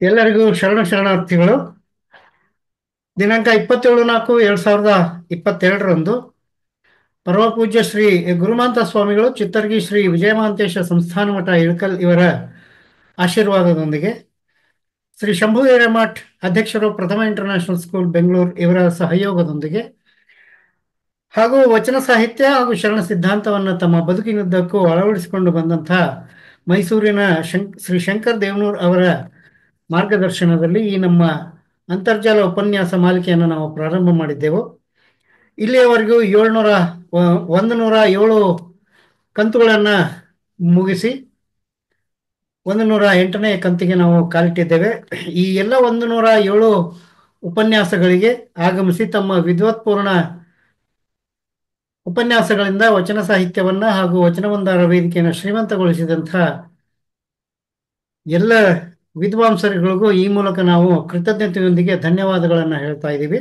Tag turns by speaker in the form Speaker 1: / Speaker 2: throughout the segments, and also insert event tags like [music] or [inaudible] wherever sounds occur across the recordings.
Speaker 1: ಎಲ್ಲರಿಗೂ ಶರಣ ಶರಣಾರ್ಥಿಗಳು, ದಿನಾಂಕ ಇಪ್ಪತ್ತೇಳು ನಾಲ್ಕು ಎರಡ್ ಸಾವಿರದ ಇಪ್ಪತ್ತೆರಡರಂದು ಪರಮಪೂಜ್ಯ ಶ್ರೀ ಗುರುಮಾಂತ ಸ್ವಾಮಿಗಳು ಚಿತ್ತರ್ಗಿ ಶ್ರೀ ವಿಜಯಮಹಾಂತೇಶ ಸಂಸ್ಥಾನ ಮಠ ಇಳಕಲ್ ಇವರ ಆಶೀರ್ವಾದದೊಂದಿಗೆ ಶ್ರೀ ಶಂಭು ಹಿರೇಮಠ್ ಅಧ್ಯಕ್ಷರು ಪ್ರಥಮ ಇಂಟರ್ನ್ಯಾಷನಲ್ ಸ್ಕೂಲ್ ಬೆಂಗಳೂರು ಇವರ ಸಹಯೋಗದೊಂದಿಗೆ ಹಾಗೂ ವಚನ ಸಾಹಿತ್ಯ ಹಾಗೂ ಶರಣ ಸಿದ್ಧಾಂತವನ್ನು ತಮ್ಮ ಬದುಕಿನುದ್ದಕ್ಕೂ ಅಳವಡಿಸಿಕೊಂಡು ಬಂದಂತಹ ಮೈಸೂರಿನ ಶಂಕ್ ಶ್ರೀ ಶಂಕರ್ ದೇವನೂರ್ ಅವರ ಮಾರ್ಗದರ್ಶನದಲ್ಲಿ ಈ ನಮ್ಮ ಅಂತರ್ಜಾಲ ಉಪನ್ಯಾಸ ಮಾಲಿಕೆಯನ್ನು ನಾವು ಪ್ರಾರಂಭ ಮಾಡಿದ್ದೆವು. ಇಲ್ಲಿಯವರೆಗೂ ಏಳ್ನೂರ ಒಂದು ನೂರ ಏಳು ಕಂತುಗಳನ್ನು ಮುಗಿಸಿ ಒಂದು ನೂರ ಎಂಟನೇ ಕಂತಿಗೆ ನಾವು ಕಾಲಿಟ್ಟಿದ್ದೇವೆ. ಈ ಎಲ್ಲ ಒಂದು ನೂರ ಏಳು ಉಪನ್ಯಾಸಗಳಿಗೆ ಆಗಮಿಸಿ ತಮ್ಮ ವಿದ್ವತ್ಪೂರ್ಣ ಉಪನ್ಯಾಸಗಳಿಂದ ವಚನ ಸಾಹಿತ್ಯವನ್ನ ಹಾಗೂ ವಚನವಂದಾರ ವೇದಿಕೆಯನ್ನು ಶ್ರೀಮಂತಗೊಳಿಸಿದಂಥ ಎಲ್ಲ ವಿದ್ವಾಂಸರುಗಳಿಗೂ ಈ ಮೂಲಕ ನಾವು ಕೃತಜ್ಞತೆಯೊಂದಿಗೆ ಧನ್ಯವಾದಗಳನ್ನು ಹೇಳ್ತಾ ಇದ್ದೀವಿ.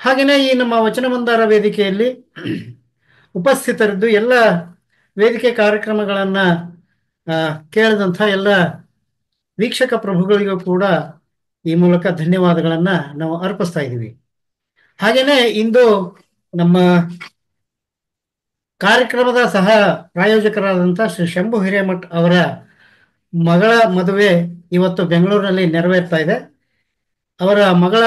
Speaker 1: ಹಾಗೆಯೇ ಈ ನಮ್ಮ ವಚನವಂದಾರ ವೇದಿಕೆಯಲ್ಲಿ ಉಪಸ್ಥಿತರಿದ್ದು ಎಲ್ಲ ವೇದಿಕೆ ಕಾರ್ಯಕ್ರಮಗಳನ್ನು ಕೇಳಿದಂಥ ಎಲ್ಲ ವೀಕ್ಷಕ ಪ್ರಭುಗಳಿಗೂ ಕೂಡ ಈ ಮೂಲಕ ಧನ್ಯವಾದಗಳನ್ನು ನಾವು ಅರ್ಪಿಸ್ತಾ ಇದ್ದೀವಿ. ಹಾಗೆಯೇ ಇಂದು ನಮ್ಮ ಕಾರ್ಯಕ್ರಮದ ಸಹ ಪ್ರಾಯೋಜಕರಾದಂಥ ಶ್ರೀ ಶಂಭು ಹಿರೇಮಠ್ ಅವರ ಮಗಳ ಮದುವೆ ಇವತ್ತು ಬೆಂಗಳೂರಿನಲ್ಲಿ ನೆರವೇರ್ತಾ ಇದೆ. ಅವರ ಮಗಳ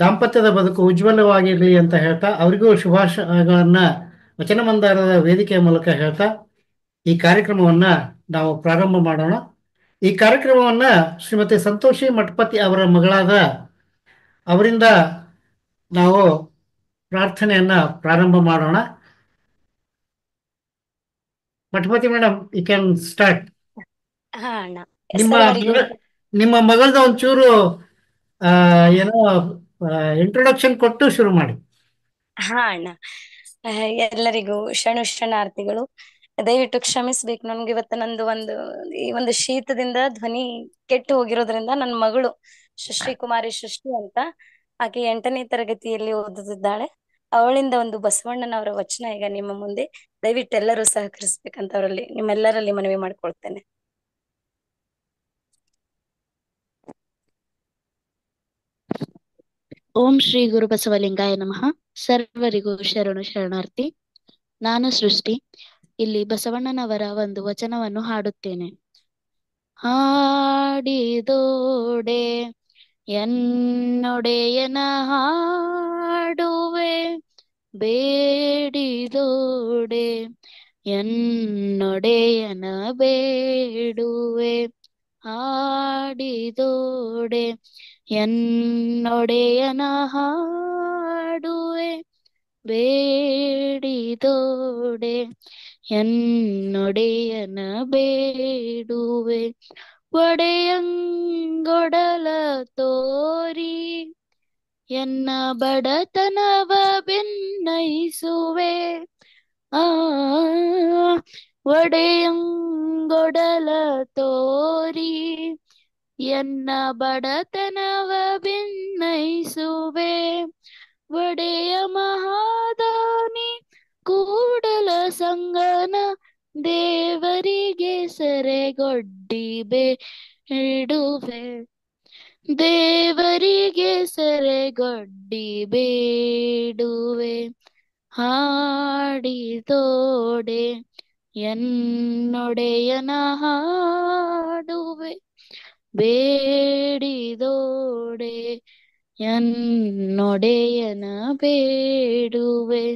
Speaker 1: ದಾಂಪತ್ಯದ ಬದುಕು ಉಜ್ವಲವಾಗಿರಲಿ ಅಂತ ಹೇಳ್ತಾ, ಅವರಿಗೂ ಶುಭಾಶಯಗಳನ್ನ ವಚನ ಮಂದಾರದ ವೇದಿಕೆಯ ಮೂಲಕ ಹೇಳ್ತಾ, ಈ ಕಾರ್ಯಕ್ರಮವನ್ನ ನಾವು ಪ್ರಾರಂಭ ಮಾಡೋಣ. ಈ ಕಾರ್ಯಕ್ರಮವನ್ನ ಶ್ರೀಮತಿ ಸಂತೋಷಿ ಮಠಪತಿ ಅವರ ಮಗಳಾದ ಅವರಿಂದ ನಾವು ಪ್ರಾರ್ಥನೆಯನ್ನ ಪ್ರಾರಂಭ ಮಾಡೋಣ. Mathapati madam you can start
Speaker 2: ಹಾ ಅಣ್ಣ.
Speaker 1: ನಿಮ್ಮ ನಿಮ್ಮ ಮಗಳದ ಒಂಚೂರು ಆ, ಏನೋ ಇಂಟ್ರೊಡಕ್ಷನ್ ಕೊಟ್ಟು ಶುರು ಮಾಡಿ.
Speaker 2: ಹಾ ಅಣ್ಣ. ಎಲ್ಲರಿಗೂ ಶರಣು ಶರಣಾರ್ಥಿಗಳು ದಯವಿಟ್ಟು ಕ್ಷಮಿಸ್ಬೇಕು. ನನ್ಗೆ ಇವತ್ತು ನಂದು ಒಂದು ಈ ಒಂದು ಶೀತದಿಂದ ಧ್ವನಿ ಕೆಟ್ಟು ಹೋಗಿರೋದ್ರಿಂದ ನನ್ನ ಮಗಳು ಸೃಷ್ಟಿ ಕುಮಾರಿ ಸೃಷ್ಟಿ ಅಂತ ಆಕೆ ಎಂಟನೇ ತರಗತಿಯಲ್ಲಿ ಓದುತ್ತಿದ್ದಾಳೆ. ಅವಳಿಂದ ಒಂದು ಬಸವಣ್ಣನವರ ವಚನ ಈಗ ನಿಮ್ಮ ಮುಂದೆ ದಯವಿಟ್ಟು ಎಲ್ಲರೂ ಸಹಕರಿಸ್ಬೇಕಂತ ಅವರಲ್ಲಿ ನಿಮ್ಮೆಲ್ಲರಲ್ಲಿ ಮನವಿ ಮಾಡ್ಕೊಳ್ತೇನೆ.
Speaker 3: ಓಂ ಶ್ರೀ ಗುರು ಬಸವಲಿಂಗಾಯ ನಮಃ. ಸರ್ವರಿಗೂ ಶರಣು ಶರಣಾರ್ಥಿ. ನಾನು ಸೃಷ್ಟಿ. ಇಲ್ಲಿ ಬಸವಣ್ಣನವರ ಒಂದು ವಚನವನ್ನು ಹಾಡುತ್ತೇನೆ. ಹಾಡಿದೋಡೆ ಎನ್ನೊಡೆಯನ ಹಾಡುವೆ ಬೇಡಿದೋಡೆ ಎನ್ನೊಡೆಯನ ಬೇಡುವೆ. ಹಾಡಿದೋಡೆ ಎನ್ನೊಡೆಯನ ಹಾಡುವೆ. ಬೇಡಿದೋಡೆ ಎನ್ನೊಡೆಯನ ಬೇಡುವೆ. ಒಡೆಯಂಗೊಡಲ ತೋರಿ ಎನ್ನ ಬಡತನವ ಬೆನ್ನೈಸುವೆ? ಆ, ಒಡೆಯಂಗೊಡಲ ತೋರಿ. ಎನ್ನ ಬಡತನವ ಬೆನ್ನೈಸುವೆ? ಒಡೆಯ ಮಹಾದಾನಿ ಕೂಡಲ ಸಂಗನ ದೇವರಿಗೆ ಸೆರೆಗೊಡ್ಡಿ ಬೇಡುವೆ. ದೇವರಿಗೆ ಸೆರೆಗೊಡ್ಡಿ ಬೇಡುವೆ, ಹಾಡಿ ತೋಡೆ, ಎನ್ನೊಡೆಯನ ಹಾಡುವೆ ಬೇಡಿದೋಡೆ ಎನ್ನೊಡೆಯನ ಬೇಡುವೆ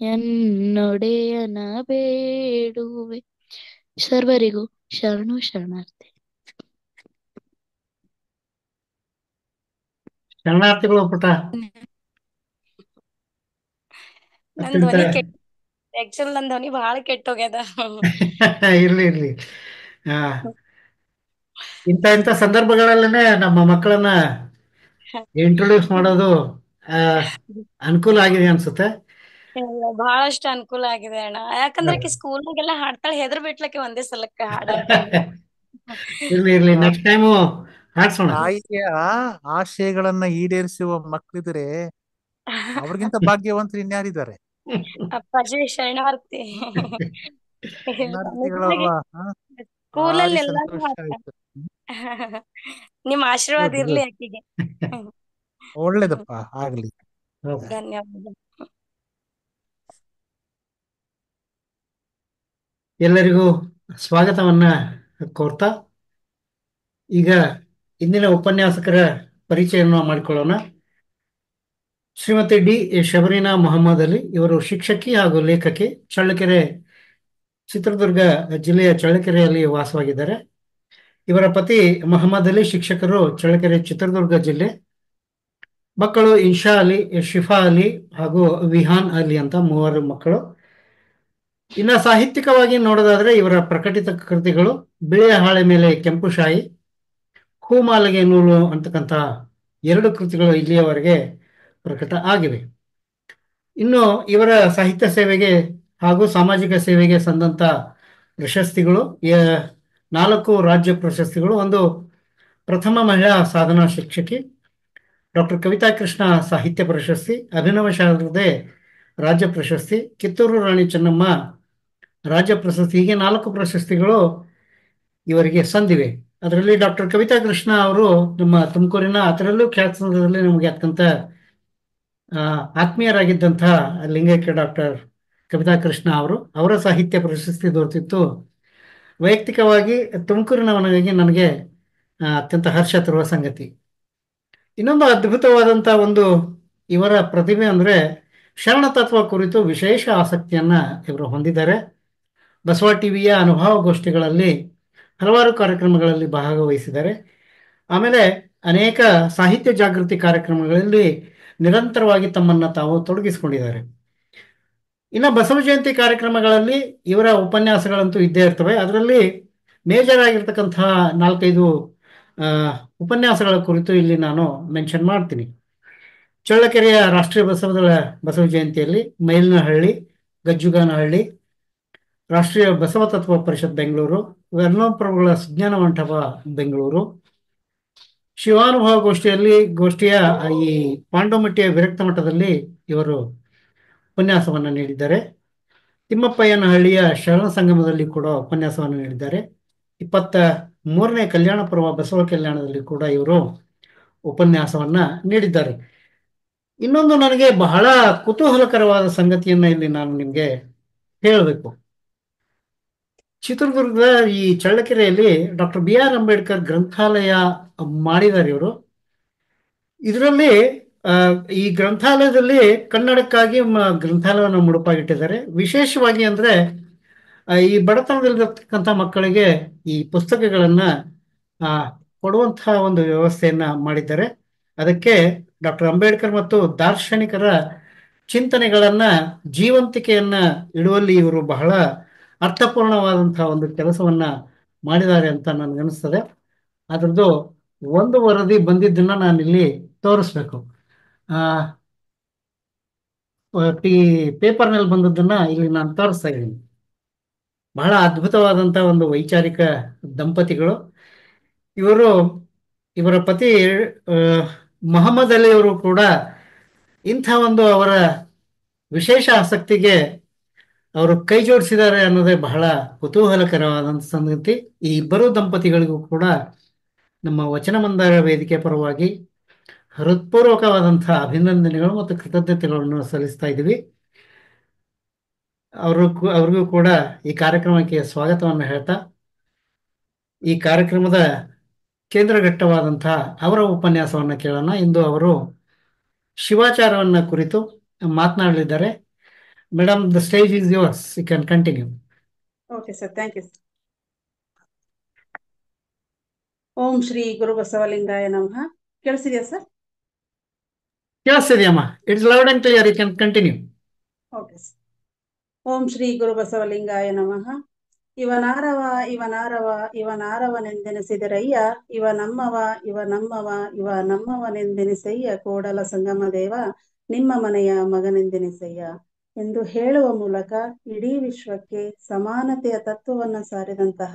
Speaker 3: ಎನ್ನೊಡೆಯನ ಬೇಡುವೆ. ಸರ್ವರಿಗೂ ಶರಣು ಶರಣಾರ್ಥಿ.
Speaker 1: ಶರಣಾರ್ಥಿಗಳು ಪುಟ
Speaker 2: ನನ್ ಧ್ವನಿ ಕೆಟ್ಟ ಆಕ್ಚುಲ್ ನನ್ ಧ್ವನಿ ಬಹಳ ಕೆಟ್ಟೋಗ್ಯದ. [laughs]
Speaker 1: ಇರ್ಲಿ ಇರ್ಲಿ. ಹಾ. ಇಂತ ಇಂಥ ಸಂದರ್ಭಗಳಲ್ಲೇ ನಮ್ಮ ಮಕ್ಕಳನ್ನ ಇಂಟ್ರೊಡ್ಯೂಸ್ ಮಾಡೋದು ಅನುಕೂಲ ಆಗಿದೆ ಅನ್ಸುತ್ತೆ.
Speaker 2: ಬಹಳಷ್ಟು ಅನುಕೂಲ ಆಗಿದೆ ಅಣ್ಣ. ಯಾಕಂದ್ರೆ ಸ್ಕೂಲ್ ಸ್ಕೂಲ್ನಾಗೆಲ್ಲ ಹಾಡ್ತಾಳೆ ಹೆದರ್ ಬಿಟ್ಲಕ್ಕೆ ಒಂದೇ ಸಲಕ್ಕ ಹಾಡ [laughs]
Speaker 1: ಇರ್ಲಿ ಇರ್ಲಿ. ನೆಕ್ಸ್ಟ್ ಟೈಮು
Speaker 4: ತಾಯಿಯ ಆಶಯಗಳನ್ನ ಈಡೇರಿಸುವ ಮಕ್ಕಳಿದ್ರೆ ಅವ್ರಿಗಿಂತ ಭಾಗ್ಯವಂತರು ಇನ್ಯಾರಿದ್ದಾರೆ
Speaker 2: ಅಪ್ಪಾಜಿ ಶರಣಾರ್ಥಿ.
Speaker 4: ಶರಣಾರ್ಥಿಗಳಲ್ವಾ ಹಾ?
Speaker 2: ಸ್ಕೂಲಲ್ಲಿ
Speaker 4: ಭಾರಿ
Speaker 2: ಎಲ್ಲಾರು
Speaker 4: ಆಯ್ತು.
Speaker 2: ನಿಮ್ ಆಶೀರ್ವಾದ ಇರ್ಲಿ ಆಕಿಗೆ.
Speaker 4: ಒಳ್ಳೇದಪ್ಪ ಆಗ್ಲಿ.
Speaker 2: ಧನ್ಯವಾದ
Speaker 1: ಎಲ್ಲರಿಗೂ ಸ್ವಾಗತವನ್ನ ಕೋರ್ತಾ ಈಗ ಇಂದಿನ ಉಪನ್ಯಾಸಕರ ಪರಿಚಯವನ್ನು ಮಾಡಿಕೊಳ್ಳೋಣ. ಶ್ರೀಮತಿ ಡಿ. ಶಬರೀನಾ ಮೊಹಮ್ಮದ್ ಅಲಿ ಇವರು ಶಿಕ್ಷಕಿ ಹಾಗೂ ಲೇಖಕಿ, ಚಳ್ಳಕೆರೆ, ಚಿತ್ರದುರ್ಗ ಜಿಲ್ಲೆಯ ಚಳ್ಳಕೆರೆಯಲ್ಲಿ ವಾಸವಾಗಿದ್ದಾರೆ. ಇವರ ಪತಿ ಮೊಹಮ್ಮದ್ ಅಲಿ ಶಿಕ್ಷಕರು ಚಳ್ಳಕೆರೆ, ಚಿತ್ರದುರ್ಗ ಜಿಲ್ಲೆ. ಮಕ್ಕಳು ಇನ್ಶಾ ಅಲಿ, ಶಿಫಾ ಅಲಿ ಹಾಗೂ ವಿಹಾನ್ ಅಲಿ ಅಂತ ಮೂವರು ಮಕ್ಕಳು. ಇನ್ನು ಸಾಹಿತ್ಯಿಕವಾಗಿ ನೋಡೋದಾದ್ರೆ ಇವರ ಪ್ರಕಟಿತ ಕೃತಿಗಳು ಬಿಳಿಯ ಹಾಳೆ ಮೇಲೆ ಕೆಂಪು ಶಾಯಿ ಹೂಮಾಲೆಗೆ ನೂಲು ಅಂತಕ್ಕಂಥ ಎರಡು ಕೃತಿಗಳು ಇಲ್ಲಿಯವರೆಗೆ ಪ್ರಕಟ ಆಗಿವೆ. ಇನ್ನು ಇವರ ಸಾಹಿತ್ಯ ಸೇವೆಗೆ ಹಾಗೂ ಸಾಮಾಜಿಕ ಸೇವೆಗೆ ಸಂದಂಥ ಪ್ರಶಸ್ತಿಗಳು ನಾಲ್ಕು ರಾಜ್ಯ ಪ್ರಶಸ್ತಿಗಳು, ಒಂದು ಪ್ರಥಮ ಮಹಿಳಾ ಸಾಧನಾ ಶಿಕ್ಷಕಿ, ಡಾಕ್ಟರ್ ಕವಿತಾ ಕೃಷ್ಣ ಸಾಹಿತ್ಯ ಪ್ರಶಸ್ತಿ, ಅಭಿನವ ಶಾರದೆ ರಾಜ್ಯ ಪ್ರಶಸ್ತಿ, ಕಿತ್ತೂರು ರಾಣಿ ಚೆನ್ನಮ್ಮ ರಾಜ್ಯ ಪ್ರಶಸ್ತಿ, ಹೀಗೆ ನಾಲ್ಕು ಪ್ರಶಸ್ತಿಗಳು ಇವರಿಗೆ ಸಂದಿವೆ. ಅದರಲ್ಲಿ ಡಾಕ್ಟರ್ ಕವಿತಾ ಕೃಷ್ಣ ಅವರು ನಮ್ಮ ತುಮಕೂರಿನ ಅದರಲ್ಲೂ ಖ್ಯಾತದಲ್ಲಿ ನಮಗೆ ಅತ್ಯಂತ ಆತ್ಮೀಯರಾಗಿದ್ದಂತಹ ಲಿಂಗೈಕ್ಯ ಡಾಕ್ಟರ್ ಕವಿತಾ ಕೃಷ್ಣ ಅವರು, ಅವರ ಸಾಹಿತ್ಯ ಪ್ರಶಸ್ತಿ ದೊರೆತಿತ್ತು. ವೈಯಕ್ತಿಕವಾಗಿ ತುಮಕೂರಿನವನಾಗಿ ನನಗೆ ಅತ್ಯಂತ ಹರ್ಷ ತರುವ ಸಂಗತಿ. ಇನ್ನೊಂದು ಅದ್ಭುತವಾದಂಥ ಒಂದು ಇವರ ಪ್ರತಿಭೆ ಅಂದರೆ ಶರಣ ತತ್ವ ಕುರಿತು ವಿಶೇಷ ಆಸಕ್ತಿಯನ್ನ ಇವರು ಹೊಂದಿದ್ದಾರೆ. ಬಸವ ಟಿವಿಯ ಅನುಭವಗೋಷ್ಠಿಗಳಲ್ಲಿ ಹಲವಾರು ಕಾರ್ಯಕ್ರಮಗಳಲ್ಲಿ ಭಾಗವಹಿಸಿದ್ದಾರೆ. ಆಮೇಲೆ ಅನೇಕ ಸಾಹಿತ್ಯ ಜಾಗೃತಿ ಕಾರ್ಯಕ್ರಮಗಳಲ್ಲಿ ನಿರಂತರವಾಗಿ ತಮ್ಮನ್ನ ತಾವು ತೊಡಗಿಸಿಕೊಂಡಿದ್ದಾರೆ. ಇನ್ನು ಬಸವ ಜಯಂತಿ ಕಾರ್ಯಕ್ರಮಗಳಲ್ಲಿ ಇವರ ಉಪನ್ಯಾಸಗಳಂತೂ ಇದ್ದೇ ಇರ್ತವೆ. ಅದರಲ್ಲಿ ಮೇಜರ್ ಆಗಿರ್ತಕ್ಕಂತಹ ನಾಲ್ಕೈದು ಉಪನ್ಯಾಸಗಳ ಕುರಿತು ಇಲ್ಲಿ ನಾನು ಮೆನ್ಷನ್ ಮಾಡ್ತೀನಿ. ಚಳ್ಳಕೆರೆಯ ರಾಷ್ಟ್ರೀಯ ಬಸವದಳ ಬಸವ ಜಯಂತಿಯಲ್ಲಿ ಮೈಲಿನಹಳ್ಳಿ, ಗಜ್ಜುಗಾನಹಳ್ಳಿ ರಾಷ್ಟ್ರೀಯ ಬಸವ ತತ್ವ ಪರಿಷತ್ ಬೆಂಗಳೂರು ವರ್ಣಪ್ರಭುಗಳ ಸುಜ್ಞಾನ ಮಂಟಪ ಬೆಂಗಳೂರು. ಶಿವಾನುಭವ ಗೋಷ್ಠಿಯಲ್ಲಿ ಗೋಷ್ಠಿಯ ಈ ಪಾಂಡೋಮಟ್ಟಿಯ ವಿರಕ್ತ ಮಠದಲ್ಲಿ ಇವರು ಉಪನ್ಯಾಸವನ್ನು ನೀಡಿದ್ದಾರೆ. ತಿಮ್ಮಪ್ಪಯ್ಯನಹಳ್ಳಿಯ ಶರಣ ಸಂಗಮದಲ್ಲಿ ಕೂಡ ಉಪನ್ಯಾಸವನ್ನು ನೀಡಿದ್ದಾರೆ. ಇಪ್ಪತ್ತ ಮೂರನೇ ಕಲ್ಯಾಣ ಪರ್ವ ಬಸವ ಕಲ್ಯಾಣದಲ್ಲಿ ಕೂಡ ಇವರು ಉಪನ್ಯಾಸವನ್ನ ನೀಡಿದ್ದಾರೆ. ಇನ್ನೊಂದು ನನಗೆ ಬಹಳ ಕುತೂಹಲಕರವಾದ ಸಂಗತಿಯನ್ನ ಇಲ್ಲಿ ನಾನು ನಿಮಗೆ ಹೇಳಬೇಕು. ಚಿತ್ರದುರ್ಗದ ಈ ಚಳ್ಳಕೆರೆಯಲ್ಲಿ ಡಾಕ್ಟರ್ ಬಿ ಆರ್ ಅಂಬೇಡ್ಕರ್ ಗ್ರಂಥಾಲಯ ಮಾಡಿದ್ದಾರೆ ಇವರು. ಇದರಲ್ಲಿ ಈ ಗ್ರಂಥಾಲಯದಲ್ಲಿ ಕನ್ನಡಕ್ಕಾಗಿ ಗ್ರಂಥಾಲಯವನ್ನು ಮುಡುಪಾಗಿಟ್ಟಿದ್ದಾರೆ. ವಿಶೇಷವಾಗಿ ಅಂದ್ರೆ ಈ ಬಡತನದಲ್ಲಿರ್ತಕ್ಕಂಥ ಮಕ್ಕಳಿಗೆ ಈ ಪುಸ್ತಕಗಳನ್ನ ಕೊಡುವಂತಹ ಒಂದು ವ್ಯವಸ್ಥೆಯನ್ನ ಮಾಡಿದ್ದಾರೆ. ಅದಕ್ಕೆ ಡಾಕ್ಟರ್ ಅಂಬೇಡ್ಕರ್ ಮತ್ತು ದಾರ್ಶನಿಕರ ಚಿಂತನೆಗಳನ್ನ, ಜೀವಂತಿಕೆಯನ್ನ ಇಡುವಲ್ಲಿ ಇವರು ಬಹಳ ಅರ್ಥಪೂರ್ಣವಾದಂತಹ ಒಂದು ಕೆಲಸವನ್ನ ಮಾಡಿದ್ದಾರೆ ಅಂತ ನನಗನ್ನಿಸ್ತದೆ ಅದರದ್ದು ಒಂದು ವರದಿ ಬಂದಿದ್ದನ್ನ ನಾನು ಇಲ್ಲಿ ತೋರಿಸ್ಬೇಕು ಈ ಪೇಪರ್ನಲ್ಲಿ ಬಂದದ್ದನ್ನ ಇಲ್ಲಿ ನಾನು ತೋರಿಸ್ತಾ ಇದ್ದೀನಿ. ಬಹಳ ಅದ್ಭುತವಾದಂತ ಒಂದು ವೈಚಾರಿಕ ದಂಪತಿಗಳು. ಇವರು, ಇವರ ಪತಿ ಮೊಹಮ್ಮದ್ ಅಲಿ ಅವರು ಕೂಡ ಇಂಥ ಒಂದು ಅವರ ವಿಶೇಷ ಆಸಕ್ತಿಗೆ ಅವರು ಕೈ ಜೋಡಿಸಿದ್ದಾರೆ ಅನ್ನೋದೇ ಬಹಳ ಕುತೂಹಲಕರವಾದಂಥ ಸಂಗತಿ. ಈ ಇಬ್ಬರು ದಂಪತಿಗಳಿಗೂ ಕೂಡ ನಮ್ಮ ವಚನ ಮಂದಾರ ವೇದಿಕೆ ಪರವಾಗಿ ಹೃತ್ಪೂರ್ವಕವಾದಂತಹ ಅಭಿನಂದನೆಗಳು ಮತ್ತು ಕೃತಜ್ಞತೆಗಳನ್ನು ಸಲ್ಲಿಸ್ತಾ ಇದ್ದೀವಿ. ಅವರು ಅವ್ರಿಗೂ ಕೂಡ ಈ ಕಾರ್ಯಕ್ರಮಕ್ಕೆ ಸ್ವಾಗತವನ್ನು ಹೇಳ್ತಾ, ಈ ಕಾರ್ಯಕ್ರಮದ ಕೇಂದ್ರಘಟ್ಟವಾದಂತಹ ಅವರ ಉಪನ್ಯಾಸವನ್ನು ಕೇಳೋಣ. ಇಂದು ಅವರು ಶಿವಾಚಾರವನ್ನು ಕುರಿತು ಮಾತನಾಡಲಿದ್ದಾರೆ. Madam the stage is yours. You can continue
Speaker 5: okay sir thank you Om Shri Guru ಬಸವಲಿಂಗಾಯ ನಮಃ ಕೇಳಿಸಿದ್ಯಾ sir
Speaker 1: ಕೇಳಿಸ್ತಿದೆಯಮ್ಮ it's loud and clear you can continue
Speaker 5: okay sir Om Shri Guru ಬಸವಲಿಂಗಾಯ ನಮಃ ಇವನಾರವ ಇವನಾರವ ಇವನಾರವನೆಂದೆನಿಸಿದರಯ್ಯ ಇವ ನಮ್ಮವ ಇವ ನಮ್ಮವ ಇವ ನಮ್ಮವನೆಂದೆನಿಸಯ್ಯ ಕೋಡಲ ಸಂಗಮ ದೇವ ನಿಮ್ಮ ಮನೆಯ ಮಗನೆಂದೆನಿಸಯ್ಯ ಎಂದು ಹೇಳುವ ಮೂಲಕ ಇಡೀ ವಿಶ್ವಕ್ಕೆ ಸಮಾನತೆಯ ತತ್ವವನ್ನು ಸಾರಿದಂತಹ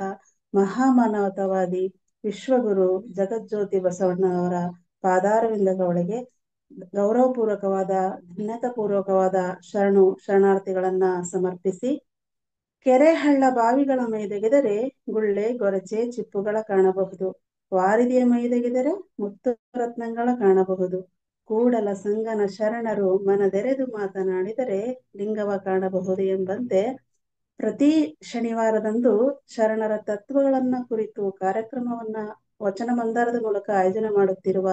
Speaker 5: ಮಹಾಮಾನವತವಾದಿ ವಿಶ್ವಗುರು ಜಗಜ್ಯೋತಿ ಬಸವಣ್ಣನವರ ಪಾದಾರವಿಂದಗಳಿಗೆ ಗೌರವಪೂರ್ವಕವಾದ ಧನ್ಯತಾಪೂರ್ವಕವಾದ ಶರಣು ಶರಣಾರ್ಥಿಗಳನ್ನ ಸಮರ್ಪಿಸಿ, ಕೆರೆ ಹಳ್ಳ ಬಾವಿಗಳ ಮೈದೆಗೆದರೆ ಗುಳ್ಳೆ ಗೊರಚೆ ಚಿಪ್ಪುಗಳ ಕಾಣಬಹುದು, ವಾರಿದಿಯ ಮೈದೆಗೆದರೆ ಮುತ್ತು ರತ್ನಗಳ ಕಾಣಬಹುದು ಕೂಡಲ ಸಂಗನ ಶರಣರು ಮನದೆರೆದು ಮಾತನಾಡಿದರೆ ಲಿಂಗವ ಕಾಣಬಹುದು ಎಂಬಂತೆ ಪ್ರತಿ ಶನಿವಾರದಂದು ಶರಣರ ತತ್ವಗಳನ್ನ ಕುರಿತು ಕಾರ್ಯಕ್ರಮವನ್ನ ವಚನ ಮಂದಾರದ ಮೂಲಕ ಆಯೋಜನೆ ಮಾಡುತ್ತಿರುವ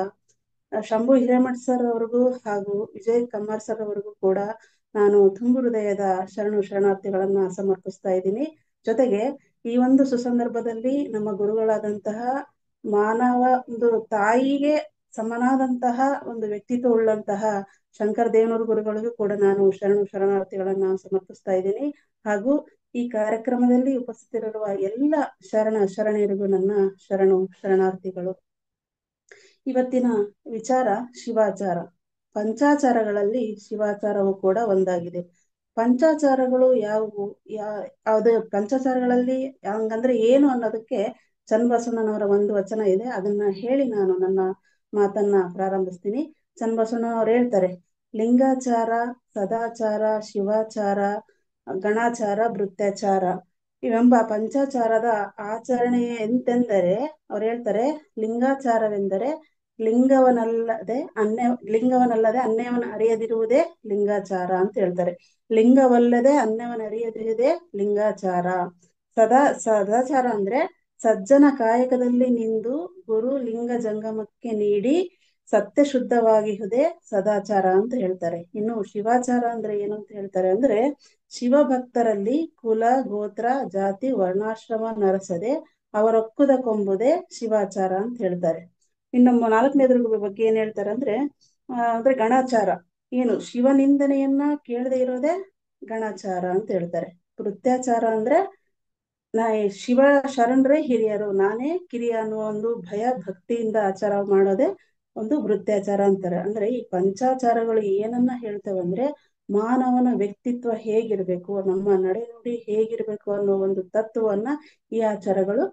Speaker 5: ಶಂಭು ಹಿರೇಮಠ್ ಸರ್ ಅವರಿಗೂ ಹಾಗೂ ವಿಜಯ್ ಕಮ್ಮಾರ್ ಸರ್ ಅವರಿಗೂ ಕೂಡ ನಾನು ತುಂಬು ಹೃದಯದ ಶರಣು ಶರಣಾರ್ಥಿಗಳನ್ನ ಸಮರ್ಪಿಸ್ತಾ ಇದ್ದೀನಿ. ಜೊತೆಗೆ ಈ ಒಂದು ಸುಸಂದರ್ಭದಲ್ಲಿ ನಮ್ಮ ಗುರುಗಳಾದಂತಹ ಮಾನವ ಒಂದು ತಾಯಿಗೆ ಸಮನಾದಂತಹ ಒಂದು ವ್ಯಕ್ತಿತ್ವ ಉಳ್ಳಂತಹ ಶಂಕರ ದೇವನೂರು ಗುರುಗಳಿಗೂ ಕೂಡ ನಾನು ಶರಣು ಶರಣಾರ್ಥಿಗಳನ್ನ ಸಮರ್ಪಿಸ್ತಾ ಇದ್ದೀನಿ. ಹಾಗೂ ಈ ಕಾರ್ಯಕ್ರಮದಲ್ಲಿ ಉಪಸ್ಥಿತರಿರುವ ಎಲ್ಲ ಶರಣ ಶರಣರಿಗೂ ನನ್ನ ಶರಣು ಶರಣಾರ್ಥಿಗಳು. ಇವತ್ತಿನ ವಿಚಾರ ಶಿವಾಚಾರ. ಪಂಚಾಚಾರಗಳಲ್ಲಿ ಶಿವಾಚಾರವು ಕೂಡ ಒಂದಾಗಿದೆ. ಪಂಚಾಚಾರಗಳು ಯಾವುವು? ಯಾ, ಯಾವ್ದು ಪಂಚಾಚಾರಗಳಲ್ಲಿ ಹಂಗಂದ್ರೆ ಏನು ಅನ್ನೋದಕ್ಕೆ ಚನ್ನಬಸವಣ್ಣನವರ ಒಂದು ವಚನ ಇದೆ. ಅದನ್ನ ಹೇಳಿ ನಾನು ನನ್ನ ಮಾತನ್ನ ಪ್ರಾರಂಭಿಸ್ತೀನಿ. ಚನ್ನಬಸವಣ್ಣನವ್ರು ಹೇಳ್ತಾರೆ, ಲಿಂಗಾಚಾರ, ಸದಾಚಾರ, ಶಿವಾಚಾರ, ಗಣಾಚಾರ ಭೃತ್ಯಾಚಾರ ಇವೆಂಬ ಪಂಚಾಚಾರದ ಆಚರಣೆ ಎಂತೆಂದರೆ, ಅವ್ರು ಹೇಳ್ತಾರೆ, ಲಿಂಗಾಚಾರವೆಂದರೆ ಲಿಂಗವನಲ್ಲದೆ ಅನ್ಯ, ಲಿಂಗವನಲ್ಲದೆ ಅನ್ಯವನ ಅರಿಯದಿರುವುದೇ ಲಿಂಗಾಚಾರ ಅಂತ ಹೇಳ್ತಾರೆ. ಲಿಂಗವಲ್ಲದೆ ಅನ್ಯವನ ಅರಿಯದಿರುವುದೇ ಲಿಂಗಾಚಾರ. ಸದಾ, ಸದಾಚಾರ ಅಂದ್ರೆ ಸಜ್ಜನ ಕಾಯಕದಲ್ಲಿ ನಿಂದು ಗುರು ಲಿಂಗ ಜಂಗಮಕ್ಕೆ ನೀಡಿ ಸತ್ಯ ಶುದ್ಧವಾಗಿ ಹುದೇ ಸದಾಚಾರ ಅಂತ ಹೇಳ್ತಾರೆ. ಇನ್ನು ಶಿವಾಚಾರ ಅಂದ್ರೆ ಏನು ಅಂತ ಹೇಳ್ತಾರೆ ಅಂದ್ರೆ ಶಿವ ಭಕ್ತರಲ್ಲಿ ಕುಲ, ಗೋತ್ರ, ಜಾತಿ, ವರ್ಣಾಶ್ರಮ ನರಸದೆ ಅವರೊಕ್ಕದ ಕೊಂಬುದೇ ಶಿವಾಚಾರ ಅಂತ ಹೇಳ್ತಾರೆ. ಇನ್ನು ನಾಲ್ಕನೇದ್ರ ಬಗ್ಗೆ ಏನ್ ಹೇಳ್ತಾರೆ ಅಂದ್ರೆ ಅಂದ್ರೆ ಗಣಾಚಾರ. ಏನು ಶಿವನಿಂದನೆಯನ್ನ ಕೇಳದೆ ಇರೋದೇ ಗಣಾಚಾರ ಅಂತ ಹೇಳ್ತಾರೆ. ಕೃತ್ಯಾಚಾರ ಅಂದ್ರೆ ನಾ ಶಿವ ಶರಣರೇ ಹಿರಿಯರು, ನಾನೇ ಕಿರಿಯ ಅನ್ನುವ ಒಂದು ಭಯ ಭಕ್ತಿಯಿಂದ ಆಚಾರ ಮಾಡೋದೇ ಒಂದು ವೃತ್ತಾಚಾರ ಅಂತಾರೆ. ಅಂದ್ರೆ ಈ ಪಂಚಾಚಾರಗಳು ಏನನ್ನ ಹೇಳ್ತವೆ ಅಂದ್ರೆ ಮಾನವನ ವ್ಯಕ್ತಿತ್ವ ಹೇಗಿರ್ಬೇಕು, ನಮ್ಮ ನಡೆನುಡಿ ಹೇಗಿರ್ಬೇಕು ಅನ್ನೋ ಒಂದು ತತ್ವವನ್ನ ಈ ಆಚಾರಗಳು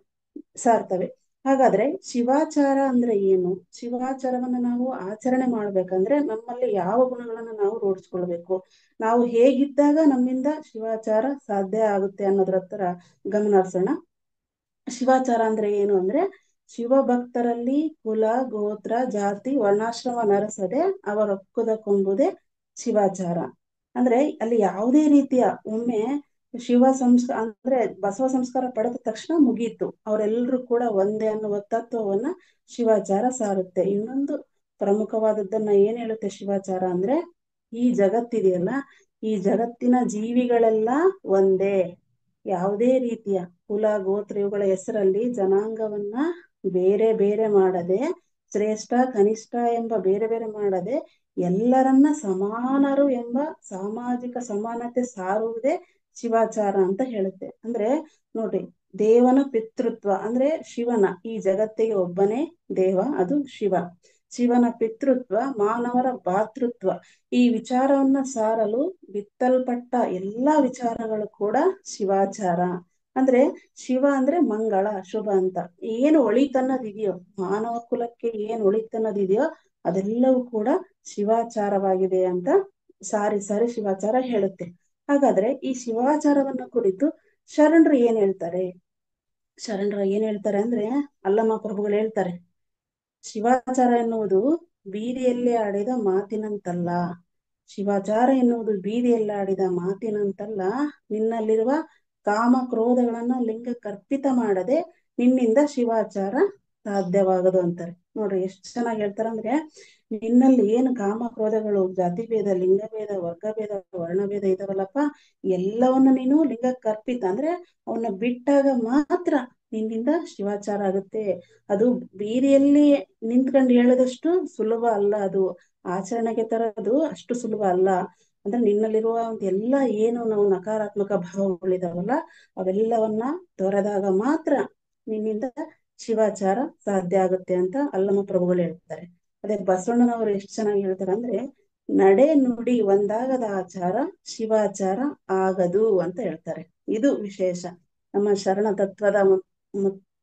Speaker 5: ಸಾರ್ತವೆ. ಹಾಗಾದ್ರೆ ಶಿವಾಚಾರ ಅಂದ್ರೆ ಏನು? ಶಿವಾಚಾರವನ್ನ ನಾವು ಆಚರಣೆ ಮಾಡ್ಬೇಕಂದ್ರೆ ನಮ್ಮಲ್ಲಿ ಯಾವ ಗುಣಗಳನ್ನ ನಾವು ರೂಢಿಸ್ಕೊಳ್ಬೇಕು? ನಾವು ಹೇಗಿದ್ದಾಗ ನಮ್ಮಿಂದ ಶಿವಾಚಾರ ಸಾಧ್ಯ ಆಗುತ್ತೆ ಅನ್ನೋದ್ರ ಹತ್ರ ಗಮನ ಹರಿಸೋಣ ಶಿವಾಚಾರ ಅಂದ್ರೆ ಏನು ಅಂದ್ರೆ ಶಿವ ಭಕ್ತರಲ್ಲಿ ಕುಲ, ಗೋತ್ರ, ಜಾತಿ, ವರ್ಣಾಶ್ರಮ ನರಸದೆ ಅವರೊಕ್ಕದ ಕೊಂಬುದೇ ಶಿವಾಚಾರ. ಅಂದ್ರೆ ಅಲ್ಲಿ ಯಾವುದೇ ರೀತಿಯ ಒಮ್ಮೆ ಶಿವ ಸಂಸ್ಕಾರ ಅಂದ್ರೆ ಬಸವ ಸಂಸ್ಕಾರ ಪಡೆದ ತಕ್ಷಣ ಮುಗೀತು. ಅವರೆಲ್ಲರೂ ಕೂಡ ಒಂದೇ ಅನ್ನುವ ತತ್ವವನ್ನ ಶಿವಾಚಾರ ಸಾರುತ್ತೆ. ಇನ್ನೊಂದು ಪ್ರಮುಖವಾದದ್ದನ್ನ ಏನ್ ಹೇಳುತ್ತೆ ಶಿವಾಚಾರ ಅಂದ್ರೆ, ಈ ಜಗತ್ತಿದೆಯಲ್ಲ, ಈ ಜಗತ್ತಿನ ಜೀವಿಗಳೆಲ್ಲ ಒಂದೇ. ಯಾವುದೇ ರೀತಿಯ ಕುಲ, ಗೋತ್ರ, ಇವುಗಳ ಹೆಸರಲ್ಲಿ ಜನಾಂಗವನ್ನ ಬೇರೆ ಬೇರೆ ಮಾಡದೆ, ಶ್ರೇಷ್ಠ, ಕನಿಷ್ಠ ಎಂಬ ಬೇರೆ ಬೇರೆ ಮಾಡದೆ, ಎಲ್ಲರನ್ನ ಸಮಾನರು ಎಂಬ ಸಾಮಾಜಿಕ ಸಮಾನತೆ ಸಾರುವುದೇ ಶಿವಾಚಾರ ಅಂತ ಹೇಳುತ್ತೆ. ಅಂದ್ರೆ ನೋಡ್ರಿ, ದೇವನ ಪಿತೃತ್ವ, ಅಂದ್ರೆ ಶಿವನ, ಈ ಜಗತ್ತಿಗೆ ಒಬ್ಬನೇ ದೇವ, ಅದು ಶಿವ. ಶಿವನ ಪಿತೃತ್ವ, ಮಾನವರ ಭಾತೃತ್ವ, ಈ ವಿಚಾರವನ್ನ ಸಾರಲು ಬಿತ್ತಲ್ಪಟ್ಟ ಎಲ್ಲಾ ವಿಚಾರಗಳು ಕೂಡ ಶಿವಾಚಾರ. ಅಂದ್ರೆ ಶಿವ ಅಂದ್ರೆ ಮಂಗಳ, ಶುಭ ಅಂತ. ಏನು ಒಳಿತನ್ನದಿದೆಯೋ ಮಾನವ ಕುಲಕ್ಕೆ ಏನು ಒಳಿತನ್ನದಿದೆಯೋ ಅದೆಲ್ಲವೂ ಕೂಡ ಶಿವಾಚಾರವಾಗಿದೆ ಅಂತ ಸಾರಿ ಸಾರಿ ಶಿವಾಚಾರ ಹೇಳುತ್ತೆ. ಹಾಗಾದ್ರೆ ಈ ಶಿವಾಚಾರವನ್ನ ಕುರಿತು ಶರಣರು ಏನ್ ಹೇಳ್ತಾರೆ? ಶರಣರು ಏನ್ ಹೇಳ್ತಾರೆ ಅಂದ್ರೆ ಅಲ್ಲಮ್ಮ ಪ್ರಭುಗಳು ಹೇಳ್ತಾರೆ, ಶಿವಾಚಾರ ಎನ್ನುವುದು ಬೀದಿಯಲ್ಲಿ ಆಡಿದ ಮಾತಿನಂತಲ್ಲ, ಶಿವಾಚಾರ ಎನ್ನುವುದು ಬೀದಿಯಲ್ಲಿ ಆಡಿದ ಮಾತಿನಂತಲ್ಲ, ನಿನ್ನಲ್ಲಿರುವ ಕಾಮ ಕ್ರೋಧಗಳನ್ನ ಲಿಂಗ ಕರ್ಪಿತ ಮಾಡದೆ ನಿನ್ನಿಂದ ಶಿವಾಚಾರ ಸಾಧ್ಯವಾಗದು ಅಂತಾರೆ. ನೋಡ್ರಿ, ಎಷ್ಟ್ ಚೆನ್ನಾಗಿ ಹೇಳ್ತಾರೆ ಅಂದ್ರೆ ನಿನ್ನಲ್ಲಿ ಏನು ಕಾಮ ಕ್ರೋಧಗಳು ಜಾತಿ ಭೇದ ಲಿಂಗಭೇದ, ವರ್ಗಭೇದ, ವರ್ಣಭೇದ ಇದಾವಲ್ಲಪ್ಪ, ಎಲ್ಲವನ್ನ ನೀನು ಲಿಂಗಕ್ಕೆ ಅರ್ಪಿತ. ಅಂದ್ರೆ ಅವನ್ನ ಬಿಟ್ಟಾಗ ಮಾತ್ರ ನಿನ್ನಿಂದ ಶಿವಾಚಾರ ಆಗುತ್ತೆ. ಅದು ಬೀದಿಯಲ್ಲಿ ನಿಂತ್ಕೊಂಡು ಹೇಳದಷ್ಟು ಸುಲಭ ಅಲ್ಲ ಅದು. ಆಚರಣೆಗೆ ತರೋದು ಅಷ್ಟು ಸುಲಭ ಅಲ್ಲ. ಅಂದ್ರೆ ನಿನ್ನಲ್ಲಿರುವ ಎಲ್ಲ ಏನು ನಾವು ನಕಾರಾತ್ಮಕ ಭಾವಗಳಿದಾವಲ್ಲ ಅವೆಲ್ಲವನ್ನ ತೊರೆದಾಗ ಮಾತ್ರ ನಿನ್ನಿಂದ ಶಿವಾಚಾರ ಸಾಧ್ಯ ಆಗುತ್ತೆ ಅಂತ ಅಲ್ಲಮ್ಮ ಪ್ರಭುಗಳು ಹೇಳ್ತಾರೆ. ಅದೇ ಬಸವಣ್ಣನವರು ಎಷ್ಟು ಚೆನ್ನಾಗಿ ಹೇಳ್ತಾರೆ ಅಂದ್ರೆ, ನಡೆ ನುಡಿ ಒಂದಾಗದ ಆಚಾರ, ಶಿವಾಚಾರ ಆಗದು ಅಂತ ಹೇಳ್ತಾರೆ. ಇದು ವಿಶೇಷ. ನಮ್ಮ ಶರಣ ತತ್ವದ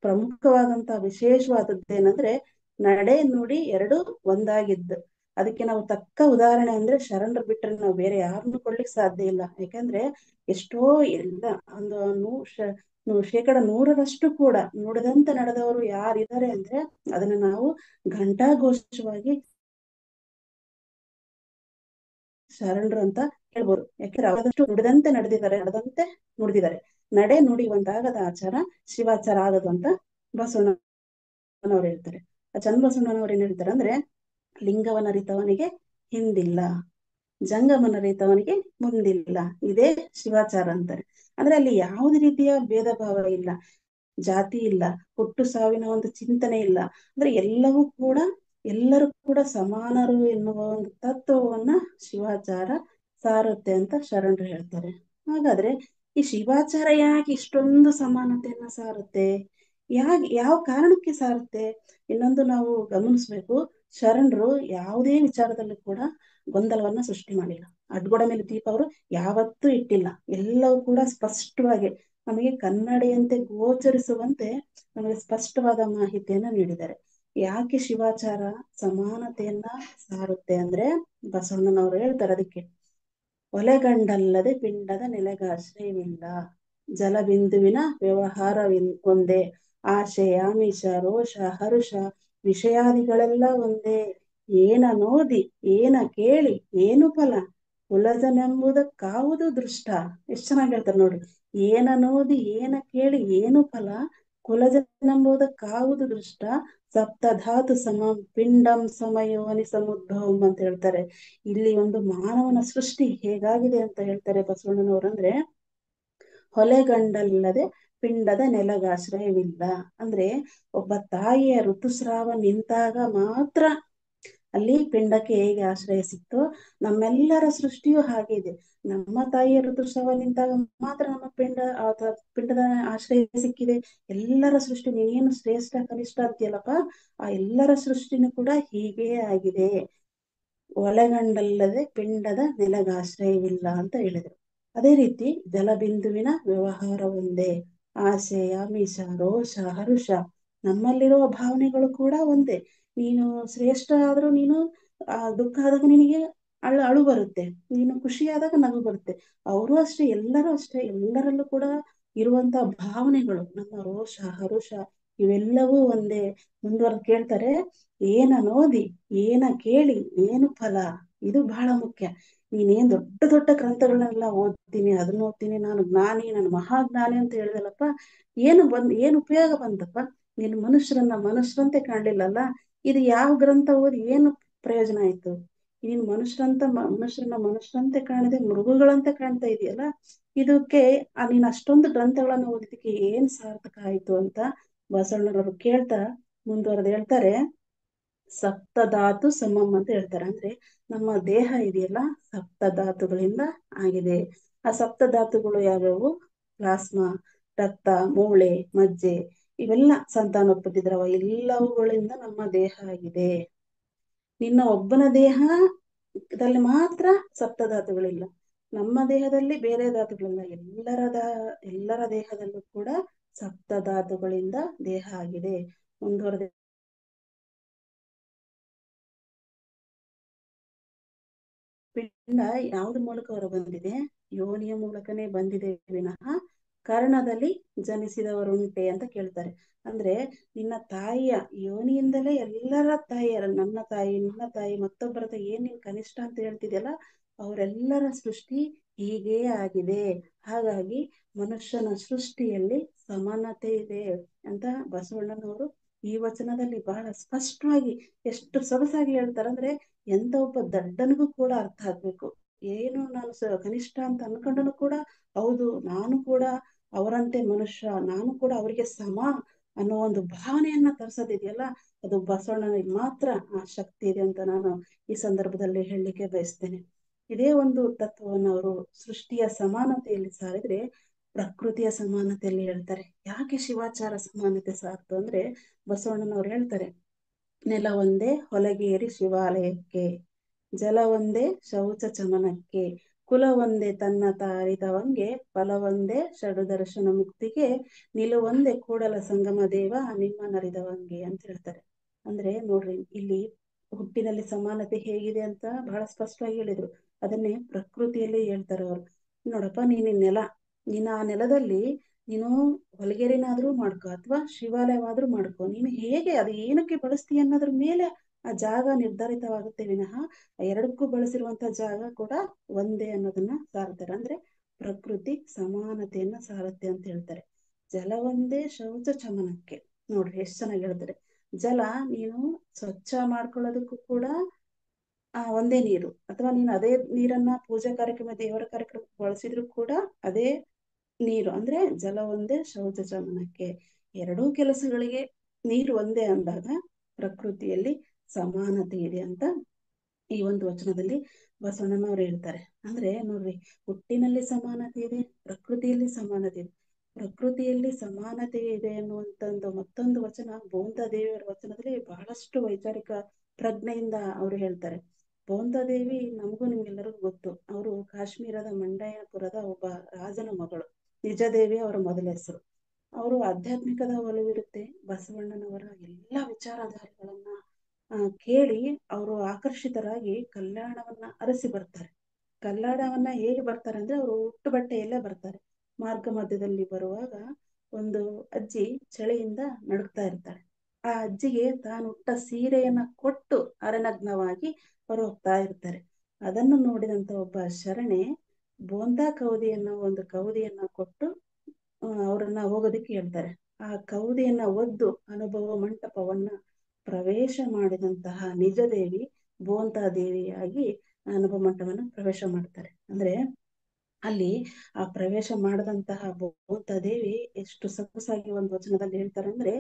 Speaker 5: ಪ್ರಮುಖವಾದಂತಹ ವಿಶೇಷವಾದದ್ದೇನಂದ್ರೆ ನಡೆ ನುಡಿ ಎರಡು ಒಂದಾಗಿದ್ದು ಅದಕ್ಕೆ ನಾವು ತಕ್ಕ ಉದಾಹರಣೆ ಅಂದ್ರೆ ಶರಣರು ಬಿಟ್ರೆ ನಾವು ಬೇರೆ ಯಾರನ್ನು ಕೊಡ್ಲಿಕ್ಕೆ ಸಾಧ್ಯ ಇಲ್ಲ. ಯಾಕಂದ್ರೆ ಎಷ್ಟೋ ಎಲ್ಲ ಒಂದು ನೂ ಶೇಕಡ ನೂರರಷ್ಟು ಕೂಡ ನುಡಿದಂತೆ ನಡೆದವರು ಯಾರಿದ್ದಾರೆ ಅಂದ್ರೆ ಅದನ್ನ ನಾವು ಘಂಟಾಘೋಷವಾಗಿ ಶರಣರು ಅಂತ ಹೇಳ್ಬೋದು. ಯಾಕಂದ್ರೆ ಅವರಷ್ಟು ನುಡಿದಂತೆ ನಡೆದಿದ್ದಾರೆ, ನಡೆದಂತೆ ನುಡಿದಿದ್ದಾರೆ. ನಡೆ ನುಡಿ ಒಂದಾಗದ ಆಚಾರ ಶಿವಾಚಾರ ಆಗದು ಅಂತ ಬಸವಣ್ಣನವ್ರು ಹೇಳ್ತಾರೆ. ಆ ಚನ್ನಬಸವಣ್ಣನವ್ರು ಏನ್ ಹೇಳ್ತಾರೆ ಅಂದ್ರೆ ಲಿಂಗವನ್ನ ಅರಿತವನಿಗೆ ಹಿಂದಿಲ್ಲ ಜಂಗಮನರಿತವನಿಗೆ ಮುಂದಿಲ್ಲ. ಇದೇ ಶಿವಾಚಾರ ಅಂತಾರೆ. ಅಂದ್ರೆ ಅಲ್ಲಿ ಯಾವುದೇ ರೀತಿಯ ಭೇದ ಭಾವ ಇಲ್ಲ, ಜಾತಿ ಇಲ್ಲ, ಹುಟ್ಟು ಸಾವಿನ ಒಂದು ಚಿಂತನೆ ಇಲ್ಲ. ಅಂದ್ರೆ ಎಲ್ಲವೂ ಕೂಡ, ಎಲ್ಲರೂ ಕೂಡ ಸಮಾನರು ಎನ್ನುವ ಒಂದು ತತ್ವವನ್ನ ಶಿವಾಚಾರ ಸಾರುತ್ತೆ ಅಂತ ಶರಣರು ಹೇಳ್ತಾರೆ. ಹಾಗಾದ್ರೆ ಈ ಶಿವಾಚಾರ ಯಾಕೆ ಇಷ್ಟೊಂದು ಸಮಾನತೆಯನ್ನ ಸಾರುತ್ತೆ? ಯಾ ಯಾವ ಕಾರಣಕ್ಕೆ ಸಾರುತ್ತೆ? ಇನ್ನೊಂದು ನಾವು ಗಮನಿಸ್ಬೇಕು. ಶರಣರು ಯಾವುದೇ ವಿಚಾರದಲ್ಲೂ ಕೂಡ ಗೊಂದಲವನ್ನ ಸೃಷ್ಟಿ ಮಾಡಿಲ್ಲ. ಅಡ್ಗೊಡ ಮೇಲೆ ದೀಪ ಅವರು ಯಾವತ್ತೂ ಇಟ್ಟಿಲ್ಲ. ಎಲ್ಲವೂ ಕೂಡ ಸ್ಪಷ್ಟವಾಗಿ ನಮಗೆ ಕನ್ನಡಿಯಂತೆ ಗೋಚರಿಸುವಂತೆ ನಮಗೆ ಸ್ಪಷ್ಟವಾದ ಮಾಹಿತಿಯನ್ನ ನೀಡಿದ್ದಾರೆ. ಯಾಕೆ ಶಿವಾಚಾರ ಸಮಾನತೆಯನ್ನ ಸಾರುತ್ತೆ ಅಂದ್ರೆ ಬಸವಣ್ಣನವರು ಹೇಳ್ತಾರೆ ಅದಕ್ಕೆ. ಒಲೆಗಂಡಲ್ಲದೆ ಪಿಂಡದ ನೆಲೆಗಾಶ್ರಯವಿಲ್ಲ ಜಲಬಿಂದುವಿನ ವ್ಯವಹಾರವಿನ್ ಒಂದೇ ಆಶಯ ಆಮಿಷ, ರೋಷ, ಹರುಷ ವಿಷಯಾದಿಗಳೆಲ್ಲ ಒಂದೇ. ಏನ ನೋದಿ ಏನ ಕೇಳಿ, ಏನು ಫಲ? ಕುಲಜನೆಂಬುದಕ್ಕಾವುದು ದೃಷ್ಟ. ಎಷ್ಟು ಚೆನ್ನಾಗಿ ಹೇಳ್ತಾರೆ ನೋಡ್ರಿ. ಏನ ನೋದಿ ಏನ ಕೇಳಿ, ಏನು ಫಲ? ಕುಲಜನೆಂಬುದಕ್ಕಾವುದು ದೃಷ್ಟ. ಸಪ್ತಧಾತು ಸಮ, ಪಿಂಡಂ ಸಮಯೋನಿ ಸಮುದ್ಭವಂ ಅಂತ ಹೇಳ್ತಾರೆ. ಇಲ್ಲಿ ಒಂದು ಮಾನವನ ಸೃಷ್ಟಿ ಹೇಗಾಗಿದೆ ಅಂತ ಹೇಳ್ತಾರೆ ಬಸವಣ್ಣನವರು ಅಂದ್ರೆ, ಹೊಲೆಗಂಡಲ್ಲದೆ ಪಿಂಡದ ನೆಲಗಾಶ್ರಯವಿಲ್ಲ. ಅಂದ್ರೆ ಒಬ್ಬ ತಾಯಿಯ ಋತುಸ್ರಾವ ನಿಂತಾಗ ಮಾತ್ರ ಅಲ್ಲಿ ಪಿಂಡಕ್ಕೆ ಹೇಗೆ ಆಶ್ರಯ ಸಿಕ್ತೋ ನಮ್ಮೆಲ್ಲರ ಸೃಷ್ಟಿಯೂ ಹಾಗೆ ಇದೆ. ನಮ್ಮ ತಾಯಿಯ ಋತುಸ್ರಾವ ನಿಂತಾಗ ಮಾತ್ರ ನಮ್ಮ ಪಿಂಡ ಪಿಂಡದ ಆಶ್ರಯ ಸಿಕ್ಕಿದೆ. ಎಲ್ಲರ ಸೃಷ್ಟಿ ನೀನು ಶ್ರೇಷ್ಠ, ಕನಿಷ್ಠ ಅಂತೀಯಲ್ಲಪ್ಪ, ಆ ಎಲ್ಲರ ಸೃಷ್ಟಿನೂ ಕೂಡ ಹೀಗೇ ಆಗಿದೆ. ಒಳಗಂಡಲ್ಲದೆ ಪಿಂಡದ ನೆಲಗಾಶ್ರಯವಿಲ್ಲ ಅಂತ ಹೇಳಿದರು. ಅದೇ ರೀತಿ ಜಲಬಿಂದುವಿನ ವ್ಯವಹಾರ ಒಂದೇ. ಆಸೆ ಆಮಿಷ ರೋಷ ಹರುಷ ನಮ್ಮಲ್ಲಿರುವ ಭಾವನೆಗಳು ಕೂಡ ಒಂದೇ. ನೀನು ಶ್ರೇಷ್ಠ ಆದ್ರೂ ನೀನು, ಆ, ದುಃಖ ಆದಾಗ ನಿನಗೆ ಅಳು ಅಳು ಬರುತ್ತೆ. ನೀನು ಖುಷಿಯಾದಾಗ ನಗು ಬರುತ್ತೆ. ಅವರು ಅಷ್ಟೇ, ಎಲ್ಲರೂ ಅಷ್ಟೇ, ಎಲ್ಲರಲ್ಲೂ ಕೂಡ ಇರುವಂತ ಭಾವನೆಗಳು ನಮ್ಮ ರೋಷ ಹರುಷ ಇವೆಲ್ಲವೂ ಒಂದೇ. ಮುಂದುವರೆದು ಕೇಳ್ತಾರೆ, ಏನ ನೋದಿ ಏನ ಕೇಳಿ, ಏನು ಫಲ? ಇದು ಬಹಳ ಮುಖ್ಯ. ನೀನೇನ್ ದೊಡ್ಡ ದೊಡ್ಡ ಗ್ರಂಥಗಳನ್ನೆಲ್ಲ ಓದ್ತೀನಿ, ಅದನ್ನ ಓದ್ತೀನಿ ನಾನು ಜ್ಞಾನಿ, ನಾನು ಮಹಾಜ್ಞಾನಿ ಅಂತ ಹೇಳಿದಲ್ಲಪ್ಪ ಏನು ಬಂದ್, ಏನ್ ಉಪಯೋಗ ಬಂತಪ್ಪ ನೀನು ಮನುಷ್ಯರನ್ನ ಮನುಷ್ಯರಂತೆ ಕಾಣ್ಲಿಲ್ಲಲ್ಲ? ಇದು ಯಾವ ಗ್ರಂಥ ಓದಿ ಏನು ಪ್ರಯೋಜನ ಆಯ್ತು? ನೀನ್ ಮನುಷ್ಯರಂತ ಮನುಷ್ಯರನ್ನ ಮನುಷ್ಯರಂತೆ ಕಾಣದೆ, ಮೃಗಗಳಂತೆ ಕಾಣ್ತಾ ಇದೆಯಲ್ಲ? ಇದಕ್ಕೆ, ಆ, ನೀನ್ ಅಷ್ಟೊಂದು ಗ್ರಂಥಗಳನ್ನ ಓದಿದಕ್ಕೆ ಏನ್ ಸಾರ್ಥಕ ಆಯ್ತು ಅಂತ ಬಸವಣ್ಣರವರು ಕೇಳ್ತಾ ಮುಂದುವರೆದು ಹೇಳ್ತಾರೆ. ಸಪ್ತಧಾತು ಸಮಂ ಅಂತ ಹೇಳ್ತಾರೆ. ಅಂದ್ರೆ ನಮ್ಮ ದೇಹ ಇದೆಯಲ್ಲ, ಸಪ್ತಧಾತುಗಳಿಂದ ಆಗಿದೆ. ಆ ಸಪ್ತಧಾತುಗಳು ಯಾವ್ಯಾವು? ಪ್ಲಾಸ್ಮಾ, ರಕ್ತ, ಮೂಳೆ, ಮಜ್ಜೆ, ಇವೆಲ್ಲ ಸಂತಾನೋತ್ಪತ್ತಿ ದ್ರವ ಎಲ್ಲವುಗಳಿಂದ ನಮ್ಮ ದೇಹ ಆಗಿದೆ. ನಿನ್ನ ಒಬ್ಬನ ದೇಹದಲ್ಲಿ ಮಾತ್ರ ಸಪ್ತಧಾತುಗಳಿಲ್ಲ. ನಮ್ಮ ದೇಹದಲ್ಲಿ ಬೇರೆ ಧಾತುಗಳಿಲ್ಲ. ಎಲ್ಲರ ಎಲ್ಲರ ದೇಹದಲ್ಲೂ ಕೂಡ ಸಪ್ತಧಾತುಗಳಿಂದ ದೇಹ ಆಗಿದೆ. ಮುಂದುವರೆದ ಪಿಂಡ ಯಾವ್ದು ಮೂಲಕ ಹೊರ ಬಂದಿದೆ ಯೋನಿಯ ಮೂಲಕನೇ ಬಂದಿದೆ ವಿನಃ ಕರ್ಣದಲ್ಲಿ ಜನಿಸಿದವರುಂಟೆ ಅಂತ ಕೇಳ್ತಾರೆ. ಅಂದ್ರೆ ನಿನ್ನ ತಾಯಿಯ, ಯೋನಿಯಿಂದಲೇ ಎಲ್ಲರ ತಾಯಿಯರ, ನನ್ನ ತಾಯಿ, ನಿನ್ನ ತಾಯಿ, ಮತ್ತೊಬ್ಬರ ತಾಯಿ, ಏನ್ ನೀನ್ ಕನಿಷ್ಠ ಅಂತ ಹೇಳ್ತಿದ್ಯಲ್ಲ, ಅವರೆಲ್ಲರ ಸೃಷ್ಟಿ ಹೀಗೇ ಆಗಿದೆ. ಹಾಗಾಗಿ ಮನುಷ್ಯನ ಸೃಷ್ಟಿಯಲ್ಲಿ ಸಮಾನತೆ ಇದೆ ಅಂತ ಬಸವಣ್ಣನವರು ಈ ವಚನದಲ್ಲಿ ಬಹಳ ಸ್ಪಷ್ಟವಾಗಿ ಎಷ್ಟು ಸೊಗಸಾಗಿ ಹೇಳ್ತಾರೆ. ಅಂದ್ರೆ ಎಂತ ಒಬ್ಬ ದಡ್ಡನಿಗೂ ಕೂಡ ಅರ್ಥ ಆಗ್ಬೇಕು. ಏನು ನಾನು ಕನಿಷ್ಠ ಅಂತ ಅನ್ಕೊಂಡನು ಕೂಡ ಹೌದು, ನಾನು ಕೂಡ ಅವರಂತೆ ಮನುಷ್ಯ, ನಾನು ಕೂಡ ಅವರಿಗೆ ಸಮ ಅನ್ನೋ ಒಂದು ಭಾವನೆಯನ್ನ ತರಿಸೋದಿದೆಯಲ್ಲ, ಅದು ಬಸವಣ್ಣನಿಗೆ ಮಾತ್ರ ಆ ಶಕ್ತಿ ಇದೆ ಅಂತ ನಾನು ಈ ಸಂದರ್ಭದಲ್ಲಿ ಹೇಳಲಿಕ್ಕೆ ಬಯಸ್ತೇನೆ. ಇದೇ ಒಂದು ತತ್ವವನ್ನು ಅವರು ಸೃಷ್ಟಿಯ ಸಮಾನತೆಯಲ್ಲಿ ಸಾರಿದ್ರೆ ಪ್ರಕೃತಿಯ ಸಮಾನತೆಯಲ್ಲಿ ಹೇಳ್ತಾರೆ. ಯಾಕೆ ಶಿವಾಚಾರ ಸಮಾನತೆ ಸಾರ್ತು ಅಂದ್ರೆ ಬಸವಣ್ಣನವ್ರು ಹೇಳ್ತಾರೆ ನೆಲ ಒಂದೇ ಹೊಲಗೇರಿ ಶಿವಾಲಯಕ್ಕೆ, ಜಲ ಒಂದೇ ಶೌಚ ಚಮನಕ್ಕೆ, ಕುಲ ಒಂದೇ ತನ್ನ ತಾರಿದವಂಗೆ ಷಡು ದರ್ಶನ ಮುಕ್ತಿಗೆ ನಿಲುವೊಂದೇ ಕೂಡಲ ಸಂಗಮ ದೇವ ನಿಮ್ಮ ನರಿದವಂಗೆ ಅಂತ ಹೇಳ್ತಾರೆ ಅಂದ್ರೆ ನೋಡ್ರಿ, ಇಲ್ಲಿ ಹುಟ್ಟಿನಲ್ಲಿ ಸಮಾನತೆ ಹೇಗಿದೆ ಅಂತ ಬಹಳ ಸ್ಪಷ್ಟವಾಗಿ ಹೇಳಿದ್ರು. ಅದನ್ನೇ ಪ್ರಕೃತಿಯಲ್ಲಿ ಹೇಳ್ತಾರೆ ಅವರು. ನೋಡಪ್ಪ, ನೀನು ನೆಲ, ನೀನು ಆ ನೆಲದಲ್ಲಿ ನೀನು ಹೊಲಗೇರಿನಾದ್ರೂ ಮಾಡ್ಕೋ ಅಥವಾ ಶಿವಾಲಯವಾದ್ರೂ ಮಾಡ್ಕೋ. ನೀನು ಹೇಗೆ ಅದು ಏನಕ್ಕೆ ಬಳಸ್ತೀಯ ಅನ್ನೋದ್ರ ಮೇಲೆ ಆ ಜಾಗ ನಿರ್ಧಾರಿತವಾಗುತ್ತೆ ವಿನಃ ಎರಡಕ್ಕೂ ಬಳಸಿರುವಂತ ಜಾಗ ಕೂಡ ಒಂದೇ ಅನ್ನೋದನ್ನ ಸಾರುತ್ತಾರೆ. ಅಂದ್ರೆ ಪ್ರಕೃತಿ ಸಮಾನತೆಯನ್ನ ಸಾರುತ್ತೆ ಅಂತ ಹೇಳ್ತಾರೆ. ಜಲ ಒಂದೇ ಶೌಚ ಚಮನಕ್ಕೆ. ನೋಡ್ರಿ ಎಷ್ಟ್ ಚೆನ್ನಾಗಿ ಹೇಳ್ತಾರೆ. ಜಲ ನೀನು ಸ್ವಚ್ಛ ಮಾಡ್ಕೊಳ್ಳೋದಕ್ಕೂ ಕೂಡ ಆ ಒಂದೇ ನೀರು. ಅಥವಾ ನೀನು ಅದೇ ನೀರನ್ನ ಪೂಜಾ ಕಾರ್ಯಕ್ರಮ, ದೇವರ ಕಾರ್ಯಕ್ರಮಕ್ಕೆ ಬಳಸಿದ್ರು ಕೂಡ ಅದೇ ನೀರು ಅಂದ್ರೆ ಜಲ ಒಂದೇ ಶೌಚ ಚಮನಕ್ಕೆ ಎರಡೂ ಕೆಲಸಗಳಿಗೆ ನೀರು ಒಂದೇ ಅಂದಾಗ ಪ್ರಕೃತಿಯಲ್ಲಿ ಸಮಾನತೆ ಇದೆ ಅಂತ ಈ ಒಂದು ವಚನದಲ್ಲಿ ಬಸವಣ್ಣನವರು ಹೇಳ್ತಾರೆ. ಅಂದ್ರೆ ನೋಡ್ರಿ, ಹುಟ್ಟಿನಲ್ಲಿ ಸಮಾನತೆ ಇದೆ, ಪ್ರಕೃತಿಯಲ್ಲಿ ಸಮಾನತೆ ಇದೆ. ಪ್ರಕೃತಿಯಲ್ಲಿ ಸಮಾನತೆ ಇದೆ ಅನ್ನುವಂತ ಒಂದು ಮತ್ತೊಂದು ವಚನ ದೇವಿಯವರ ವಚನದಲ್ಲಿ ಬಹಳಷ್ಟು ವೈಚಾರಿಕ ಪ್ರಜ್ಞೆಯಿಂದ ಅವರು ಹೇಳ್ತಾರೆ. ದೇವಿ ನಮಗೂ ನಿಮ್ಗೆಲ್ಲರಿಗೂ ಗೊತ್ತು. ಅವರು ಕಾಶ್ಮೀರದ ಮಂಡಯಪುರದ ಒಬ್ಬ ರಾಜನ ಮಗಳು. ನಿಜದೇವಿ ಅವರ ಮೊದಲ ಹೆಸರು. ಅವರು ಆಧ್ಯಾತ್ಮಿಕದ ಒಲವಿರುತ್ತೆ. ಬಸವಣ್ಣನವರ ಎಲ್ಲಾ ವಿಚಾರಧಾರೆಗಳನ್ನ ಕೇಳಿ ಅವರು ಆಕರ್ಷಿತರಾಗಿ ಕಲ್ಯಾಣವನ್ನ ಅರಸಿ ಬರ್ತಾರೆ. ಕಲ್ಯಾಣವನ್ನ ಹೇಗೆ ಬರ್ತಾರೆ ಅಂದ್ರೆ ಅವರು ಹುಟ್ಟು ಬಟ್ಟೆಯಲ್ಲೇ ಬರ್ತಾರೆ. ಮಾರ್ಗ ಮಧ್ಯದಲ್ಲಿ ಬರುವಾಗ ಒಂದು ಅಜ್ಜಿ ಚಳಿಯಿಂದ ನಡುಗ್ತಾ ಇರ್ತಾಳೆ. ಆ ಅಜ್ಜಿಗೆ ತಾನು ಉಟ್ಟ ಸೀರೆಯನ್ನ ಕೊಟ್ಟು ಅರನಗ್ನವಾಗಿ ಅವರು ಹೋಗ್ತಾ ಇರ್ತಾರೆ. ಅದನ್ನು ನೋಡಿದಂತ ಒಬ್ಬ ಶರಣೆ ಬೋಂದಾ ಕೌದಿ ಅನ್ನೋ ಒಂದು ಕೌದಿಯನ್ನ ಕೊಟ್ಟು ಅವರನ್ನ ಹೋಗೋದಕ್ಕೆ ಹೇಳ್ತಾರೆ. ಆ ಕೌದಿಯನ್ನ ಒದ್ದು ಅನುಭವ ಮಂಟಪವನ್ನ ಪ್ರವೇಶ ಮಾಡಿದಂತಹ ನಿಜದೇವಿ ಬೋಂತಾ ದೇವಿಯಾಗಿ ಅನುಭವ ಮಂಟಪವನ್ನ ಪ್ರವೇಶ ಮಾಡ್ತಾರೆ. ಅಂದ್ರೆ ಅಲ್ಲಿ ಆ ಪ್ರವೇಶ ಮಾಡದಂತಹ ಬೋಂತ ದೇವಿ ಎಷ್ಟು ಸೊಗಸಾಗಿ ಒಂದು ವಚನದಲ್ಲಿ ಹೇಳ್ತಾರೆ ಅಂದ್ರೆ,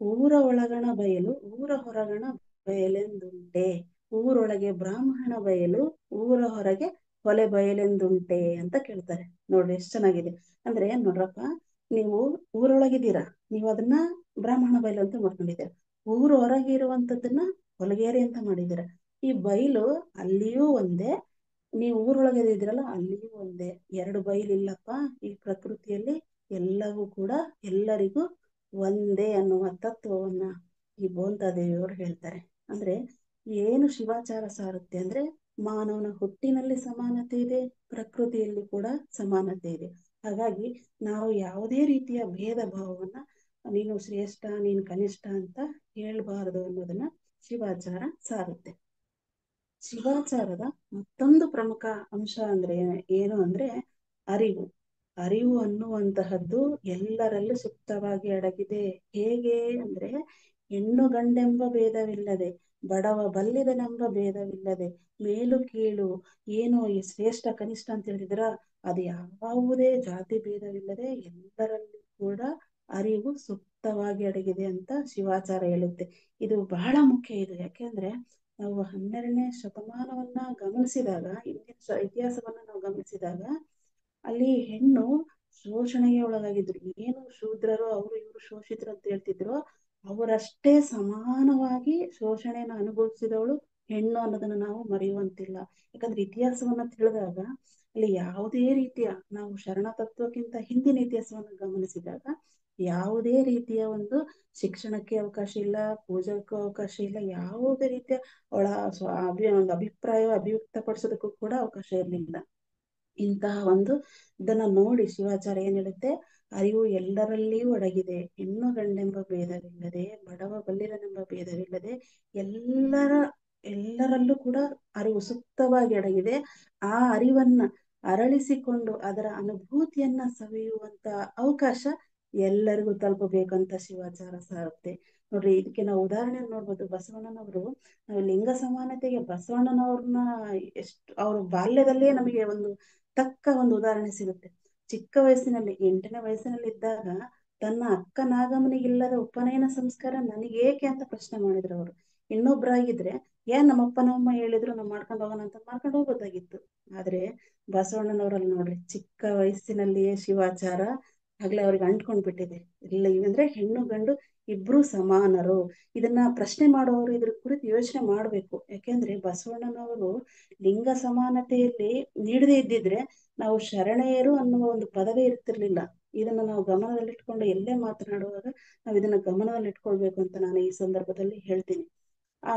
Speaker 5: ಊರ ಒಳಗಣ ಬಯಲು, ಊರ ಹೊರಗಣ ಬಯಲೆಂದುಂಟೆ. ಊರೊಳಗೆ ಬ್ರಾಹ್ಮಣ ಬಯಲು, ಊರ ಹೊರಗೆ ಹೊಲೆ ಬಯಲೆಂದುಂಟೆ ಅಂತ ಕೇಳ್ತಾರೆ. ನೋಡ್ರಿ ಎಷ್ಟ್ ಚೆನ್ನಾಗಿದೆ. ಅಂದ್ರೆ ನೋಡ್ರಪ್ಪ, ನೀವು ಊರೊಳಗಿದ್ದೀರಾ, ನೀವು ಅದನ್ನ ಬ್ರಾಹ್ಮಣ ಬಯಲು ಅಂತ ಮಾಡ್ಕೊಂಡಿದ್ದೀರ. ಊರ ಹೊರಗೆ ಇರುವಂತದ್ದನ್ನ ಹೊಲಗೇರಿ ಅಂತ ಮಾಡಿದ್ದೀರ. ಈ ಬಯಲು ಅಲ್ಲಿಯೂ ಒಂದೇ, ನೀವು ಊರೊಳಗೆ ಇದ್ದೀರಲ್ಲ, ಅಲ್ಲಿಯೂ ಒಂದೇ. ಎರಡು ಬಯಲು ಇಲ್ಲಪ್ಪ, ಈ ಪ್ರಕೃತಿಯಲ್ಲಿ ಎಲ್ಲವೂ ಕೂಡ ಎಲ್ಲರಿಗೂ ಒಂದೇ ಅನ್ನುವ ತತ್ವವನ್ನ ಈ ಬೋಂತಾದೇವಿಯವರು ಹೇಳ್ತಾರೆ. ಅಂದ್ರೆ ಏನು ಶಿವಾಚಾರ ಸಾರುತ್ತೆ ಅಂದ್ರೆ ಮಾನವನ ಹುಟ್ಟಿನಲ್ಲಿ ಸಮಾನತೆ ಇದೆ, ಪ್ರಕೃತಿಯಲ್ಲಿ ಕೂಡ ಸಮಾನತೆ ಇದೆ. ಹಾಗಾಗಿ ನಾವು ಯಾವುದೇ ರೀತಿಯ ಭೇದ ಭಾವವನ್ನ ನೀನು ಶ್ರೇಷ್ಠ, ನೀನು ಕನಿಷ್ಠ ಅಂತ ಹೇಳ್ಬಾರದು ಅನ್ನೋದನ್ನ ಶಿವಾಚಾರ ಸಾರುತ್ತೆ. ಶಿವಾಚಾರದ ಮತ್ತೊಂದು ಪ್ರಮುಖ ಅಂಶ ಅಂದ್ರೆ ಏನು ಅಂದ್ರೆ ಅರಿವು. ಅರಿವು ಅನ್ನುವಂತಹದ್ದು ಎಲ್ಲರಲ್ಲೂ ಸುಪ್ತವಾಗಿ ಅಡಗಿದೆ. ಹೇಗೆ ಅಂದ್ರೆ ಹೆಣ್ಣು ಗಂಡೆಂಬ ಭೇದವಿಲ್ಲದೆ ಬಡವ ಬಲ್ಲಿದನೆಂಬ ಭೇದವಿಲ್ಲದೆ ಮೇಲು ಕೀಳು ಏನು ಈ ಶ್ರೇಷ್ಠ ಕನಿಷ್ಠ ಅಂತ ಹೇಳಿದ್ರ? ಅದು ಯಾವುದೇ ಜಾತಿ ಭೇದವಿಲ್ಲದೆ ಎಲ್ಲರಲ್ಲಿ ಕೂಡ ಅರಿವು ಸುಪ್ತವಾಗಿ ಅಡಗಿದೆ ಅಂತ ಶಿವಾಚಾರ ಹೇಳುತ್ತೆ. ಇದು ಬಹಳ ಮುಖ್ಯ ಇದು. ಯಾಕೆಂದ್ರೆ ನಾವು ಹನ್ನೆರಡನೇ ಶತಮಾನವನ್ನ ಗಮನಿಸಿದಾಗ ಇಂದಿನ ಇತಿಹಾಸವನ್ನ ನಾವು ಗಮನಿಸಿದಾಗ ಅಲ್ಲಿ ಹೆಣ್ಣು ಶೋಷಣೆಗೆ ಒಳಗಾಗಿದ್ರು. ಏನು ಶೂದ್ರರು ಅವರು ಇವರು ಶೋಷಿತರು ಅಂತ ಹೇಳ್ತಿದ್ರು. ಅವರಷ್ಟೇ ಸಮಾನವಾಗಿ ಶೋಷಣೆಯನ್ನು ಅನುಭವಿಸಿದವಳು ಹೆಣ್ಣು ಅನ್ನೋದನ್ನ ನಾವು ಮರೆಯುವಂತಿಲ್ಲ. ಯಾಕಂದ್ರೆ ಇತಿಹಾಸವನ್ನ ತಿಳಿದಾಗ, ಅಲ್ಲಿ ಯಾವುದೇ ರೀತಿಯ ನಾವು ಶರಣ ತತ್ವಕ್ಕಿಂತ ಹಿಂದಿನ ಇತಿಹಾಸವನ್ನು ಗಮನಿಸಿದಾಗ, ಯಾವುದೇ ರೀತಿಯ ಒಂದು ಶಿಕ್ಷಣಕ್ಕೆ ಅವಕಾಶ ಇಲ್ಲ ಪೂಜಾಕ್ಕೂ ಅವಕಾಶ ಇಲ್ಲ, ಯಾವುದೇ ರೀತಿಯ ಅವಳ ಅಭಿ, ಒಂದು ಅಭಿಪ್ರಾಯ ಅಭಿವ್ಯಕ್ತಪಡಿಸೋದಕ್ಕೂ ಕೂಡ ಅವಕಾಶ ಇರಲಿಲ್ಲ. ಇಂತಹ ಒಂದು ಇದನ್ನ ನೋಡಿ ಶಿವಾಚಾರ್ಯ ಏನ್ ಹೇಳುತ್ತೆ ಅರಿವು ಎಲ್ಲರಲ್ಲಿಯೂ ಅಡಗಿದೆ. ಹೆಣ್ಣು ಗಂಡೆಂಬ ಭೇದವಿಲ್ಲದೆ, ಬಡವ ಬಲ್ಲಿರನೆಂಬ ಭೇದವಿಲ್ಲದೆ, ಎಲ್ಲರ, ಎಲ್ಲರಲ್ಲೂ ಕೂಡ ಅರಿವು ಸುಪ್ತವಾಗಿ ಅಡಗಿದೆ. ಆ ಅರಿವನ್ನ ಅರಳಿಸಿಕೊಂಡು ಅದರ ಅನುಭೂತಿಯನ್ನ ಸವಿಯುವಂತ ಅವಕಾಶ ಎಲ್ಲರಿಗೂ ತಲುಪಬೇಕಂತ ಶಿವಾಚಾರ ಸಾರುತ್ತೆ ನೋಡ್ರಿ, ಇದಕ್ಕೆ ನಾವು ಉದಾಹರಣೆ ನೋಡ್ಬೋದು. ಬಸವಣ್ಣನವರು, ನಾವು ಲಿಂಗ ಸಮಾನತೆಗೆ ಬಸವಣ್ಣನವ್ರನ್ನ ಎಷ್ಟು, ಅವ್ರ ಬಾಲ್ಯದಲ್ಲೇ ನಮಗೆ ಒಂದು ತಕ್ಕ ಒಂದು ಉದಾಹರಣೆ ಸಿಗುತ್ತೆ. ಚಿಕ್ಕ ವಯಸ್ಸಿನಲ್ಲಿ, ಎಂಟನೇ ವಯಸ್ಸಿನಲ್ಲಿ ಇದ್ದಾಗ ತನ್ನ ಅಕ್ಕ ನಾಗಮ್ಮನಿಗಿಲ್ಲದ ಉಪನಯನ ಸಂಸ್ಕಾರ ನನಗೇಕೆ ಅಂತ ಪ್ರಶ್ನೆ ಮಾಡಿದ್ರು ಅವರು. ಇನ್ನೊಬ್ರಾಗಿದ್ರೆ, ಏನ್ ನಮ್ಮಪ್ಪ ನಮ್ಮಮ್ಮ ಹೇಳಿದ್ರು ನಾವು ಮಾಡ್ಕೊಂಡು ಹೋಗೋಣ ಅಂತ ಮಾಡ್ಕೊಂಡು ಹೋಗೋದಾಗಿತ್ತು ಆದ್ರೆ ಬಸವಣ್ಣನವರಲ್ಲಿ ನೋಡ್ರಿ, ಚಿಕ್ಕ ವಯಸ್ಸಿನಲ್ಲಿಯೇ ಶಿವಾಚಾರ ಆಗ್ಲೇ ಅವ್ರಿಗೆ ಅಂಟ್ಕೊಂಡ್ ಬಿಟ್ಟಿದೆ ಇಲ್ಲ, ಇವಂದ್ರೆ ಹೆಣ್ಣು ಗಂಡು ಇಬ್ರು ಸಮಾನರು. ಇದನ್ನ ಪ್ರಶ್ನೆ ಮಾಡುವವರು ಇದ್ರ ಕುರಿತು ಯೋಚನೆ ಮಾಡ್ಬೇಕು. ಯಾಕೆಂದ್ರೆ ಬಸವಣ್ಣನವರು ಲಿಂಗ ಸಮಾನತೆಯಲ್ಲಿ ನೀಡದೇ ಇದ್ದಿದ್ರೆ ನಾವು ಶರಣೆಯರು ಅನ್ನುವ ಒಂದು ಪದವೇ ಇರ್ತಿರ್ಲಿಲ್ಲ. ಇದನ್ನ ನಾವು ಗಮನದಲ್ಲಿಟ್ಕೊಂಡು ಎಲ್ಲೇ ಮಾತನಾಡುವಾಗ ನಾವು ಇದನ್ನ ಗಮನದಲ್ಲಿ ಇಟ್ಕೊಳ್ಬೇಕು ಅಂತ ನಾನು ಈ ಸಂದರ್ಭದಲ್ಲಿ ಹೇಳ್ತೀನಿ. ಆ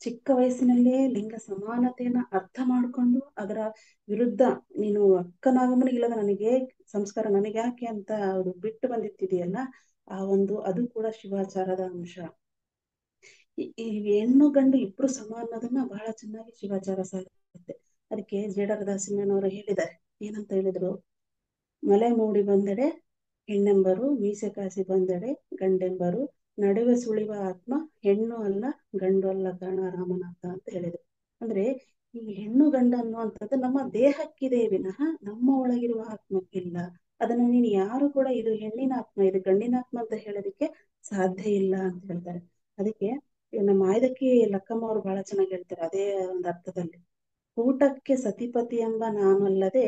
Speaker 5: ಚಿಕ್ಕ ವಯಸ್ಸಿನಲ್ಲೇ ಲಿಂಗ ಸಮಾನತೆಯನ್ನ ಅರ್ಥ ಮಾಡ್ಕೊಂಡು ಅದರ ವಿರುದ್ಧ ನೀನು ಅಕ್ಕನಾಗಮನಿಗಿಲ್ಲದ ನನಗೆ ಸಂಸ್ಕಾರ ನನಗೆ ಯಾಕೆ ಅಂತ ಅವರು ಬಿಟ್ಟು ಬಂದಿತ್ತಿದೆಯಲ್ಲ ಆ ಒಂದು ಅದು ಕೂಡ ಶಿವಾಚಾರದ ಅಂಶ. ಈ ಹೆಣ್ಣು ಗಂಡು ಇಬ್ರು ಸಮ ಅನ್ನೋದನ್ನ ಬಹಳ ಚೆನ್ನಾಗಿ ಶಿವಾಚಾರ ಸಾರುತ್ತೆ. ಅದಕ್ಕೆ ಜೇಡರ ದಾಸಿಮಯ್ಯನವರು ಹೇಳಿದ್ದಾರೆ. ಏನಂತ ಹೇಳಿದ್ರು? ಮಲೆ ಮೂಡಿ ಬಂದೆಡೆ ಹೆಣ್ಣೆಂಬರು, ಮೀಸೆ ಕಾಸಿ ಬಂದೆಡೆ ಗಂಡೆಂಬರು, ನಡುವೆ ಸುಳಿವ ಆತ್ಮ, ಹೆಣ್ಣು ಅಲ್ಲ, ಗಂಡು ಅಲ್ಲ ಕಾರಣ ರಾಮನಾಥ ಅಂತ ಹೇಳಿದ್ರು. ಅಂದ್ರೆ ಈ ಹೆಣ್ಣು ಗಂಡ ಅನ್ನುವಂಥದ್ದು ನಮ್ಮ ದೇಹಕ್ಕಿದೆ ವಿನಃ ನಮ್ಮ ಒಳಗಿರುವ ಆತ್ಮಕ್ಕಿಲ್ಲ. ಅದನ್ನ ನೀನು ಯಾರು ಕೂಡ ಇದು ಹೆಣ್ಣಿನ ಆತ್ಮ, ಇದು ಗಂಡಿನ ಆತ್ಮ ಅಂತ ಹೇಳೋದಕ್ಕೆ ಸಾಧ್ಯ ಇಲ್ಲ ಅಂತ ಹೇಳ್ತಾರೆ. ಅದಕ್ಕೆ ನಮ್ಮ ಆಯ್ದಕ್ಕಿ ಲಕ್ಕಮ್ಮ ಅವ್ರು ಬಹಳ ಚೆನ್ನಾಗಿ ಹೇಳ್ತಾರೆ ಅದೇ ಒಂದು ಅರ್ಥದಲ್ಲಿ. ಕೂಟಕ್ಕೆ ಸತಿಪತಿ ಎಂಬ ನಾನಲ್ಲದೆ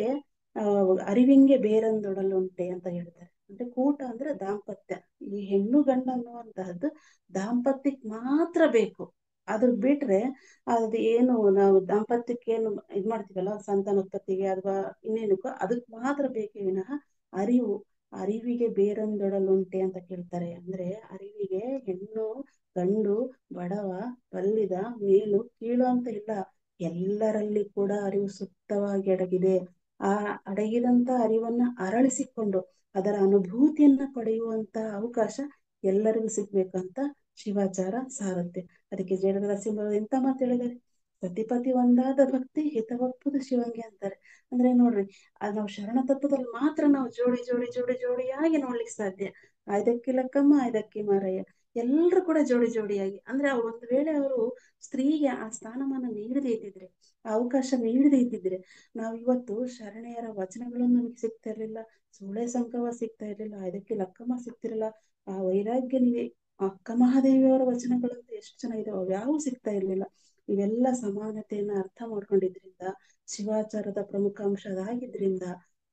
Speaker 5: ಅಹ್ ಅರಿವಿಂಗೆ ಬೇರೊಂದೊಡಲುಂಟೆ ಅಂತ ಹೇಳ್ತಾರೆ. ಅಂದ್ರೆ ಕೂಟ ಅಂದ್ರೆ ದಾಂಪತ್ಯ. ಈ ಹೆಣ್ಣು ಗಂಡ ಅನ್ನುವಂತಹದ್ದು ದಾಂಪತ್ಯಕ್ ಮಾತ್ರ ಬೇಕು. ಅದ್ರ ಬಿಟ್ರೆ ಅದು ಏನು ನಾವು ದಾಂಪತ್ಯಕ್ಕೆ ಏನು ಇದ್ ಮಾಡ್ತೀವಲ್ಲ, ಸಂತಾನೋತ್ಪತ್ತಿಗೆ ಅಥವಾ ಇನ್ನೇನಕ್ಕೋ ಅದಕ್ ಮಾತ್ರ ಬೇಕೇ ವಿನಃ ಅರಿವು, ಅರಿವಿಗೆ ಬೇರೊಂದೊಡಲುಂಟೆ ಅಂತ ಕೇಳ್ತಾರೆ. ಅಂದ್ರೆ ಅರಿವಿಗೆ ಹೆಣ್ಣು, ಗಂಡು, ಬಡವ, ಬಲ್ಲಿದ, ಮೇಲು, ಕೀಳು ಅಂತ ಇಲ್ಲ. ಎಲ್ಲರಲ್ಲಿ ಕೂಡ ಅರಿವು ಸುಪ್ತವಾಗಿ ಅಡಗಿದೆ. ಆ ಅಡಗಿದಂತ ಅರಿವನ್ನ ಅರಳಿಸಿಕೊಂಡು ಅದರ ಅನುಭೂತಿಯನ್ನ ಪಡೆಯುವಂತ ಅವಕಾಶ ಎಲ್ಲರಿಗೂ ಸಿಗ್ಬೇಕಂತ ಶಿವಾಚಾರ ಸಾರುತ್ತೆ ಅದಕ್ಕೆ ಜೇಡರ ಸಿಂಹ ಎಂತ ಮಾತು ಹೇಳಿದ್ದಾರೆ? ಸತಿಪತಿ ಒಂದಾದ ಭಕ್ತಿ ಹಿತವಪ್ಪದ ಶಿವಂಗೆ ಅಂತಾರೆ. ಅಂದ್ರೆ ನೋಡ್ರಿ, ಅದ್ ನಾವು ಶರಣ ತತ್ವದಲ್ಲಿ ಮಾತ್ರ ನಾವು ಜೋಡಿ ಜೋಡಿ ಜೋಡಿ, ಜೋಡಿಯಾಗಿ ನೋಡ್ಲಿಕ್ಕೆ ಸಾಧ್ಯ. ಆಯ್ದಕ್ಕಿ ಲಕ್ಕಮ್ಮ, ಆಯ್ದಕ್ಕಿ ಮಾರಯ್ಯ ಎಲ್ಲರೂ ಕೂಡ ಜೋಡಿ, ಜೋಡಿಯಾಗಿ. ಅಂದ್ರೆ ಒಂದ್ ವೇಳೆ ಅವರು ಸ್ತ್ರೀಗೆ ಆ ಸ್ಥಾನಮಾನ ನೀಡದೇ ಇದ್ದಿದ್ರೆ, ಆ ಅವಕಾಶ ನೀಡದೇ ಇದ್ದಿದ್ರೆ, ನಾವು ಇವತ್ತು ಶರಣೆಯರ ವಚನಗಳು ನಮ್ಗೆ ಸಿಗ್ತಾ ಇರ್ಲಿಲ್ಲ, ಸೂಳೆ ಸಂಕವ ಸಿಗ್ತಾ ಇರ್ಲಿಲ್ಲ, ಆಯ್ದಕ್ಕಿ ಲಕ್ಕಮ್ಮ ಸಿಗ್ತಿರಲ್ಲ, ಆ ವೈರಾಗ್ಯ ನೀವೇ, ಅಕ್ಕ ಮಹಾದೇವಿಯವರ ವಚನಗಳಂತೂ ಎಷ್ಟು ಚೆನ್ನಾಗಿದಾವೆ ಅವ್ಯಾವು ಸಿಗ್ತಾ ಇರ್ಲಿಲ್ಲ. ಇವೆಲ್ಲ ಸಮಾನತೆಯನ್ನ ಅರ್ಥ ಮಾಡ್ಕೊಂಡಿದ್ರಿಂದ, ಶಿವಾಚಾರದ ಪ್ರಮುಖ ಅಂಶ ಅದಾಗಿದ್ರಿಂದ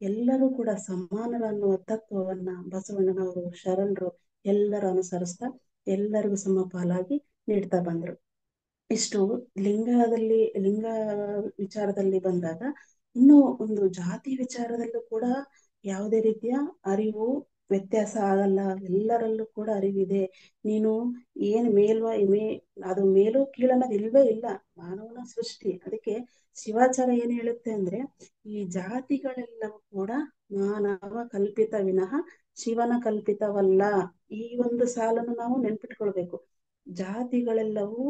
Speaker 5: ಎಲ್ಲರೂ ಕೂಡ ಸಮಾನರ ಅನ್ನುವ ತತ್ವವನ್ನ ಬಸವಣ್ಣನವರು, ಶರಣರು ಎಲ್ಲರೂ ಅನುಸರಿಸ್ತಾ ಎಲ್ಲರಿಗೂ ಸಮಪಾಲಾಗಿ ನೀಡ್ತಾ ಬಂದ್ರು. ಇಷ್ಟು ಲಿಂಗದಲ್ಲಿ, ಲಿಂಗ ವಿಚಾರದಲ್ಲಿ ಬಂದಾಗ, ಇನ್ನು ಒಂದು ಜಾತಿ ವಿಚಾರದಲ್ಲೂ ಕೂಡ ಯಾವುದೇ ರೀತಿಯ ಅರಿವು ವ್ಯತ್ಯಾಸ ಆಗಲ್ಲ, ಎಲ್ಲರಲ್ಲೂ ಕೂಡ ಅರಿವಿದೆ. ನೀನು ಏನ್ ಮೇಲ್ವ, ಮೇ, ಅದು ಮೇಲೂ ಕೀಳನ್ನೋದು ಇಲ್ವೇ ಇಲ್ಲ, ಮಾನವನ ಸೃಷ್ಟಿ. ಅದಕ್ಕೆ ಶಿವಾಚಾರ ಏನ್ ಹೇಳುತ್ತೆ ಅಂದ್ರೆ, ಈ ಜಾತಿಗಳೆಲ್ಲವೂ ಕೂಡ ಮಾನವ ಕಲ್ಪಿತ ವಿನಃ ಶಿವನ ಕಲ್ಪಿತವಲ್ಲ. ಈ ಒಂದು ಸಾಲನ್ನು ನಾವು ನೆನ್ಪಿಟ್ಕೊಳ್ಬೇಕು. ಜಾತಿಗಳೆಲ್ಲವೂ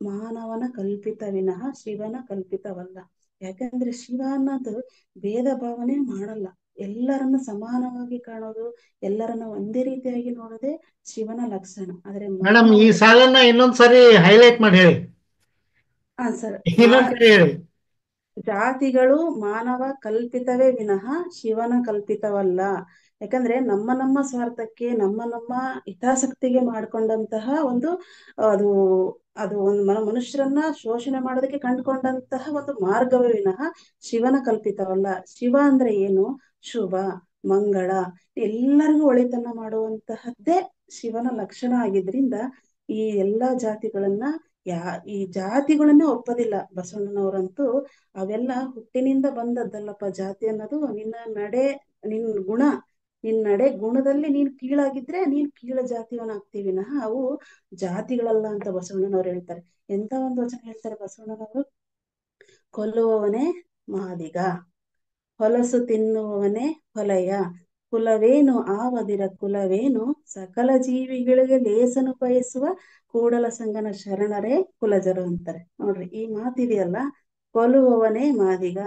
Speaker 5: ಮಾನವನ ಕಲ್ಪಿತ ವಿನಃ ಶಿವನ ಕಲ್ಪಿತವಲ್ಲ. ಯಾಕಂದ್ರೆ ಶಿವ ಅನ್ನೋದು ಭೇದ ಭಾವನೆ ಮಾಡಲ್ಲ. ಎಲ್ಲರನ್ನ ಸಮಾನವಾಗಿ ಕಾಣೋದು ಎಲ್ಲರನ್ನ ಒಂದೇ ರೀತಿಯಾಗಿ ನೋಡೋದೇ ಶಿವನ ಲಕ್ಷಣ. ಆದ್ರೆ
Speaker 1: ಮೇಡಮ್ ಈ ಸಾಲನ್ನ ಇನ್ನೊಂದ್ಸರಿ ಹೈಲೈಟ್ ಮಾಡಿ ಹೇಳಿ.
Speaker 5: ಹಾ ಸರ್
Speaker 1: ಹೇಳಿ.
Speaker 5: ಜಾತಿಗಳು ಮಾನವ ಕಲ್ಪಿತವೇ ವಿನಃ ಶಿವನ ಕಲ್ಪಿತವಲ್ಲ. ಯಾಕಂದ್ರೆ ನಮ್ಮ ನಮ್ಮ ಸ್ವಾರ್ಥಕ್ಕೆ ನಮ್ಮ ನಮ್ಮ ಹಿತಾಸಕ್ತಿಗೆ ಮಾಡ್ಕೊಂಡಂತಹ ಒಂದು ಅದು ಅದು ಒಂದು ಮನುಷ್ಯರನ್ನ ಶೋಷಣೆ ಮಾಡೋದಕ್ಕೆ ಕಂಡುಕೊಂಡಂತಹ ಒಂದು ಮಾರ್ಗವೇ ವಿನಃ ಶಿವನ ಕಲ್ಪಿತವಲ್ಲ. ಶಿವ ಅಂದ್ರೆ ಏನು? ಶುಭ, ಮಂಗಳ, ಎಲ್ಲರಿಗೂ ಒಳಿತನ್ನ ಮಾಡುವಂತಹದ್ದೇ ಶಿವನ ಲಕ್ಷಣ ಆಗಿದ್ರಿಂದ ಈ ಎಲ್ಲಾ ಜಾತಿಗಳನ್ನ ಯಾ, ಈ ಜಾತಿಗಳನ್ನೇ ಒಪ್ಪದಿಲ್ಲ. ಬಸವಣ್ಣನವರಂತೂ ಅವೆಲ್ಲ ಹುಟ್ಟಿನಿಂದ ಬಂದದ್ದಲ್ಲಪ್ಪ ಜಾತಿ ಅನ್ನೋದು. ನಿನ್ನ ನಡೆ, ನಿನ್ ಗುಣ, ನಿನ್ ನಡೆ ಗುಣದಲ್ಲಿ ನೀನ್ ಕೀಳಾಗಿದ್ರೆ ನೀನ್ ಕೀಳ ಜಾತಿಯವನಾಗ್ತೀವಿ. ನಹ, ಅವು ಜಾತಿಗಳಲ್ಲ ಅಂತ ಬಸವಣ್ಣನವ್ರು ಹೇಳ್ತಾರೆ. ಎಂತ ಒಂದು ವಚನ ಹೇಳ್ತಾರೆ ಬಸವಣ್ಣನವರು? ಕೊಲ್ಲುವವನೇ ಮಾದಿಗ. ಹೊಲಸು ತಿನ್ನುವವನೇ ಹೊಲಯ. ಕುಲವೇನು ಆವದಿರ ಕುಲವೇನು? ಸಕಲ ಜೀವಿಗಳಿಗೆ ಲೇಸನು ಬಯಸುವ ಕೂಡಲ ಸಂಗನ ಶರಣರೇ ಕುಲಜರು ಅಂತಾರೆ. ನೋಡ್ರಿ, ಈ ಮಾತಿದೆಯಲ್ಲ, ಕೊಲ್ಲುವವನೇ ಮಾದಿಗ.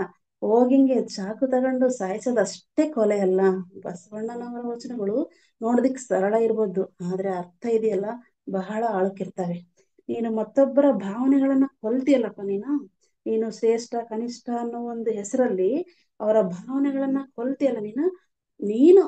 Speaker 5: ಹೋಗಿಂಗೆ ಚಾಕು ತಗೊಂಡು ಸಾಯಿಸೋದಷ್ಟೇ ಕೊಲೆ ಅಲ್ಲ. ಬಸವಣ್ಣನವರ ವಚನಗಳು ನೋಡೋದಿಕ್ ಸರಳ ಇರ್ಬೋದು, ಆದ್ರೆ ಅರ್ಥ ಇದೆಯಲ್ಲ, ಬಹಳ ಆಳಕ್ಕಿರ್ತವೆ. ನೀನು ಮತ್ತೊಬ್ಬರ ಭಾವನೆಗಳನ್ನ ಕೊಲ್ತಿಯಲ್ಲಪ್ಪ ನೀನು? ನೀನು ಶ್ರೇಷ್ಠ, ಕನಿಷ್ಠ ಅನ್ನೋ ಒಂದು ಹೆಸರಲ್ಲಿ ಅವರ ಭಾವನೆಗಳನ್ನ ಕೊಲ್ತಿಯಲ್ಲ ನೀನು? ನೀನು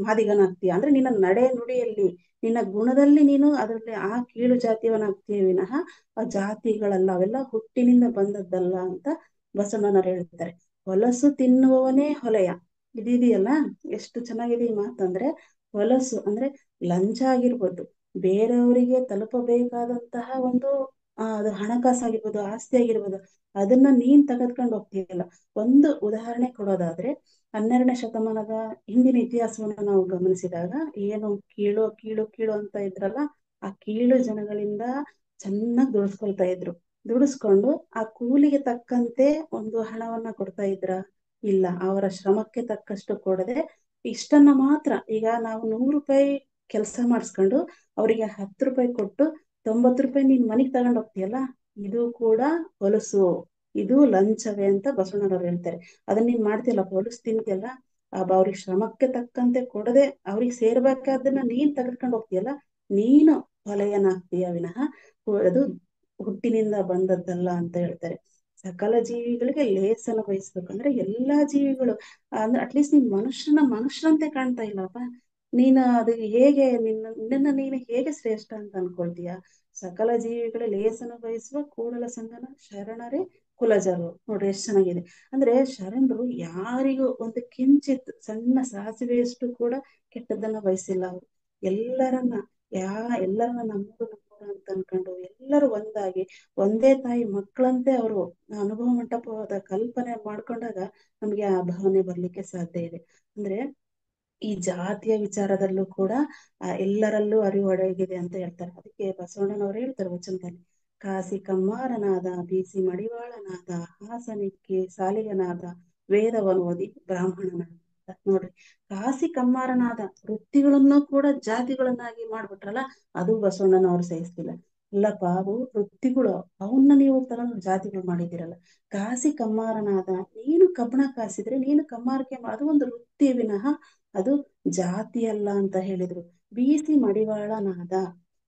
Speaker 5: ಮಾದಿಗನಾಗ್ತೀಯ. ಅಂದ್ರೆ ನಿನ್ನ ನಡೆ ನುಡಿಯಲ್ಲಿ, ನಿನ್ನ ಗುಣದಲ್ಲಿ ನೀನು ಅದರಲ್ಲಿ ಆ ಕೀಳು ಜಾತಿಯವನಾಗ್ತೀಯ ವಿನಃ ಆ ಜಾತಿಗಳಲ್ಲ, ಅವೆಲ್ಲ ಹುಟ್ಟಿನಿಂದ ಬಂದದ್ದಲ್ಲ ಅಂತ ಬಸವಣ್ಣನವರು ಹೇಳ್ತಾರೆ. ಹೊಲಸು ತಿನ್ನುವವನೇ ಹೊಲೆಯ. ಇದಿದೆಯಲ್ಲ? ಎಷ್ಟು ಚೆನ್ನಾಗಿದೆ ಈ ಮಾತಂದ್ರೆ ಹೊಲಸು ಅಂದ್ರೆ ಲಂಚ ಆಗಿರ್ಬೋದು. ಬೇರೆಯವರಿಗೆ ತಲುಪಬೇಕಾದಂತಹ ಒಂದು ಅದು ಹಣಕಾಸಾಗಿರ್ಬೋದು, ಆಸ್ತಿ ಆಗಿರ್ಬೋದು, ಅದನ್ನ ನೀನ್ ತೆಗೆದ್ಕೊಂಡು ಹೋಗ್ತೀಯಲ್ಲ. ಒಂದು ಉದಾಹರಣೆ ಕೊಡೋದಾದ್ರೆ, ಹನ್ನೆರಡನೇ ಶತಮಾನದ ಹಿಂದಿನ ಇತಿಹಾಸವನ್ನು ನಾವು ಗಮನಿಸಿದಾಗ, ಏನು ಕೀಳು ಕೀಳು ಕೀಳು ಅಂತ ಇದ್ರಲ್ಲ, ಆ ಕೀಳು ಜನಗಳಿಂದ ಚೆನ್ನಾಗಿ ದುಡಿಸ್ಕೊಳ್ತಾ ಇದ್ರು. ದುಡಿಸ್ಕೊಂಡು ಆ ಕೂಲಿಗೆ ತಕ್ಕಂತೆ ಒಂದು ಹಣವನ್ನ ಕೊಡ್ತಾ ಇದ್ರ? ಇಲ್ಲ. ಅವರ ಶ್ರಮಕ್ಕೆ ತಕ್ಕಷ್ಟು ಕೊಡದೆ, ಇಷ್ಟನ್ನ ಮಾತ್ರ ಈಗ ನಾವು ನೂರು ರೂಪಾಯಿ ಕೆಲಸ ಮಾಡಿಸ್ಕೊಂಡು, ಅವರಿಗೆ ಹತ್ತು ರೂಪಾಯಿ ಕೊಟ್ಟು ತೊಂಬತ್ತು ರೂಪಾಯಿ ನೀನ್ ಮನೆಗ್ ತಗೊಂಡ್ ಹೋಗ್ತೀಯಲ್ಲ, ಇದು ಕೂಡ ಹೊಲಸು, ಇದು ಲಂಚವೇ ಅಂತ ಬಸವಣ್ಣನವ್ರು ಹೇಳ್ತಾರೆ. ಅದನ್ನ ನೀನ್ ಮಾಡ್ತಿಯಲ್ಲ, ಹೊಲಸು ತಿಂತಿಯಲ್ಲ ಅವ್ರಿಗೆ ಶ್ರಮಕ್ಕೆ ತಕ್ಕಂತೆ ಕೊಡದೆ ಅವ್ರಿಗೆ ಸೇರ್ಬೇಕಾದನ್ನ ನೀನ್ ತೆಗೆದ್ಕೊಂಡು ಹೋಗ್ತೀಯಲ್ಲ, ನೀನು ಹೊಲೆಯನಾಗ್ತೀಯ ವಿನಃ ಅದು ಹುಟ್ಟಿನಿಂದ ಬಂದದ್ದಲ್ಲ ಅಂತ ಹೇಳ್ತಾರೆ. ಸಕಲ ಜೀವಿಗಳಿಗೆ ಲೇಸನ ವಹಿಸ್ಬೇಕಂದ್ರೆ ಎಲ್ಲಾ ಜೀವಿಗಳು, ಅಂದ್ರೆ ಅಟ್ಲೀಸ್ಟ್ ನೀನ್ ಮನುಷ್ಯನ ಮನುಷ್ಯರಂತೆ ಕಾಣ್ತಾ ಇಲ್ಲಪ್ಪ. ನೀನು ಅದು ಹೇಗೆ ನಿನ್ನ ನಿನ್ನ ನೀನು ಹೇಗೆ ಶ್ರೇಷ್ಠ ಅಂತ ಅನ್ಕೊಳ್ತೀಯ? ಸಕಲ ಜೀವಿಗಳ ಲೇಸನ ಬಯಸುವ ಕೂಡಲ ಸಂಗನ ಶರಣರೇ ಕುಲಜರು. ನೋಡ್ರಿ ಎಷ್ಟ್ ಚೆನ್ನಾಗಿದೆ. ಅಂದ್ರೆ ಶರಣರು ಯಾರಿಗೂ ಒಂದು ಕಿಂಚಿತ್ ಸಣ್ಣ ಸಾಸಿವೆಯಷ್ಟು ಕೂಡ ಕೆಟ್ಟದ್ದನ್ನ ಬಯಸಿಲ್ಲ ಅವರು. ಎಲ್ಲರನ್ನ, ಯಾ, ಎಲ್ಲರನ್ನ ನಮ್ಮೂರು ನಮ್ಮೂರು ಅಂತ ಅನ್ಕೊಂಡು ಎಲ್ಲರೂ ಒಂದಾಗಿ, ಒಂದೇ ತಾಯಿ ಮಕ್ಕಳಂತೆ ಅವರು ಅನುಭವ ಮಂಟಪವಾದ ಕಲ್ಪನೆ ಮಾಡ್ಕೊಂಡಾಗ ನಮ್ಗೆ ಆ ಭಾವನೆ ಬರ್ಲಿಕ್ಕೆ ಸಾಧ್ಯ ಇದೆ. ಅಂದ್ರೆ ಈ ಜಾತಿಯ ವಿಚಾರದಲ್ಲೂ ಕೂಡ ಎಲ್ಲರಲ್ಲೂ ಅರಿವು ಅಡಗಿದೆ ಅಂತ ಹೇಳ್ತಾರೆ. ಅದಕ್ಕೆ ಬಸವಣ್ಣನವರು ಹೇಳ್ತಾರೆ ವಚನದಲ್ಲಿ ಕಾಸಿ ಕಮ್ಮಾರನಾದ ಬೀಸಿ ಮಡಿವಾಳನಾದ, ಹಾಸನಿಕ್ಕೆ ಸಾಲಿಗನಾದ ವೇದವನ್ನು ಓದಿ ಬ್ರಾಹ್ಮಣನಾದ. ನೋಡ್ರಿ ಕಾಸಿ ಕಮ್ಮಾರನಾದ ವೃತ್ತಿಗಳನ್ನ ಕೂಡ ಜಾತಿಗಳನ್ನಾಗಿ ಮಾಡ್ಬಿಟ್ರಲ್ಲ, ಅದು ಬಸವಣ್ಣನವ್ರು ಸಹಿಸ್ತಿಲ್ಲ ಇಲ್ಲಪ್ಪ ಅವು ವೃತ್ತಿಗಳು ಅವನ್ನ ನೀವು ತಗೊಂಡು ಜಾತಿಗಳು ಮಾಡಿದಿರಲ್ಲ ಕಾಸಿ ಕಮ್ಮಾರನಾದ ನೀನು ಕಬ್ಬಣ ಕಾಸಿದ್ರೆ ನೀನು ಕಮ್ಮಾರಿಕೆ ಅದು ಒಂದು ವೃತ್ತಿ ವಿನಃ ಅದು ಜಾತಿ ಅಲ್ಲ ಅಂತ ಹೇಳಿದ್ರು. ಬೀಸಿ ಮಡಿವಾಳನಾದ.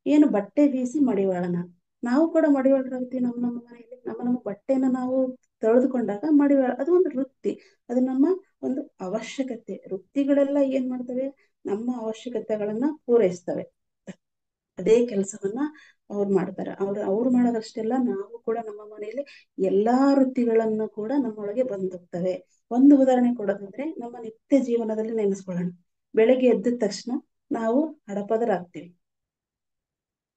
Speaker 5: ಏನು ಬಟ್ಟೆ ಬೀಸಿ ಮಡಿವಾಳನ? ನಾವು ಕೂಡ ಮಡಿವಾಳರಾಗ್ತೀವಿ ನಮ್ಮ ನಮ್ಮ ಮನೆಯಲ್ಲಿ. ನಮ್ಮ ನಮ್ಮ ಬಟ್ಟೆನ ನಾವು ತೊಳೆದುಕೊಂಡಾಗ ಮಡಿವಾಳ, ಅದು ಒಂದು ವೃತ್ತಿ. ಅದು ನಮ್ಮ ಒಂದು ಅವಶ್ಯಕತೆ. ವೃತ್ತಿಗಳೆಲ್ಲ ಏನ್ ಮಾಡ್ತವೆ? ನಮ್ಮ ಅವಶ್ಯಕತೆಗಳನ್ನ ಪೂರೈಸ್ತವೆ. ಅದೇ ಕೆಲಸವನ್ನ ಅವ್ರು ಮಾಡ್ತಾರೆ. ಅವ್ರು ಅವ್ರು ಮಾಡೋದಷ್ಟೆಲ್ಲ ನಾವು ಕೂಡ ನಮ್ಮ ಮನೆಯಲ್ಲಿ ಎಲ್ಲಾ ವೃತ್ತಿಗಳನ್ನು ಕೂಡ ನಮ್ಮೊಳಗೆ ಬಂದೋಗ್ತವೆ. ಒಂದು ಉದಾಹರಣೆ ಕೊಡೋದಂದ್ರೆ ನಮ್ಮ ನಿತ್ಯ ಜೀವನದಲ್ಲಿ ನೆನೆಸ್ಕೊಳ್ಳೋಣ. ಬೆಳಗ್ಗೆ ಎದ್ದ ತಕ್ಷಣ ನಾವು ಹಡಪದರಾಗ್ತೀವಿ.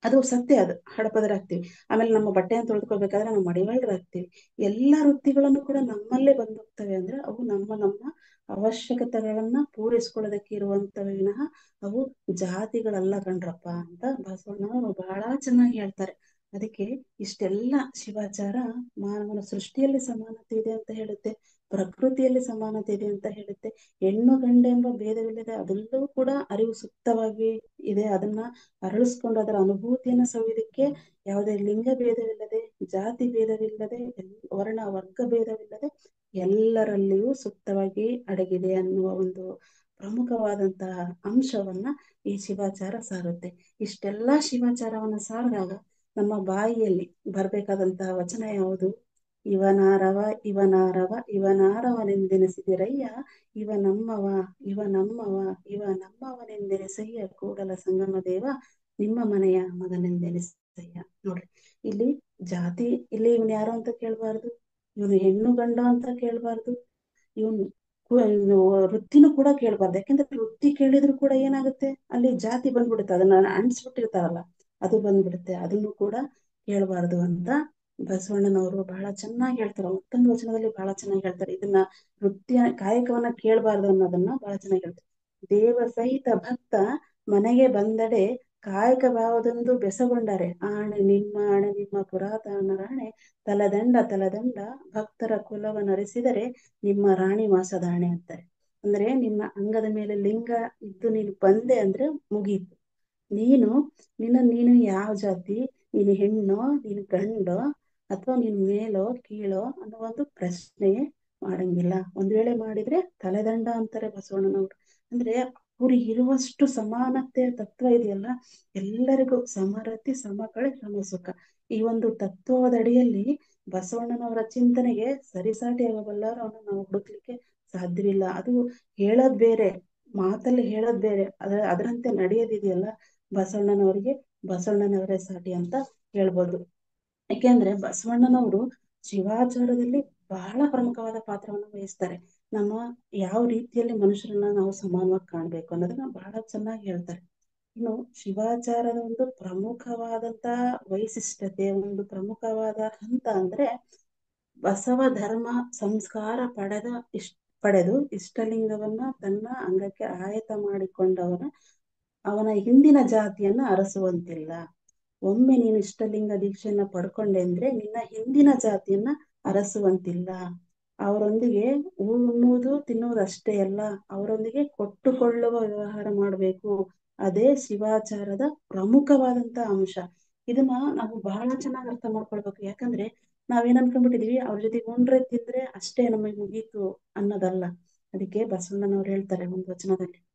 Speaker 5: ಅದು ಸತ್ಯ, ಅದು ಹಡಪದರಾಗ್ತೀವಿ ಆಮೇಲೆ ನಮ್ಮ ಬಟ್ಟೆಯನ್ನು ತೊಳೆದುಕೊಳ್ಬೇಕಾದ್ರೆ ನಾವು ಮಡಿವಾಳರಾಗ್ತೀವಿ ಎಲ್ಲಾ ವೃತ್ತಿಗಳನ್ನು ಕೂಡ ನಮ್ಮಲ್ಲೇ ಬಂದೋಗ್ತವೆ ಅಂದ್ರೆ ಅವು ನಮ್ಮ ನಮ್ಮ ಅವಶ್ಯಕತೆಗಳನ್ನ ಪೂರೈಸ್ಕೊಳ್ಳೋದಕ್ಕೆ ಇರುವಂತವೇ ವಿನಃ ಅವು ಜಾತಿಗಳಲ್ಲ ಕಂಡ್ರಪ್ಪ ಅಂತ ಬಸವಣ್ಣವರು ಬಹಳ ಚೆನ್ನಾಗಿ ಹೇಳ್ತಾರೆ. ಅದಕ್ಕೆ ಇಷ್ಟೆಲ್ಲ ಶಿವಾಚಾರ ಮಾನವನ ಸೃಷ್ಟಿಯಲ್ಲಿ ಸಮಾನತೆ ಇದೆ ಅಂತ ಹೇಳುತ್ತೆ. ಪ್ರಕೃತಿಯಲ್ಲಿ ಸಮಾನತೆ ಇದೆ ಅಂತ ಹೇಳುತ್ತೆ. ಹೆಣ್ಣು, ಗಂಡೆ ಎಂಬ ಭೇದವಿಲ್ಲದೆ ಅದೆಲ್ಲವೂ ಕೂಡ ಅರಿವು ಸುಪ್ತವಾಗಿ ಇದೆ. ಅದನ್ನ ಅರಳಿಸ್ಕೊಂಡು ಅದರ ಅನುಭೂತಿಯನ್ನ ಸವಿಯೋದಕ್ಕೆ ಯಾವುದೇ ಲಿಂಗ ಭೇದವಿಲ್ಲದೆ, ಜಾತಿ ಭೇದವಿಲ್ಲದೆ ವರ್ಣ, ವರ್ಗ ಭೇದವಿಲ್ಲದೆ ಎಲ್ಲರಲ್ಲಿಯೂ ಸುಪ್ತವಾಗಿ ಅಡಗಿದೆ ಅನ್ನುವ ಒಂದು ಪ್ರಮುಖವಾದಂತಹ ಅಂಶವನ್ನ ಈ ಶಿವಾಚಾರ ಸಾರುತ್ತೆ. ಇಷ್ಟೆಲ್ಲಾ ಶಿವಾಚಾರವನ್ನ ಸಾರಿದಾಗ ನಮ್ಮ ಬಾಯಿಯಲ್ಲಿ ಬರ್ಬೇಕಾದಂತಹ ವಚನ ಯಾವುದು? ಇವನಾರವ ಇವನಾರವ, ಇವನಾರವನೆಂದೆನಿಸಿದಿರಯ್ಯ ಇವ ನಮ್ಮವ ಇವ ನಮ್ಮವ ಇವ ನಮ್ಮವನೆಂದೆನಿಸಯ್ಯ ಕೂಡಲ ಸಂಗಮ ದೇವ ನಿಮ್ಮ ಮನೆಯ ಮಗನೆಂದೆನಿಸಯ್ಯ ನೋಡ್ರಿ ಇಲ್ಲಿ ಜಾತಿ, ಇಲ್ಲಿ ಇವನ್ ಯಾರು ಅಂತ ಕೇಳಬಾರ್ದು, ಇವನು ಹೆಣ್ಣು ಗಂಡ ಅಂತ ಕೇಳ್ಬಾರ್ದು, ಇವನು ವೃತ್ತಿನೂ ಕೂಡ ಕೇಳ್ಬಾರ್ದು, ಯಾಕೆಂದ್ರೆ ವೃತ್ತಿ ಕೇಳಿದ್ರು ಕೂಡ ಏನಾಗುತ್ತೆ, ಅಲ್ಲಿ ಜಾತಿ ಬಂದ್ಬಿಡುತ್ತೆ, ಅದನ್ನ ಅಣಿಸ್ಬಿಟ್ಟಿರ್ತಾರಲ್ಲ ಅದು ಬಂದ್ಬಿಡುತ್ತೆ, ಅದನ್ನು ಕೂಡ ಕೇಳಬಾರ್ದು ಅಂತ ಬಸವಣ್ಣನವರು ಬಹಳ ಚೆನ್ನಾಗಿ ಹೇಳ್ತಾರೆ. ಮತ್ತೊಂದು ವಚನದಲ್ಲಿ ಬಹಳ ಚೆನ್ನಾಗಿ ಹೇಳ್ತಾರೆ. ಇದನ್ನ ನೃತ್ಯ ಕಾಯಕವನ್ನ ಕೇಳಬಾರ್ದು ಅನ್ನೋದನ್ನ ಬಹಳ ಚೆನ್ನಾಗಿ ಹೇಳ್ತಾರೆ. ದೇವ ಸಹಿತ ಭಕ್ತ ಮನೆಗೆ ಬಂದಡೆ ಕಾಯಕ ಭಾವದೊಂದು ಬೆಸಗೊಂಡರೆ. ಆಣೆ ನಿಮ್ಮ ಆಣೆ ನಿಮ್ಮ ಪುರಾತನ ರಾಣೆ. ತಲದಂಡ ತಲದಂಡ ಭಕ್ತರ ಕುಲವ ನರೆಸಿದರೆ ನಿಮ್ಮ ರಾಣಿ ಮಾಸದಾಣೆ ಅಂತಾರೆ. ಅಂದ್ರೆ ನಿನ್ನ ಅಂಗದ ಮೇಲೆ ಲಿಂಗ ಇದ್ದು ನೀನು ಬಂದೆ ಅಂದ್ರೆ ಮುಗೀತು. ನೀನು, ನಿನ್ನ ನೀನು ಯಾವ ಜಾತಿ, ನೀನು ಹೆಣ್ಣು, ನೀನು ಗಂಡೋ ಅಥವಾ ನೀನ್ ಮೇಲೋ, ಕೀಳೋ ಅನ್ನೋ ಒಂದು ಪ್ರಶ್ನೆ ಮಾಡಂಗಿಲ್ಲ. ಒಂದ್ ವೇಳೆ ಮಾಡಿದ್ರೆ ತಲೆದಂಡ ಅಂತಾರೆ ಬಸವಣ್ಣನವರು. ಅಂದ್ರೆ ಅವ್ರಿಗೆ ಇರುವಷ್ಟು ಸಮಾನತೆ ತತ್ವ ಇದೆಯಲ್ಲ, ಎಲ್ಲರಿಗೂ ಸಮರತಿ, ಸಮಕಳೆ, ಸಮಸುಖ. ಸುಖ ಈ ಒಂದು ತತ್ವದ ಅಡಿಯಲ್ಲಿ ಬಸವಣ್ಣನವರ ಚಿಂತನೆಗೆ ಸರಿಸಾಟಿ ಆಗಬಲ್ಲಾರು ಅವನ್ನ ನಾವು ಹುಡುಕ್ಲಿಕ್ಕೆ ಸಾಧ್ಯವಿಲ್ಲ. ಅದು ಹೇಳೋದ್ ಬೇರೆ, ಮಾತಲ್ಲಿ ಹೇಳೋದ್ ಬೇರೆ. ಅದ್ರ ಅದರಂತೆ ನಡೆಯೋದಿದೆಯಲ್ಲ ಬಸವಣ್ಣನವರಿಗೆ, ಬಸವಣ್ಣನವರೇ ಸಾಟಿ ಅಂತ ಹೇಳ್ಬೋದು. ಯಾಕೆಂದ್ರೆ ಬಸವಣ್ಣನವರು ಶಿವಾಚಾರದಲ್ಲಿ ಬಹಳ ಪ್ರಮುಖವಾದ ಪಾತ್ರವನ್ನು ವಹಿಸ್ತಾರೆ. ನಮ್ಮ ಯಾವ ರೀತಿಯಲ್ಲಿ ಮನುಷ್ಯರನ್ನ ನಾವು ಸಮಾನವಾಗಿ ಕಾಣ್ಬೇಕು ಅನ್ನೋದನ್ನ ಬಹಳ ಚೆನ್ನಾಗಿ ಹೇಳ್ತಾರೆ. ಇನ್ನು ಶಿವಾಚಾರದ ಒಂದು ಪ್ರಮುಖವಾದಂತ ವೈಶಿಷ್ಟ್ಯತೆ, ಒಂದು ಪ್ರಮುಖವಾದ ಹಂತ ಅಂದ್ರೆ ಬಸವ ಧರ್ಮ ಸಂಸ್ಕಾರ ಪಡೆದ ಇಷ್ಟ ಪಡೆದು ಇಷ್ಟಲಿಂಗವನ್ನ ತನ್ನ ಅಂಗಕ್ಕೆ ಆಯತ ಮಾಡಿಕೊಂಡವನ ಅವನ ಹಿಂದಿನ ಜಾತಿಯನ್ನ ಅರಸುವಂತಿಲ್ಲ. ಒಮ್ಮೆ ನೀನು ಇಷ್ಟಲಿಂಗ ದೀಕ್ಷೆಯನ್ನ ಪಡ್ಕೊಂಡೆ ಅಂದ್ರೆ ನಿನ್ನ ಹಿಂದಿನ ಜಾತಿಯನ್ನ ಅರಸುವಂತಿಲ್ಲ. ಅವರೊಂದಿಗೆ ಉಣ್ಣುವುದು, ತಿನ್ನುವುದು ಅಷ್ಟೇ ಅಲ್ಲ, ಅವರೊಂದಿಗೆ ಕೊಟ್ಟುಕೊಳ್ಳುವ ವ್ಯವಹಾರ ಮಾಡಬೇಕು. ಅದೇ ಶಿವಾಚಾರದ ಪ್ರಮುಖವಾದಂತ ಅಂಶ. ಇದನ್ನ ನಾವು ಬಹಳ ಚೆನ್ನಾಗಿ ಅರ್ಥ ಮಾಡ್ಕೊಳ್ಬೇಕು. ಯಾಕಂದ್ರೆ ನಾವೇನ್ ಅನ್ಕೊಂಡ್ಬಿಟ್ಟಿದೀವಿ, ಅವ್ರ ಜೊತೆ ಉಂಡ್ರೆ ತಿಂದ್ರೆ ಅಷ್ಟೇ ನಮಗೆ ಮುಗೀತು ಅನ್ನೋದಲ್ಲ. ಅದಕ್ಕೆ ಬಸವಣ್ಣನವ್ರು ಹೇಳ್ತಾರೆ ಒಂದು ವಚನದಲ್ಲಿ.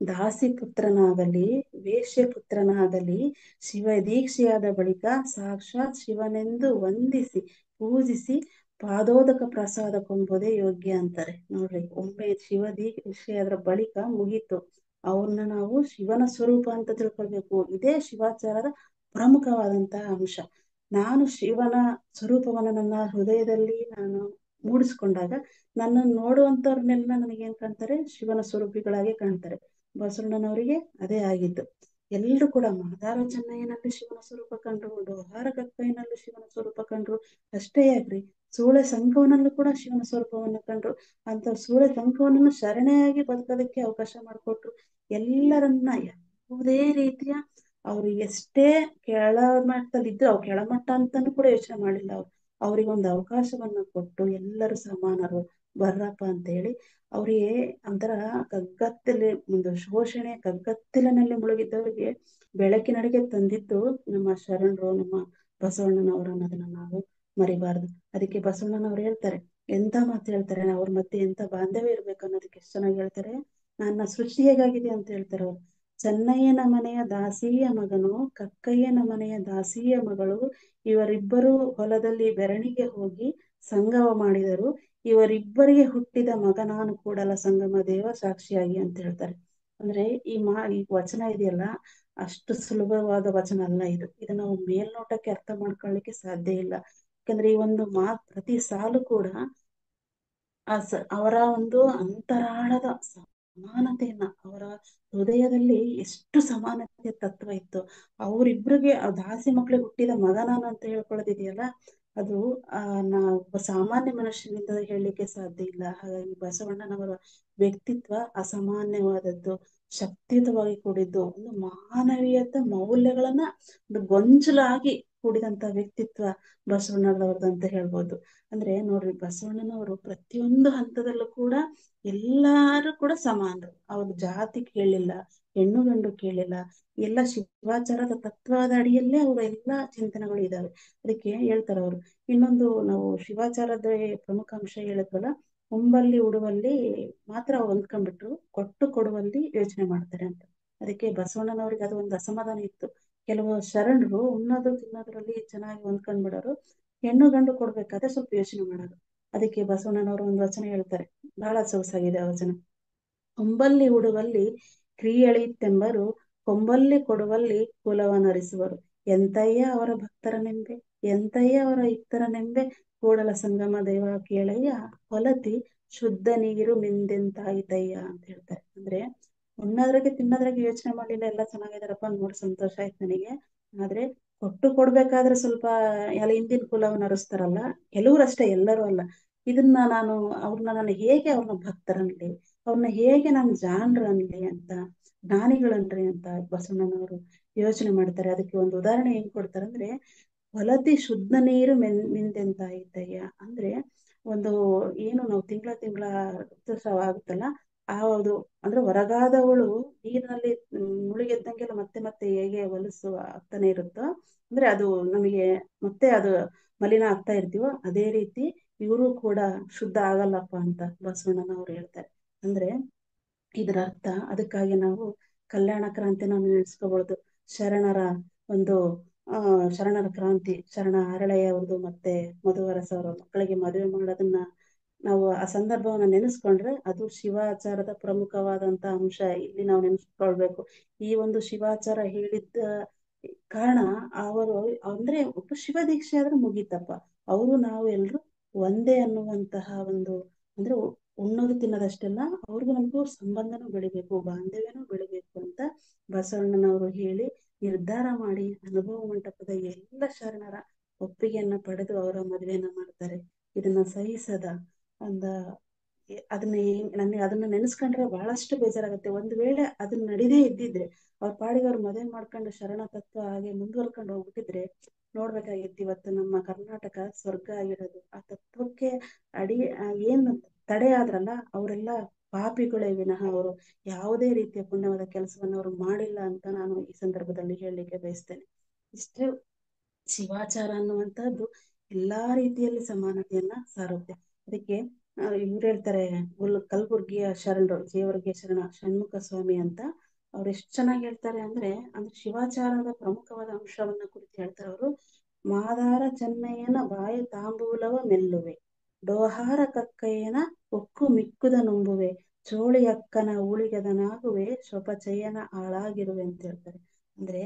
Speaker 5: ದಾಸಿ ಪುತ್ರನಾಗಲಿ, ವೇಶ್ಯ ಪುತ್ರನಾಗಲಿ, ಶಿವ ದೀಕ್ಷೆಯಾದ ಬಳಿಕ ಸಾಕ್ಷಾತ್ ಶಿವನೆಂದು ವಂದಿಸಿ, ಪೂಜಿಸಿ ಪಾದೋದಕ ಪ್ರಸಾದ ಕೊಂಬೋದೇ ಯೋಗ್ಯ ಅಂತಾರೆ. ನೋಡ್ರಿ, ಒಮ್ಮೆ ಶಿವ ದೀಕ್ಷೆಯಾದ್ರ ಬಳಿಕ ಮುಗೀತು. ಅವ್ರನ್ನ ನಾವು ಶಿವನ ಸ್ವರೂಪ ಅಂತ ತಿಳ್ಕೊಳ್ಬೇಕು. ಇದೇ ಶಿವಾಚಾರದ ಪ್ರಮುಖವಾದಂತಹ ಅಂಶ. ನಾನು ಶಿವನ ಸ್ವರೂಪವನ್ನ ನನ್ನ ಹೃದಯದಲ್ಲಿ ನಾನು ಮೂಡಿಸ್ಕೊಂಡಾಗ ನನ್ನನ್ನು ನೋಡುವಂತವ್ರನ್ನೆಲ್ಲ ನನಗೇನ್ ಕಾಣ್ತಾರೆ? ಶಿವನ ಸ್ವರೂಪಿಗಳಾಗಿ ಕಾಣ್ತಾರೆ. ಬಸವಣ್ಣನವರಿಗೆ ಅದೇ ಆಗಿತ್ತು. ಎಲ್ಲರೂ ಕೂಡ ಮಾದಾರ ಚೆನ್ನಯ್ಯನಲ್ಲಿ ಶಿವನ ಸ್ವರೂಪ ಕಂಡ್ರು ಡೋಹಾರ ಕಕ್ಕಯ್ಯನಲ್ಲೂ ಶಿವನ ಸ್ವರೂಪ ಕಂಡ್ರು, ಅಷ್ಟೇ ಆಗ್ರಿ. ಸೂಳೆ ಸಂಘವನಲ್ಲೂ ಕೂಡ ಶಿವನ ಸ್ವರೂಪವನ್ನು ಕಂಡ್ರು. ಅಂತ ಸೂಳೆ ಸಂಘವನನ್ನು ಶರಣೆಯಾಗಿ ಬದುಕೋದಕ್ಕೆ ಅವಕಾಶ ಮಾಡಿಕೊಟ್ರು. ಎಲ್ಲರನ್ನ ಯಾವುದೇ ರೀತಿಯ ಅವ್ರು ಎಷ್ಟೇ ಕೆಳ ಮಟ್ಟದಲ್ಲಿ ಇದ್ರು ಅವ್ರು ಕೆಳಮಟ್ಟ ಅಂತಾನು ಕೂಡ ಯೋಚನೆ ಮಾಡಿಲ್ಲ ಅವ್ರು. ಅವ್ರಿಗೊಂದು ಅವಕಾಶವನ್ನ ಕೊಟ್ಟು ಎಲ್ಲರೂ ಸಮಾನರು. ಬರ್ರಪ್ಪ ಅಂತ ಹೇಳಿ ಅವ್ರಿಗೆ ಒಂಥರ ಕಗ್ಗತ್ತಲೆ ಒಂದು ಶೋಷಣೆ ಕಗ್ಗತ್ತಲಿನಲ್ಲಿ ಮುಳುಗಿದ್ದವ್ರಿಗೆ ಬೆಳಕಿನಡೆಗೆ ತಂದಿದ್ದು ನಮ್ಮ ಶರಣರು, ನಮ್ಮ ಬಸವಣ್ಣನವರು ಅನ್ನೋದನ್ನ ನಾವು ಮರಿಬಾರ್ದು. ಅದಕ್ಕೆ ಬಸವಣ್ಣನವ್ರು ಹೇಳ್ತಾರೆ, ಎಂತ ಮಾತು ಹೇಳ್ತಾರೆ, ಅವ್ರ ಮಧ್ಯೆ ಎಂತ ಬಾಂಧವ್ಯ ಇರ್ಬೇಕು ಅನ್ನೋದಕ್ಕೆ ಎಷ್ಟು ಚೆನ್ನಾಗಿ ಹೇಳ್ತಾರೆ, ನನ್ನ ಸೃಷ್ಟಿ ಹೇಗಾಗಿದೆ ಅಂತ ಹೇಳ್ತಾರೆ ಅವ್ರು. ಚೆನ್ನಯ್ಯನ ಮನೆಯ ದಾಸಿಯ ಮಗನು, ಕಕ್ಕಯ್ಯನ ಮನೆಯ ದಾಸಿಯ ಮಗಳು, ಇವರಿಬ್ಬರು ಹೊಲದಲ್ಲಿ ಬೆರಣಿಗೆ ಹೋಗಿ ಸಂಗಮ ಮಾಡಿದರು. ಇವರಿಬ್ಬರಿಗೆ ಹುಟ್ಟಿದ ಮಗ ನಾನು ಕೂಡಲ ಸಂಗಮ ದೇವ ಸಾಕ್ಷಿಯಾಗಿ ಅಂತ ಹೇಳ್ತಾರೆ. ಅಂದ್ರೆ ಈ ಮಾ, ಈ ವಚನ ಇದೆಯಲ್ಲ, ಅಷ್ಟು ಸುಲಭವಾದ ವಚನ ಅಲ್ಲ ಇದು. ಇದನ್ನ ನಾವು ಮೇಲ್ನೋಟಕ್ಕೆ ಅರ್ಥ ಮಾಡ್ಕೊಳ್ಳಿಕ್ಕೆ ಸಾಧ್ಯ ಇಲ್ಲ. ಯಾಕಂದ್ರೆ ಈ ಒಂದು ಮಾ, ಪ್ರತಿ ಸಾಲು ಕೂಡ ಆ ಸ, ಅವರ ಒಂದು ಅಂತರಾಳದ ಸಮಾನತೆಯನ್ನ, ಅವರ ಹೃದಯದಲ್ಲಿ ಎಷ್ಟು ಸಮಾನತೆ ತತ್ವ ಇತ್ತು, ಅವರಿಬ್ರಿಗೆ ದಾಸಿ ಮಕ್ಳಿಗೆ ಹುಟ್ಟಿದ ಮಗ ನಾನು ಅಂತ ಹೇಳ್ಕೊಳ್ಳೋದಿದೆಯಲ್ಲ ಅದು, ಆ, ನಾವು ಸಾಮಾನ್ಯ ಮನುಷ್ಯನಿಂದ ಹೇಳಲಿಕ್ಕೆ ಸಾಧ್ಯ ಇಲ್ಲ. ಹಾಗಾಗಿ ಬಸವಣ್ಣನವರ ವ್ಯಕ್ತಿತ್ವ ಅಸಾಮಾನ್ಯವಾದದ್ದು, ಶಕ್ತಿಯುತವಾಗಿ ಕೂಡಿದ್ದು, ಒಂದು ಮಾನವೀಯತೆ ಮೌಲ್ಯಗಳನ್ನ ಒಂದು ಗೊಂಚಲಾಗಿ ಕೂಡಿದಂತ ವ್ಯಕ್ತಿತ್ವ ಬಸವಣ್ಣನವ್ರದ್ದು ಅಂತ ಹೇಳ್ಬೋದು. ಅಂದ್ರೆ ನೋಡ್ರಿ, ಬಸವಣ್ಣನವರು ಪ್ರತಿಯೊಂದು ಹಂತದಲ್ಲೂ ಕೂಡ ಎಲ್ಲಾರು ಕೂಡ ಸಮಾನರು. ಅವ್ರ ಜಾತಿ ಕೇಳಿಲ್ಲ, ಹೆಣ್ಣು ಗಂಡು ಕೇಳಿಲ್ಲ, ಎಲ್ಲ ಶಿವಾಚಾರದ ತತ್ವದ ಅಡಿಯಲ್ಲೇ ಅವರ ಎಲ್ಲಾ ಚಿಂತನೆಗಳು ಇದಾವೆ. ಅದಕ್ಕೆ ಹೇಳ್ತಾರೆ ಅವರು. ಇನ್ನೊಂದು ನಾವು ಶಿವಾಚಾರದ ಪ್ರಮುಖ ಅಂಶ ಹೇಳಿದ್ವಲ್ಲ ಉಂಬಲ್ಲಿ ಉಡುವಲ್ಲಿ ಮಾತ್ರ ಹೊಂದ್ಕೊಂಡ್ಬಿಟ್ರು, ಕೊಟ್ಟು ಕೊಡುವಲ್ಲಿ ಯೋಚನೆ ಮಾಡ್ತಾರೆ ಅಂತ. ಅದಕ್ಕೆ ಬಸವಣ್ಣನವ್ರಿಗೆ ಅದು ಒಂದು ಅಸಮಾಧಾನ ಇತ್ತು. ಕೆಲವು ಶರಣರು ಉಣ್ಣೋದು ತಿನ್ನೋದ್ರಲ್ಲಿ ಚೆನ್ನಾಗಿ ಹೊಂದ್ಕೊಂಡ್ಬಿಡೋರು ಹೆಣ್ಣು ಗಂಡು ಕೊಡ್ಬೇಕಾದ್ರೆ ಸ್ವಲ್ಪ ಯೋಚನೆ ಮಾಡೋದು. ಅದಕ್ಕೆ ಬಸವಣ್ಣನವರು ಒಂದು ವಚನ ಹೇಳ್ತಾರೆ. ಬಹಳ ಸೊಗಸಾಗಿದೆ ಆ ವಚನ. ಕೊಂಬಲ್ಲಿ ಉಡುವಲ್ಲಿ ಕ್ರಿಯಳಿತೆಂಬರು ಕೊಂಬಲ್ಲಿ ಕೊಡುವಲ್ಲಿ ಕುಲವನರಿಸುವರು. ಎಂತಯ್ಯ ಅವರ ಭಕ್ತರ ನೆಂಬೆ ಎಂತಯ್ಯ ಅವರ ಇತ್ತರನೆಂಬೆ ಕೂಡಲ ಸಂಗಮ ದೈವ ಕೇಳಯ್ಯ, ಹೊಲತಿ ಶುದ್ಧ ನೀರು ಮಿಂದೆಂತಾಯಿತಯ್ಯ ಅಂತ ಹೇಳ್ತಾರೆ. ಅಂದ್ರೆ ಉಣ್ಣೋದ್ರಾಗೆ ತಿನ್ನೋದ್ರಾಗೆ ಯೋಚನೆ ಮಾಡಲಿಲ್ಲ, ಎಲ್ಲ ಚೆನ್ನಾಗಿದಾರಪ್ಪ ನೋಡಿ ಸಂತೋಷ ಆಯ್ತು ನನಗೆ. ಆದ್ರೆ ಕೊಟ್ಟು ಕೊಡ್ಬೇಕಾದ್ರೆ ಸ್ವಲ್ಪ ಎಲ್ಲ ಹಿಂದಿನ ಕುಲವನ್ನ ಅರಸ್ತಾರಲ್ಲ, ಕೆಲವ್ರು ಅಷ್ಟೇ, ಎಲ್ಲರೂ ಅಲ್ಲ. ಇದನ್ನ ನಾನು ಅವ್ರನ್ನ ನಾನು ಹೇಗೆ ಅವ್ರನ್ನ ಭಕ್ತರನ್ಲಿ ಅವ್ರನ್ನ ಹೇಗೆ ನಾನು ಜಾಣರನ್ಲಿ ಅಂತ, ಜ್ಞಾನಿಗಳನ್ರಿ ಅಂತ ಬಸವಣ್ಣನವರು ಯೋಚನೆ ಮಾಡ್ತಾರೆ. ಅದಕ್ಕೆ ಒಂದು ಉದಾಹರಣೆ ಹೆಂಗ್ ಕೊಡ್ತಾರಂದ್ರೆ, ಹೊಲತಿ ಶುದ್ಧ ನೀರು ಮೆನ್ ಮಿಂದೆಂತ ಐತಯ್ಯ ಅಂದ್ರೆ ಒಂದು ಏನು ನಾವು ತಿಂಗಳ ತಿಂಗಳ ಋತುಸ್ರಾವ ಆಗುತ್ತಲ್ಲ ಆ ಒಂದು ಅಂದ್ರೆ ಹೊರಗಾದವಳು ನೀರಿನಲ್ಲಿ ಮುಳುಗೆದ್ದಂಗೆಲ್ಲ ಮತ್ತೆ ಮತ್ತೆ ಹೇಗೆ ಹೊಲಸು ಆಗ್ತಾನೆ ಇರುತ್ತೋ, ಅಂದ್ರೆ ಅದು ನಮಗೆ ಮತ್ತೆ ಅದು ಮಲಿನ ಆಗ್ತಾ ಇರ್ತೀವೋ, ಅದೇ ರೀತಿ ಇವರು ಕೂಡ ಶುದ್ಧ ಆಗಲ್ಲಪ್ಪ ಅಂತ ಬಸವಣ್ಣನವ್ರು ಹೇಳ್ತಾರೆ. ಅಂದ್ರೆ ಇದರ ಅರ್ಥ ಅದಕ್ಕಾಗಿ ನಾವು ಕಲ್ಯಾಣ ಕ್ರಾಂತಿನ ನೆನೆಸ್ಕೋಬಹುದು ಶರಣರ ಒಂದು, ಆ, ಶರಣರ ಕ್ರಾಂತಿ, ಶರಣ ಹರಳೆಯ ಅವ್ರದ್ದು ಮತ್ತೆ ಮಧುವರಸ ಅವರ ಮಕ್ಕಳಿಗೆ ಮದುವೆ ಮಾಡೋದನ್ನ ನಾವು ಆ ಸಂದರ್ಭವನ್ನ ನೆನೆಸ್ಕೊಂಡ್ರೆ ಅದು ಶಿವಾಚಾರದ ಪ್ರಮುಖವಾದಂತ ಅಂಶ ಇಲ್ಲಿ ನಾವು ನೆನೆಸ್ಕೊಳ್ಬೇಕು. ಈ ಒಂದು ಶಿವಾಚಾರ ಹೇಳಿದ್ದ ಕಾರಣ ಅವರು ಅಂದ್ರೆ ಒಬ್ಬ ಶಿವ ದೀಕ್ಷೆ ಆದ್ರೆ ಮುಗೀತಪ್ಪ. ಅವರು ನಾವು ಎಲ್ರು ಒಂದೇ ಅನ್ನುವಂತಹ ಒಂದು ಅಂದ್ರೆ ಉಣ್ಣೋದು ತಿನ್ನೋದಷ್ಟೆಲ್ಲ, ಅವ್ರಿಗೂ ನಮಗೂ ಸಂಬಂಧನೂ ಬೆಳಿಬೇಕು, ಬಾಂಧವ್ಯನೂ ಬೆಳಿಬೇಕು ಅಂತ ಬಸವಣ್ಣನವರು ಹೇಳಿ ನಿರ್ಧಾರ ಮಾಡಿ ಅನುಭವ ಮಂಟಪದ ಎಲ್ಲ ಶರಣರ ಒಪ್ಪಿಗೆಯನ್ನ ಪಡೆದು ಅವರ ಮದುವೆಯನ್ನ ಮಾಡ್ತಾರೆ. ಇದನ್ನ ಸಹಿಸದ ಒಂದ ಅದನ್ನ, ನನಗೆ ಅದನ್ನ ನೆನೆಸ್ಕೊಂಡ್ರೆ ಬಹಳಷ್ಟು ಬೇಜಾರಾಗುತ್ತೆ. ಒಂದ್ ವೇಳೆ ಅದನ್ನ ನಡಿದೇ ಇದ್ದಿದ್ರೆ, ಅವ್ರ ಪಾಡಿಗೆ ಅವ್ರು ಮದುವೆ ಮಾಡ್ಕೊಂಡು ಶರಣ ತತ್ವ ಹಾಗೆ ಮುಂದುವರ್ಕೊಂಡು ಹೋಗ್ಬಿಟ್ಟಿದ್ರೆ, ನೋಡ್ಬೇಕಾಗಿತ್ತು ಇವತ್ತು ನಮ್ಮ ಕರ್ನಾಟಕ ಸ್ವರ್ಗ ಆಗಿರೋದು. ಆ ತತ್ವಕ್ಕೆ ಅಡಿ ಏನು ತಡೆ ಆದ್ರಲ್ಲ, ಅವರೆಲ್ಲ ಪಾಪಿಗಳೇ ವಿನಃ ಅವರು. ಯಾವುದೇ ರೀತಿಯ ಪುಣ್ಯವಾದ ಕೆಲಸವನ್ನು ಅವರು ಮಾಡಿಲ್ಲ ಅಂತ ನಾನು ಈ ಸಂದರ್ಭದಲ್ಲಿ ಹೇಳಲಿಕ್ಕೆ ಬಯಸ್ತೇನೆ. ಇಷ್ಟು ಶಿವಾಚಾರ ಅನ್ನುವಂತಹದ್ದು ಎಲ್ಲಾ ರೀತಿಯಲ್ಲಿ ಸಮಾನತೆಯನ್ನ ಸಾರುತ್ತೆ. ಅದಕ್ಕೆ ಇವ್ರು ಹೇಳ್ತಾರೆ, ಗುಲ್ ಕಲಬುರ್ಗಿಯ ಶರಣರು ಜೇವರ್ಗಿಯ ಶರಣ, ಷಣ್ಮುಖ ಸ್ವಾಮಿ ಅಂತ ಅವ್ರು ಎಷ್ಟು ಚೆನ್ನಾಗಿ ಹೇಳ್ತಾರೆ ಅಂದ್ರೆ ಅಂದ್ರೆ ಶಿವಾಚಾರದ ಪ್ರಮುಖವಾದ ಅಂಶವನ್ನ ಕುರಿತು ಹೇಳ್ತಾರೆ ಅವರು. ಮಾದಾರ ಚೆನ್ನಯ್ಯನ ಬಾಯ ತಾಂಬೂಲವ ಮೆಲ್ಲುವೆ, ಡೋಹಾರ ಕಕ್ಕಯ್ಯನ ಒಕ್ಕು ಮಿಕ್ಕುದ ನುಂಬುವೆ, ಚೋಳಿ ಅಕ್ಕನ ಊಳಿಗದನಾಗುವೆ ಶೊಪಚಯ್ಯನ ಆಳಾಗಿರುವೆ ಅಂತ ಹೇಳ್ತಾರೆ. ಅಂದ್ರೆ,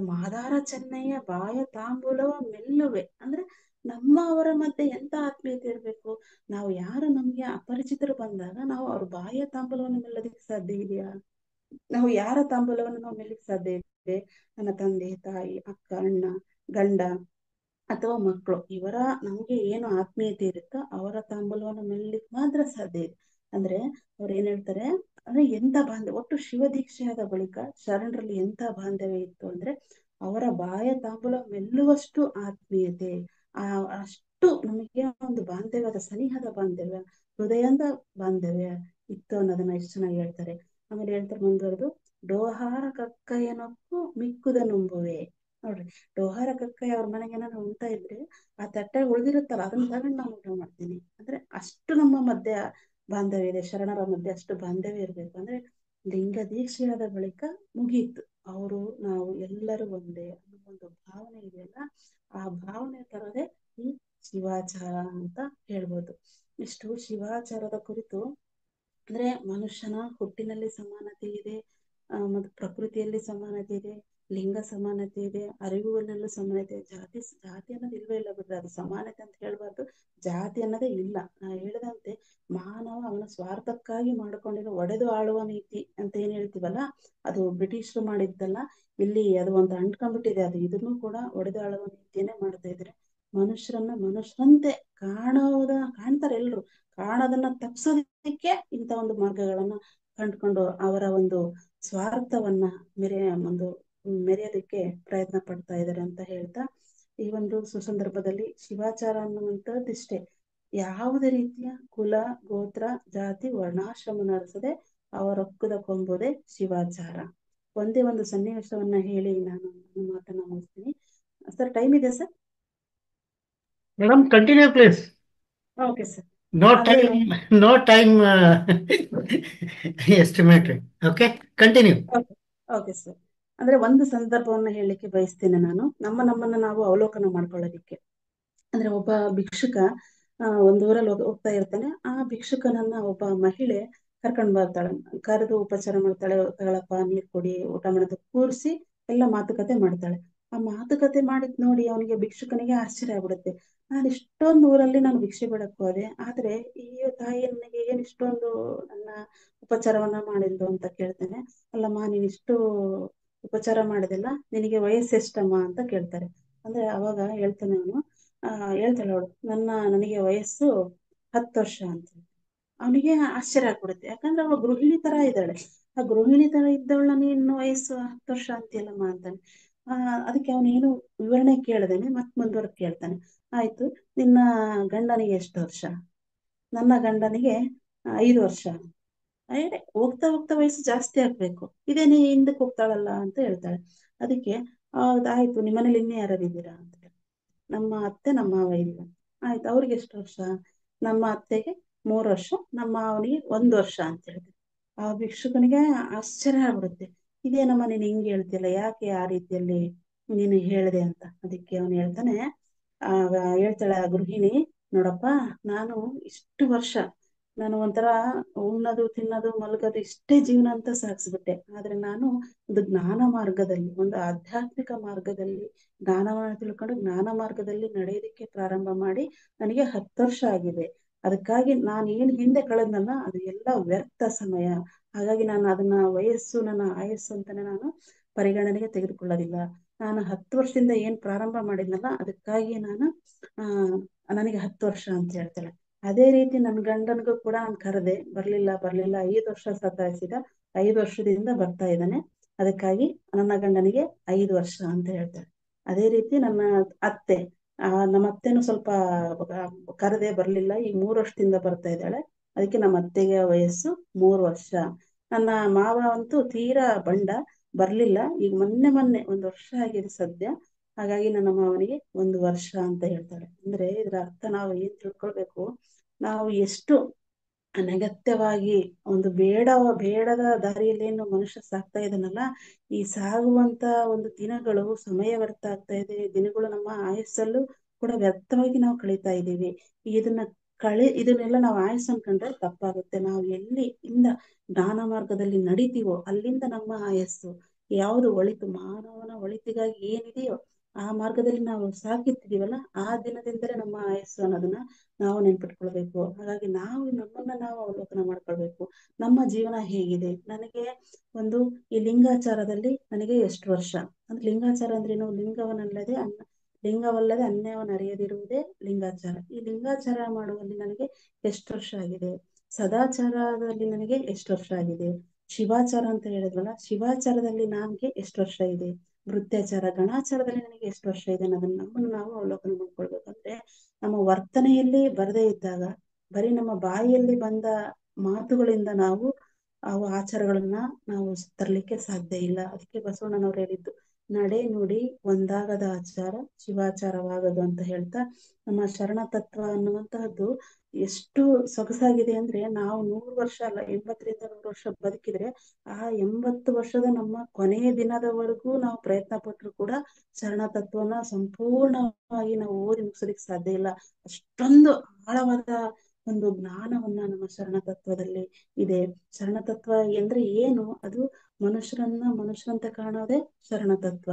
Speaker 5: ಮಾದಾರ ಚೆನ್ನಯ್ಯ ಬಾಯ ತಾಂಬೂಲವ ಮೆಲ್ಲುವೆ, ಅಂದ್ರೆ ನಮ್ಮ ಅವರ ಮಧ್ಯೆ ಎಂತ ಆತ್ಮೀಯತೆ ಇರ್ಬೇಕು? ನಾವು ಯಾರು ನಮ್ಗೆ ಅಪರಿಚಿತರು ಬಂದಾಗ ನಾವು ಅವ್ರ ಬಾಯ ತಾಂಬೂಲವನ್ನು ಮೆಲ್ಲೋದಿಕ್ಕೆ ಸಾಧ್ಯ ಇದೆಯಾ? ನಾವು ಯಾರ ತಾಂಬೂಲವನ್ನು ನಾವು ಮೆಲ್ಲಿಕ್ ಸಾಧ್ಯ ಇದೆ? ನನ್ನ ತಂದೆ, ತಾಯಿ, ಅಕ್ಕ, ಅಣ್ಣ, ಗಂಡ ಅಥವಾ ಮಕ್ಕಳು, ಇವರ ನಮ್ಗೆ ಏನು ಆತ್ಮೀಯತೆ ಇರುತ್ತೋ ಅವರ ತಾಂಬೂಲವನ್ನು ಮೆಲ್ಲಿಕ್ ಮಾತ್ರ ಸಾಧ್ಯ ಇದೆ. ಅಂದ್ರೆ ಅವ್ರು ಏನ್ ಹೇಳ್ತಾರೆ, ಅಂದ್ರೆ ಎಂತ ಬಾಂಧವ್ಯ, ಒಟ್ಟು ಶಿವ ದೀಕ್ಷೆಯಾದ ಬಳಿಕ ಶರಣರಲ್ಲಿ ಎಂತ ಬಾಂಧವ್ಯ ಇತ್ತು ಅಂದ್ರೆ ಅವರ ಬಾಯ ತಾಂಬೂಲ ಮೆಲ್ಲುವಷ್ಟು ಆತ್ಮೀಯತೆ. ಆ, ಅಷ್ಟು ನಮಗೆ ಒಂದು ಬಾಂಧವ್ಯದ, ಸನಿಹದ ಬಾಂಧವ್ಯ, ಹೃದಯದ ಬಾಂಧವ್ಯ ಇತ್ತು ಅನ್ನೋದನ್ನ ಎಷ್ಟು ಚೆನ್ನಾಗಿ ಹೇಳ್ತಾರೆ. ಆಮೇಲೆ ಹೇಳ್ತಾರೆ ಮುಂದುವರೆದು ಡೋಹಾರ ಕಕ್ಕಯ್ಯನಕ್ಕೂ ಮಿಕ್ಕುದ ನುಂಬುವೆ. ನೋಡ್ರಿ, ಡೋಹಾರ ಕಕ್ಕಯ್ಯ ಅವ್ರ ಮನೆಗೆ ಏನಾದ್ರು ಉಣ್ತಾ ಇದ್ರೆ ಆ ತಟ್ಟೆ ಉಳಿದಿರುತ್ತಲ್ಲ, ಅದನ್ನ ತಗೊಂಡು ನಾನು ಊಟ ಮಾಡ್ತೀನಿ. ಅಂದ್ರೆ ಅಷ್ಟು ನಮ್ಮ ಮಧ್ಯ ಬಾಂಧವ್ಯ ಇದೆ, ಶರಣರ ಮಧ್ಯೆ ಅಷ್ಟು ಬಾಂಧವ್ಯ ಇರ್ಬೇಕು. ಅಂದ್ರೆ ಲಿಂಗ ದೀಕ್ಷೆಯಾದ ಬಳಿಕ ಮುಗೀತು ಅವರು, ನಾವು ಎಲ್ಲರೂ ಒಂದೇ ಅನ್ನೋ ಒಂದು ಭಾವನೆ ಇದೆಯಲ್ಲ, ಆ ಭಾವನೆ ತರದೇ ಈ ಶಿವಾಚಾರ ಅಂತ ಹೇಳ್ಬೋದು. ಇಷ್ಟು ಶಿವಾಚಾರದ ಕುರಿತು ಅಂದ್ರೆ ಮನುಷ್ಯನ ಹುಟ್ಟಿನಲ್ಲಿ ಸಮಾನತೆ ಇದೆ, ಆ, ಮತ್ತು ಪ್ರಕೃತಿಯಲ್ಲಿ ಸಮಾನತೆ ಇದೆ ಲಿಂಗ ಸಮಾನತೆ ಇದೆ ಅರಿವುಗಳಲ್ಲೂ ಸಮಾನತೆ ಜಾತಿ ಜಾತಿ ಅನ್ನೋದು ಇಲ್ವೇ ಇಲ್ಲ ಬಿಡ್ರಿ. ಅದು ಸಮಾನತೆ ಅಂತ ಹೇಳ್ಬಾರ್ದು. ಜಾತಿ ಅನ್ನೋದೇ ಇಲ್ಲ. ನಾ ಹೇಳಿದಂತೆ ಮಾನವ ಅವನ ಸ್ವಾರ್ಥಕ್ಕಾಗಿ ಮಾಡ್ಕೊಂಡಿರೋ ಒಡೆದು ಆಳುವ ನೀತಿ ಅಂತ ಏನ್ ಹೇಳ್ತೀವಲ್ಲ? ಅದು ಬ್ರಿಟಿಷರು ಮಾಡಿದ್ದಲ್ಲ. ಇಲ್ಲಿ ಅದು ಒಂದು ಅಂಟ್ಕೊಂಡ್ಬಿಟ್ಟಿದೆ. ಅದು ಇದನ್ನು ಕೂಡ ಒಡೆದು ಆಳುವ ನೀತಿಯನ್ನೇ ಮಾಡ್ತಾ ಇದ್ರೆ ಮನುಷ್ಯರನ್ನ ಮನುಷ್ಯರಂತೆ ಕಾಣೋದ, ಕಾಣ್ತಾರೆ ಎಲ್ರು. ಕಾಣೋದನ್ನ ತಪ್ಸೋದಕ್ಕೆ ಇಂಥ ಒಂದು ಮಾರ್ಗಗಳನ್ನ ಕಂಡ್ಕೊಂಡು ಅವರ ಒಂದು ಸ್ವಾರ್ಥವನ್ನ ಮೇರೆ, ಒಂದು ಮೆರೆಯೋದಕ್ಕೆ ಪ್ರಯತ್ನ ಪಡ್ತಾ ಇದ್ದಾರೆ ಅಂತ ಹೇಳ್ತಾ ಈ ಒಂದು ಸುಸಂದರ್ಭದಲ್ಲಿ ಶಿವಾಚಾರ ಅನ್ನುವಂಥದ್ದಿಷ್ಟೇ ಯಾವುದೇ ರೀತಿಯ ಕುಲ ಗೋತ್ರ ಜಾತಿ ವರ್ಣಾಶ್ರಮ ನಡೆಸದೆ ಅವರೊಕ್ಕದ ಕೊಂಬುದೇ ಶಿವಾಚಾರ. ಒಂದೇ ಒಂದು ಸನ್ನಿವೇಶವನ್ನ ಹೇಳಿ ನಾನು ನನ್ನ ಮಾತನ್ನ ಮುಗಿಸ್ತೀನಿ. ಸರ್ ಟೈಮ್ ಇದೆ sir?
Speaker 1: Madam continue please
Speaker 5: okay sir
Speaker 1: no time no time estimate okay continue
Speaker 5: okay sir ಅಂದ್ರೆ ಒಂದು ಸಂದರ್ಭವನ್ನ ಹೇಳಲಿಕ್ಕೆ ಬಯಸ್ತೇನೆ ನಾನು. ನಮ್ಮ ನಮ್ಮನ್ನ ನಾವು ಅವಲೋಕನ ಮಾಡ್ಕೊಳ್ಳೋದಿಕ್ಕೆ. ಅಂದ್ರೆ ಒಬ್ಬ ಭಿಕ್ಷುಕ ಒಂದು ಊರಲ್ಲಿ ಹೋಗ್- ಹೋಗ್ತಾ ಇರ್ತಾನೆ. ಆ ಭಿಕ್ಷುಕನನ್ನ ಒಬ್ಬ ಮಹಿಳೆ ಕರ್ಕೊಂಡ್ ಬರ್ತಾಳೆ. ಕರೆದು ಉಪಚಾರ ಮಾಡ್ತಾಳೆ, ತಗೊಳಪ್ಪ, ನೀರ್ ಕೊಡಿ, ಊಟ ಮಾಡೋದು, ಕೂರಿಸಿ ಎಲ್ಲ ಮಾತುಕತೆ ಮಾಡ್ತಾಳೆ. ಆ ಮಾತುಕತೆ ಮಾಡಿದ್ ನೋಡಿ ಅವನಿಗೆ ಭಿಕ್ಷುಕನಿಗೆ ಆಶ್ಚರ್ಯ ಆಗ್ಬಿಡುತ್ತೆ. ನಾನು ಇಷ್ಟೊಂದು ಊರಲ್ಲಿ ನಾನು ಭಿಕ್ಷೆ ಬಿಡಕ್ ಹೋದೆ, ಆದ್ರೆ ಈ ತಾಯಿ ನನಗೆ ಏನ್ ಇಷ್ಟೊಂದು ನನ್ನ ಉಪಚಾರವನ್ನ ಮಾಡಿದ್ಲು ಅಂತ ಕೇಳ್ತೇನೆ. ಅಲ್ಲಮ್ಮ, ನೀನ್ ಇಷ್ಟು ಉಪಚಾರ ಮಾಡಿದೆಲ್ಲ. ನಿನಗೆ ವಯಸ್ಸು ಎಷ್ಟಮ್ಮ ಅಂತ ಕೇಳ್ತಾರೆ. ಅಂದ್ರೆ ಅವಾಗ ಹೇಳ್ತಾನೆ ಅವನು ಆ ಹೇಳ್ತಾಳೆ ಅವಳು ನನ್ನ, ನನಗೆ ವಯಸ್ಸು ಹತ್ತು ವರ್ಷ ಅಂತ ಅವನಿಗೆ ಆಶ್ಚರ್ಯ ಆಗ್ಬಿಡುತ್ತೆ. ಯಾಕಂದ್ರೆ ಅವಳು ಗೃಹಿಣಿ ತರ ಇದ್ದಾಳೆ. ಆ ಗೃಹಿಣಿ ತರ ಇದ್ದವಳ ನೀನು ವಯಸ್ಸು ಹತ್ತು ವರ್ಷ ಅಂತೀಯಲ್ಲಮ್ಮ ಅಂತಾನೆ. ಆ, ಅದಕ್ಕೆ ಅವನೇನು ವಿವರಣೆ ಕೇಳ್ದೇನೆ, ಮತ್ ಮುಂದುವರೆದು ಕೇಳ್ತಾನೆ. ಆಯ್ತು, ನಿನ್ನ ಗಂಡನಿಗೆ ಎಷ್ಟು ವರ್ಷ? ನನ್ನ ಗಂಡನಿಗೆ ಐದು ವರ್ಷ. ಅಯ್ಯೇ ಹೋಗ್ತಾ ಹೋಗ್ತಾ ವಯಸ್ಸು ಜಾಸ್ತಿ ಆಗ್ಬೇಕು. ಇದೇ ನೀ ಹಿಂದಕ್ಕೆ ಹೋಗ್ತಾಳಲ್ಲ ಅಂತ ಹೇಳ್ತಾಳೆ. ಅದಕ್ಕೆ ಹೌದಾಯ್ತು ನಿಮ್ಮನೇಲಿ ಇನ್ನೇ ಯಾರು ಇದ್ದೀರಾ ಅಂತ. ನಮ್ಮ ಅತ್ತೆ, ನಮ್ಮ ಮಾವ ಇಲ್ಲ. ಆಯ್ತು, ಅವ್ರಿಗೆ ಎಷ್ಟು ವರ್ಷ? ನಮ್ಮ ಅತ್ತೆಗೆ ಮೂರು ವರ್ಷ, ನಮ್ಮ ಮಾವನಿಗೆ ಒಂದು ವರ್ಷ ಅಂತ ಹೇಳಿದ್ರು ಆ ಭಿಕ್ಷುಕನಿಗೆ ಆಶ್ಚರ್ಯ ಆಗ್ಬಿಡುತ್ತೆ. ಇದೇನಮ್ಮ ನೀನು ಹಿಂಗೆ ಹೇಳ್ತಿಯಲ್ಲ, ಯಾಕೆ ಆ ರೀತಿಯಲ್ಲಿ ನೀನು ಹೇಳಿದೆ ಅಂತ? ಅದಕ್ಕೆ ಅವನು ಹೇಳ್ತಾನೆ ಹೇಳ್ತಾಳೆ ಆ ಗೃಹಿಣಿ, ನೋಡಪ್ಪ, ನಾನು ಇಷ್ಟು ವರ್ಷ ನಾನು ಒಂಥರ ಉಣ್ಣೋದು, ತಿನ್ನೋದು, ಮಲಗೋದು ಇಷ್ಟೇ ಜೀವನ ಅಂತ ಸಾಗಿಸ್ಬಿಟ್ಟೆ. ಆದ್ರೆ ನಾನು ಒಂದು ಜ್ಞಾನ ಮಾರ್ಗದಲ್ಲಿ, ಒಂದು ಆಧ್ಯಾತ್ಮಿಕ ಮಾರ್ಗದಲ್ಲಿ, ಜ್ಞಾನವನ್ನ ತಿಳ್ಕೊಂಡು ಜ್ಞಾನ ಮಾರ್ಗದಲ್ಲಿ ನಡೆಯೋದಕ್ಕೆ ಪ್ರಾರಂಭ ಮಾಡಿ ನನಗೆ ಹತ್ತು ವರ್ಷ ಆಗಿದೆ. ಅದಕ್ಕಾಗಿ ನಾನು ಏನ್ ಹಿಂದೆ ಕಳೆದ್ನಲ್ಲ, ಅದು ಎಲ್ಲ ವ್ಯರ್ಥ ಸಮಯ. ಹಾಗಾಗಿ ನಾನು ಅದನ್ನ ವಯಸ್ಸು, ನನ್ನ ಆಯಸ್ಸು ಅಂತಾನೆ ನಾನು ಪರಿಗಣನೆಗೆ ತೆಗೆದುಕೊಳ್ಳೋದಿಲ್ಲ. ನಾನು ಹತ್ತು ವರ್ಷದಿಂದ ಏನ್ ಪ್ರಾರಂಭ ಮಾಡಿದ್ನಲ್ಲ ಅದಕ್ಕಾಗಿ ನಾನು, ಆ, ನನಗೆ ಹತ್ತು ವರ್ಷ ಅಂತ ಹೇಳ್ತಾಳೆ ಅದೇ ರೀತಿ ನನ್ನ ಗಂಡನಿಗೂ ಕೂಡ ನಾನು ಕರೆದೆ, ಬರ್ಲಿಲ್ಲ ಬರ್ಲಿಲ್ಲ, ಐದು ವರ್ಷ ಸತಾಯಿಸಿದ, ಐದು ವರ್ಷದಿಂದ ಬರ್ತಾ ಇದ್ದಾನೆ. ಅದಕ್ಕಾಗಿ ನನ್ನ ಗಂಡನಿಗೆ ಐದು ವರ್ಷ ಅಂತ ಹೇಳ್ತಾರೆ. ಅದೇ ರೀತಿ ನನ್ನ ಅತ್ತೆ, ಆ, ನಮ್ಮ ಅತ್ತೆನೂ ಸ್ವಲ್ಪ ಕರೆದೆ, ಬರ್ಲಿಲ್ಲ ಈ ಮೂರು ವರ್ಷದಿಂದ ಬರ್ತಾ ಇದ್ದಾಳೆ. ಅದಕ್ಕೆ ನಮ್ಮ ಅತ್ತೆಗೆ ವಯಸ್ಸು ಮೂರು ವರ್ಷ. ನನ್ನ ಮಾವ ಅಂತೂ ತೀರಾ ಬಂಡ, ಬರ್ಲಿಲ್ಲ. ಈಗ ಮೊನ್ನೆ ಮೊನ್ನೆ, ಒಂದು ವರ್ಷ ಆಗಿದೆ ಸದ್ಯ. ಹಾಗಾಗಿ ನನ್ನ ಮಾವನಿಗೆ ಒಂದು ವರ್ಷ ಅಂತ ಹೇಳ್ತಾಳೆ ಅಂದ್ರೆ ಇದರ ಅರ್ಥ ನಾವು ಏನ್ ತಿಳ್ಕೊಳ್ಬೇಕು? ನಾವು ಎಷ್ಟು ಅನಗತ್ಯವಾಗಿ ಒಂದು ಬೇಡ, ಬೇಡದ ದಾರಿಯಲ್ಲಿ ಏನು ಮನುಷ್ಯ ಸಾಕ್ತಾ ಇದನ್ನಲ್ಲ ಈ ಸಾಗುವಂತ ಒಂದು ದಿನಗಳು ಸಮಯ ವ್ಯರ್ಥ ಆಗ್ತಾ ಇದೆ. ದಿನಗಳು ನಮ್ಮ ಆಯಸ್ಸಲ್ಲೂ ಕೂಡ ವ್ಯರ್ಥವಾಗಿ ನಾವು ಕಳೀತಾ ಇದ್ದೀವಿ. ಇದನ್ನ ಕಳೆ, ಇದನ್ನೆಲ್ಲ ನಾವು ಆಯಸ್ ಅನ್ಕೊಂಡ್ರೆ ತಪ್ಪಾಗುತ್ತೆ. ನಾವು ಎಲ್ಲಿ ಇಂದ ಜ್ಞಾನ ಮಾರ್ಗದಲ್ಲಿ ನಡಿತೀವೋ ಅಲ್ಲಿಂದ ನಮ್ಮ ಆಯಸ್ಸು. ಯಾವುದು ಒಳಿತು, ಮಾನವನ ಒಳಿತಿಗಾಗಿ ಏನಿದೆಯೋ ಆ ಮಾರ್ಗದಲ್ಲಿ ನಾವು ಸಾಕಿರ್ತಿದೀವಲ್ಲ ಆ ದಿನದಿಂದಲೇ ನಮ್ಮ ಆಯಸ್ಸು ಅನ್ನೋದನ್ನ ನಾವು ನೆನ್ಪಿಟ್ಕೊಳ್ಬೇಕು. ಹಾಗಾಗಿ ನಾವು ನಮ್ಮನ್ನ ನಾವು ಅವಲೋಕನ ಮಾಡ್ಕೊಳ್ಬೇಕು. ನಮ್ಮ ಜೀವನ ಹೇಗಿದೆ? ನನಗೆ ಒಂದು ಈ ಲಿಂಗಾಚಾರದಲ್ಲಿ ನನಗೆ ಎಷ್ಟು ವರ್ಷ? ಅಂದ್ರೆ ಲಿಂಗಾಚಾರ ಏನು? ಲಿಂಗವನ್ನಲ್ಲದೆ ಅನ್ನ, ಲಿಂಗವಲ್ಲದೆ ಅನ್ಯವನ್ನು ಅರಿಯದಿರುವುದೇ ಲಿಂಗಾಚಾರ. ಈ ಲಿಂಗಾಚಾರ ಮಾಡುವಲ್ಲಿ ನನಗೆ ಎಷ್ಟು ವರ್ಷ ಆಗಿದೆ? ಸದಾಚಾರದಲ್ಲಿ ನನಗೆ ಎಷ್ಟು ವರ್ಷ ಆಗಿದೆ? ಶಿವಾಚಾರ ಅಂತ ಹೇಳಿದ್ವಲ್ಲ, ಶಿವಾಚಾರದಲ್ಲಿ ನನಗೆ ಎಷ್ಟು ವರ್ಷ ಇದೆ? ವೃತ್ಯಾಚಾರ ಗಣಾಚಾರದಲ್ಲಿ ನನಗೆ ಎಷ್ಟು ವರ್ಷ ಇದೆ ಅನ್ನೋದನ್ನ ನಮ್ಮನ್ನು ನಾವು ಅವಲೋಕನ ಮಾಡ್ಕೊಳ್ಬೇಕಂದ್ರೆ ನಮ್ಮ ವರ್ತನೆಯಲ್ಲಿ ಬರದೇ ಇದ್ದಾಗ, ಬರೀ ನಮ್ಮ ಬಾಯಿಯಲ್ಲಿ ಬಂದ ಮಾತುಗಳಿಂದ ನಾವು ಆ ಆಚಾರಗಳನ್ನ ನಾವು ತರ್ಲಿಕ್ಕೆ ಸಾಧ್ಯ ಇಲ್ಲ. ಅದಕ್ಕೆ ಬಸವಣ್ಣನವ್ರು ಹೇಳಿದ್ದು ನಡೆ ನುಡಿ ಒಂದಾಗದ ಆಚಾರ ಶಿವಾಚಾರವಾಗದು ಅಂತ ಹೇಳ್ತಾ ನಮ್ಮ ಶರಣ ತತ್ವ ಅನ್ನುವಂತಹದ್ದು ಎಷ್ಟು ಸೊಗಸಾಗಿದೆ ಅಂದ್ರೆ ನಾವು ನೂರು ವರ್ಷ ಅಲ್ಲ, ಎಂಬತ್ತರಿಂದ ನೂರು ವರ್ಷ ಬದುಕಿದ್ರೆ ಆ ಎಂಬತ್ತು ವರ್ಷದ ನಮ್ಮ ಕೊನೆಯ ದಿನದವರೆಗೂ ನಾವು ಪ್ರಯತ್ನ ಪಟ್ಟರು ಕೂಡ ಶರಣ ತತ್ವನ ಸಂಪೂರ್ಣವಾಗಿ ನಾವು ಓದಿ ಮುಗಿಸೋದಕ್ಕೆ ಸಾಧ್ಯ ಇಲ್ಲ. ಅಷ್ಟೊಂದು ಆಳವಾದ ಒಂದು ಜ್ಞಾನವನ್ನ ನಮ್ಮ ಶರಣ ತತ್ವದಲ್ಲಿ ಇದೆ. ಶರಣ ತತ್ವ ಅಂದ್ರೆ ಏನು? ಅದು ಮನುಷ್ಯರನ್ನ ಮನುಷ್ಯರಂತೆ ಕಾಣೋದೇ ಶರಣ ತತ್ವ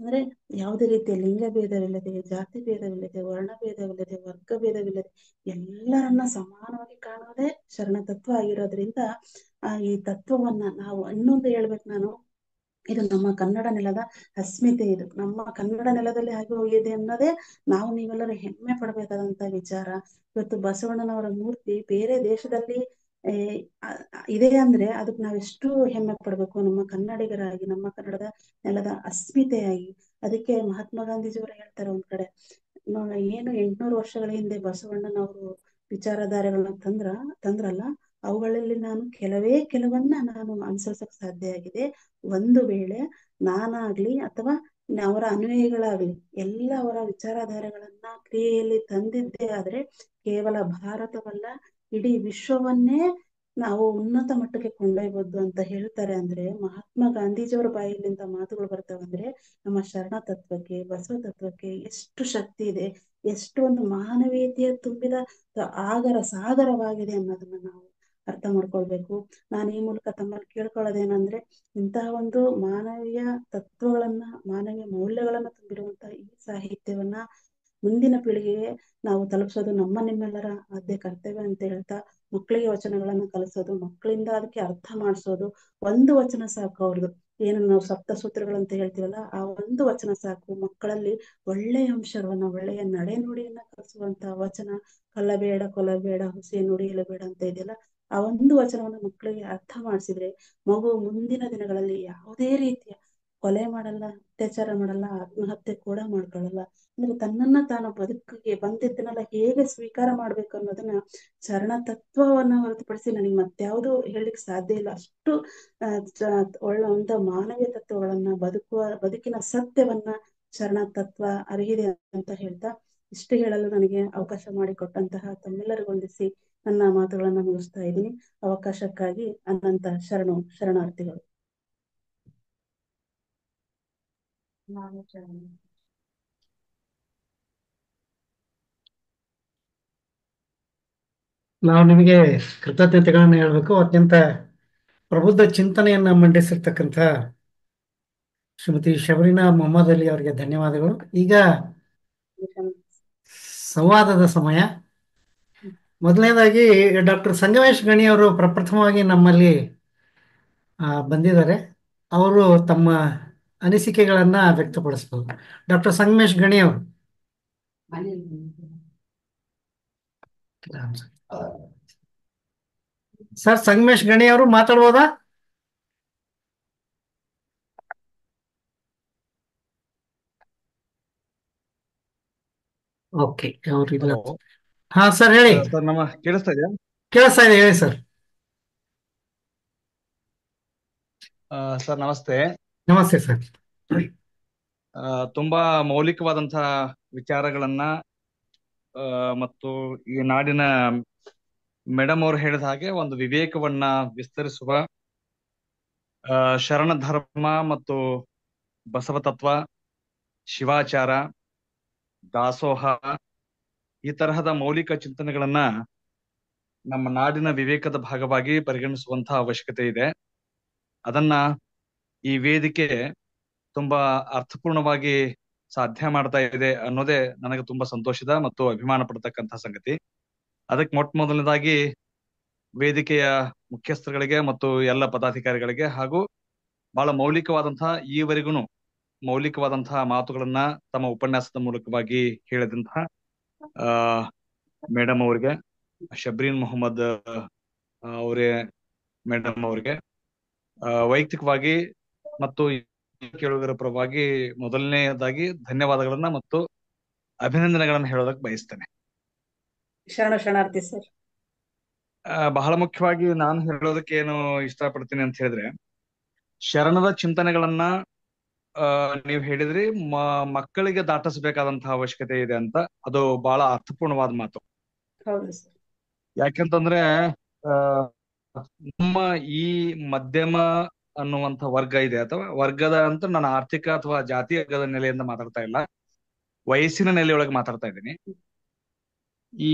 Speaker 5: ಅಂದ್ರೆ ಯಾವುದೇ ರೀತಿಯ ಲಿಂಗ ಭೇದವಿಲ್ಲದೆ, ಜಾತಿ ಭೇದವಿಲ್ಲದೆ, ವರ್ಣ ಭೇದವಿಲ್ಲದೆ, ವರ್ಗ ಭೇದವಿಲ್ಲದೆ ಎಲ್ಲರನ್ನ ಸಮಾನವಾಗಿ ಕಾಣೋದೇ ಶರಣ ತತ್ವ ಆಗಿರೋದ್ರಿಂದ ಆ ಈ ತತ್ವವನ್ನ ನಾವು ಇನ್ನೊಂದು ಹೇಳ್ಬೇಕು ನಾನು. ಇದು ನಮ್ಮ ಕನ್ನಡ ನೆಲದ ಅಸ್ಮಿತೆ ಇದು. ನಮ್ಮ ಕನ್ನಡ ನೆಲದಲ್ಲಿ ಆಗಿ ಹೋಗಿದೆ ಅನ್ನೋದೇ ನಾವು ನೀವೆಲ್ಲರೂ ಹೆಮ್ಮೆ ಪಡಬೇಕಾದಂತ ವಿಚಾರ. ಇವತ್ತು ಬಸವಣ್ಣನವರ ಮೂರ್ತಿ ಬೇರೆ ದೇಶದಲ್ಲಿ ಇದೆ ಅಂದ್ರೆ ಅದಕ್ಕೆ ನಾವೆಷ್ಟು ಹೆಮ್ಮೆ ಪಡ್ಬೇಕು. ನಮ್ಮ ಕನ್ನಡಿಗರಾಗಿ, ನಮ್ಮ ಕನ್ನಡದ ನೆಲದ ಅಸ್ಮಿತೆಯಾಗಿ. ಅದಕ್ಕೆ ಮಹಾತ್ಮ ಗಾಂಧೀಜಿಯವರು ಹೇಳ್ತಾರೆ ಒಂದ್ ಕಡೆ ಏನು ಎಂಟ್ನೂರು ವರ್ಷಗಳ ಹಿಂದೆ ಬಸವಣ್ಣನವರು ವಿಚಾರಧಾರೆಗಳನ್ನ ತಂದ್ರ, ತಂದ್ರಲ್ಲ, ಅವುಗಳಲ್ಲಿ ನಾನು ಕೆಲವೇ ಕೆಲವನ್ನ ನಾನು ಅನುಸರಿಸಕ್ ಸಾಧ್ಯ ಆಗಿದೆ. ಒಂದು ವೇಳೆ ನಾನಾಗ್ಲಿ ಅಥವಾ ಅವರ ಅನ್ವಯಿಗಳಾಗ್ಲಿ ಎಲ್ಲ ಅವರ ವಿಚಾರಧಾರೆಗಳನ್ನ ಕ್ರಿಯೆಯಲ್ಲಿ ತಂದಿದ್ದೇ ಆದ್ರೆ ಕೇವಲ ಭಾರತವಲ್ಲ ಇಡೀ ವಿಶ್ವವನ್ನೇ ನಾವು ಉನ್ನತ ಮಟ್ಟಕ್ಕೆ ಕೊಂಡೊಯ್ಬೋದು ಅಂತ ಹೇಳ್ತಾರೆ ಅಂದ್ರೆ ಮಹಾತ್ಮ ಗಾಂಧೀಜಿಯವರ ಬಾಯಿಲಿಂದ ಮಾತುಗಳು ಬರ್ತಾವಂದ್ರೆ ನಮ್ಮ ಶರಣ ತತ್ವಕ್ಕೆ, ಬಸವ ತತ್ವಕ್ಕೆ ಎಷ್ಟು ಶಕ್ತಿ ಇದೆ, ಎಷ್ಟು ಒಂದು ಮಾನವೀಯತೆಯ ತುಂಬಿದ ಆಗರ ಸಾಗರವಾಗಿದೆ ಅನ್ನೋದನ್ನ ನಾವು ಅರ್ಥ ಮಾಡ್ಕೊಳ್ಬೇಕು. ನಾನು ಈ ಮೂಲಕ ತಮ್ಮಲ್ಲಿ ಕೇಳ್ಕೊಳ್ಳೋದೇನಂದ್ರೆ ಇಂತಹ ಒಂದು ಮಾನವೀಯ ತತ್ವಗಳನ್ನ, ಮಾನವೀಯ ಮೌಲ್ಯಗಳನ್ನ ತುಂಬಿರುವಂತಹ ಈ ಸಾಹಿತ್ಯವನ್ನ ಮುಂದಿನ ಪೀಳಿಗೆಗೆ ನಾವು ತಲುಪಿಸೋದು ನಮ್ಮ ನಿಮ್ಮೆಲ್ಲರ ಆದ್ಯ ಕರ್ತವ್ಯ ಅಂತ ಹೇಳ್ತಾ ಮಕ್ಕಳಿಗೆ ವಚನಗಳನ್ನ ಕಲಿಸೋದು, ಮಕ್ಕಳಿಂದ ಅದಕ್ಕೆ ಅರ್ಥ ಮಾಡಿಸೋದು, ಒಂದು ವಚನ ಸಾಕು ಅವ್ರದ್ದು ಏನು ನಾವು ಸಪ್ತ ಸೂತ್ರಗಳಂತ ಹೇಳ್ತೀವಲ್ಲ, ಆ ಒಂದು ವಚನ ಸಾಕು. ಮಕ್ಕಳಲ್ಲಿ ಒಳ್ಳೆಯ ಅಂಶಗಳನ್ನ ಒಳ್ಳೆಯ ನಡೆ ನುಡಿಯನ್ನ ಕಲಿಸುವಂತ ವಚನ, ಕಲ್ಲಬೇಡ ಕೊಲಬೇಡ ಹುಸಿ ನುಡಿಯಲು ಬೇಡ ಅಂತ ಇದೆಯಲ್ಲ, ಆ ಒಂದು ವಚನವನ್ನ ಮಕ್ಕಳಿಗೆ ಅರ್ಥ ಮಾಡಿಸಿದ್ರೆ ಮಗು ಮುಂದಿನ ದಿನಗಳಲ್ಲಿ ಯಾವುದೇ ರೀತಿಯ ಕೊಲೆ ಮಾಡಲ್ಲ, ಅತ್ಯಾಚಾರ ಮಾಡಲ್ಲ, ಆತ್ಮಹತ್ಯೆ ಕೂಡ ಮಾಡ್ಕೊಳ್ಳಲ್ಲ. ಅಂದ್ರೆ ತನ್ನನ್ನ ತಾನು ಬದುಕಿಗೆ ಬಂದಿದ್ದನ್ನೆಲ್ಲ ಹೇಗೆ ಸ್ವೀಕಾರ ಮಾಡ್ಬೇಕು ಅನ್ನೋದನ್ನ ಶರಣ ತತ್ವವನ್ನ ಹೊರತುಪಡಿಸಿ ನನಗೆ ಮತ್ಯಾವುದು ಹೇಳಲಿಕ್ಕೆ ಸಾಧ್ಯ ಇಲ್ಲ. ಅಷ್ಟು ಒಳ್ಳೆ ಒಂದ ಮಾನವೀಯ ತತ್ವಗಳನ್ನ, ಬದುಕುವ, ಬದುಕಿನ ಸತ್ಯವನ್ನ ಶರಣ ತತ್ವ ಅರಿಹಿದೆ ಅಂತ ಹೇಳ್ತಾ ಇಷ್ಟು ಹೇಳಲು ನನಗೆ ಅವಕಾಶ ಮಾಡಿಕೊಟ್ಟಂತಹ ತಮ್ಮೆಲ್ಲರಿಗೊಂದಿಸಿ ನನ್ನ ಮಾತುಗಳನ್ನ ಮುಗಿಸ್ತಾ ಇದ್ದೀನಿ. ಅವಕಾಶಕ್ಕಾಗಿ ಅನಂತ ಶರಣು, ಶರಣಾರ್ಥಿಗಳು.
Speaker 1: ನಾವು ನಿಮಗೆ ಕೃತಜ್ಞತೆಗಳನ್ನು ಹೇಳ್ಬೇಕು. ಅತ್ಯಂತ ಪ್ರಬುದ್ಧ ಚಿಂತನೆಯನ್ನ ಮಂಡಿಸಿರ್ತಕ್ಕಂಥ ಶ್ರೀಮತಿ ಶಬರಿನಾ ಮೊಹಮ್ಮದ್ ಅಲಿ ಅವರಿಗೆ ಧನ್ಯವಾದಗಳು. ಈಗ ಸಂವಾದದ ಸಮಯ. ಮೊದಲನೇದಾಗಿ ಡಾಕ್ಟರ್ ಸಂಗಮೇಶ್ ಗಣಿ ಅವರು ಪ್ರಪ್ರಥಮವಾಗಿ ನಮ್ಮಲ್ಲಿ ಬಂದಿದ್ದಾರೆ. ಅವರು ತಮ್ಮ ಅನಿಸಿಕೆಗಳನ್ನ ವ್ಯಕ್ತಪಡಿಸಬಹುದು. ಡಾಕ್ಟರ್ ಸಂಗಮೇಶ್ ಗಣಿ ಅವರು. ಸರ್ ಸಂಗಮೇಶ್ ಗಣಿ ಅವರು ಮಾತಾಡ್ಬೋದಾ? ಓಕೆ ಅವ್ರಿಲ್ಲ ಹಾ ಸರ್ ಹೇಳಿ.
Speaker 6: ಸರ್ ನಮ್ಮ ಕೇಳಿಸ್ತಾ ಇದೆಯಾ?
Speaker 1: ಕೇಳಿಸ್ತಾ ಇದೆ ಹೇಳಿ ಸರ್.
Speaker 6: ಸರ್ ನಮಸ್ತೆ.
Speaker 1: ನಮಸ್ತೆ ಸರ್.
Speaker 6: ತುಂಬಾ ಮೌಲಿಕವಾದಂತಹ ವಿಚಾರಗಳನ್ನ ಮತ್ತು ಈ ನಾಡಿನ ಮೇಡಮ್ ಅವರು ಹೇಳಿದ ಹಾಗೆ ಒಂದು ವಿವೇಕವನ್ನ ವಿಸ್ತರಿಸುವ ಶರಣ ಧರ್ಮ ಮತ್ತು ಬಸವ ತತ್ವ ಶಿವಾಚಾರ, ದಾಸೋಹ ಈ ತರಹದ ಮೌಲಿಕ ಚಿಂತನೆಗಳನ್ನ ನಮ್ಮ ನಾಡಿನ ವಿವೇಕದ ಭಾಗವಾಗಿ ಪರಿಗಣಿಸುವಂತಹ ಅವಶ್ಯಕತೆ ಇದೆ. ಅದನ್ನ ಈ ವೇದಿಕೆ ತುಂಬಾ ಅರ್ಥಪೂರ್ಣವಾಗಿ ಸಾಧ್ಯ ಮಾಡ್ತಾ ಇದೆ ಅನ್ನೋದೇ ನನಗೆ ತುಂಬಾ ಸಂತೋಷದ ಮತ್ತು ಅಭಿಮಾನ ಪಡ್ತಕ್ಕಂತಹ ಸಂಗತಿ. ಅದಕ್ಕೆ ಮೊಟ್ಟ ಮೊದಲನೇದಾಗಿ ವೇದಿಕೆಯ ಮುಖ್ಯಸ್ಥರುಗಳಿಗೆ ಮತ್ತು ಎಲ್ಲ ಪದಾಧಿಕಾರಿಗಳಿಗೆ ಹಾಗೂ ಬಹಳ ಮೌಲಿಕವಾದಂತಹ ಈವರೆಗೂ ಮೌಲಿಕವಾದಂತಹ ಮಾತುಗಳನ್ನ ತಮ್ಮ ಉಪನ್ಯಾಸದ ಮೂಲಕವಾಗಿ ಹೇಳಿದಂತಹ, ಆ ಮೇಡಮ್ ಅವರಿಗೆ, ಶಬ್ರೀನ್ ಮೊಹಮ್ಮದ್ ಅವರೇ ಮೇಡಮ್ ಅವರಿಗೆ ವೈಯಕ್ತಿಕವಾಗಿ ಮತ್ತು ಕೇಳುವುದರ ಪರವಾಗಿ ಮೊದಲನೆಯದಾಗಿ ಧನ್ಯವಾದಗಳನ್ನ ಮತ್ತು ಅಭಿನಂದನೆಗಳನ್ನ ಹೇಳೋದಕ್ಕೆ ಬಯಸ್ತೇನೆ.
Speaker 5: ಶರಣ ಶರಣಾರ್ಥಿ ಸರ್.
Speaker 6: ಬಹಳ ಮುಖ್ಯವಾಗಿ ನಾನು ಹೇಳೋದಕ್ಕೆ ಏನು ಇಷ್ಟಪಡ್ತೀನಿ ಅಂತ ಹೇಳಿದ್ರೆ ಶರಣದ ಚಿಂತನೆಗಳನ್ನ ನೀವು ಹೇಳಿದ್ರಿ ಮ- ಮಕ್ಕಳಿಗೆ ದಾಟಿಸಬೇಕಾದಂತಹ ಅವಶ್ಯಕತೆ ಇದೆ ಅಂತ. ಅದು ಬಹಳ ಅರ್ಥಪೂರ್ಣವಾದ ಮಾತು. ಯಾಕೆಂತಂದ್ರೆ ನಮ್ಮ ಈ ಮಧ್ಯಮ ಅನ್ನುವಂಥ ವರ್ಗ ಇದೆ. ಅಥವಾ ವರ್ಗದ ಅಂತ ನಾನು ಆರ್ಥಿಕ ಅಥವಾ ಜಾತಿ ವರ್ಗದ ನೆಲೆಯಿಂದ ಮಾತಾಡ್ತಾ ಇಲ್ಲ. ವಯಸ್ಸಿನ ನೆಲೆಯೊಳಗೆ ಮಾತಾಡ್ತಾ ಇದ್ದೀನಿ. ಈ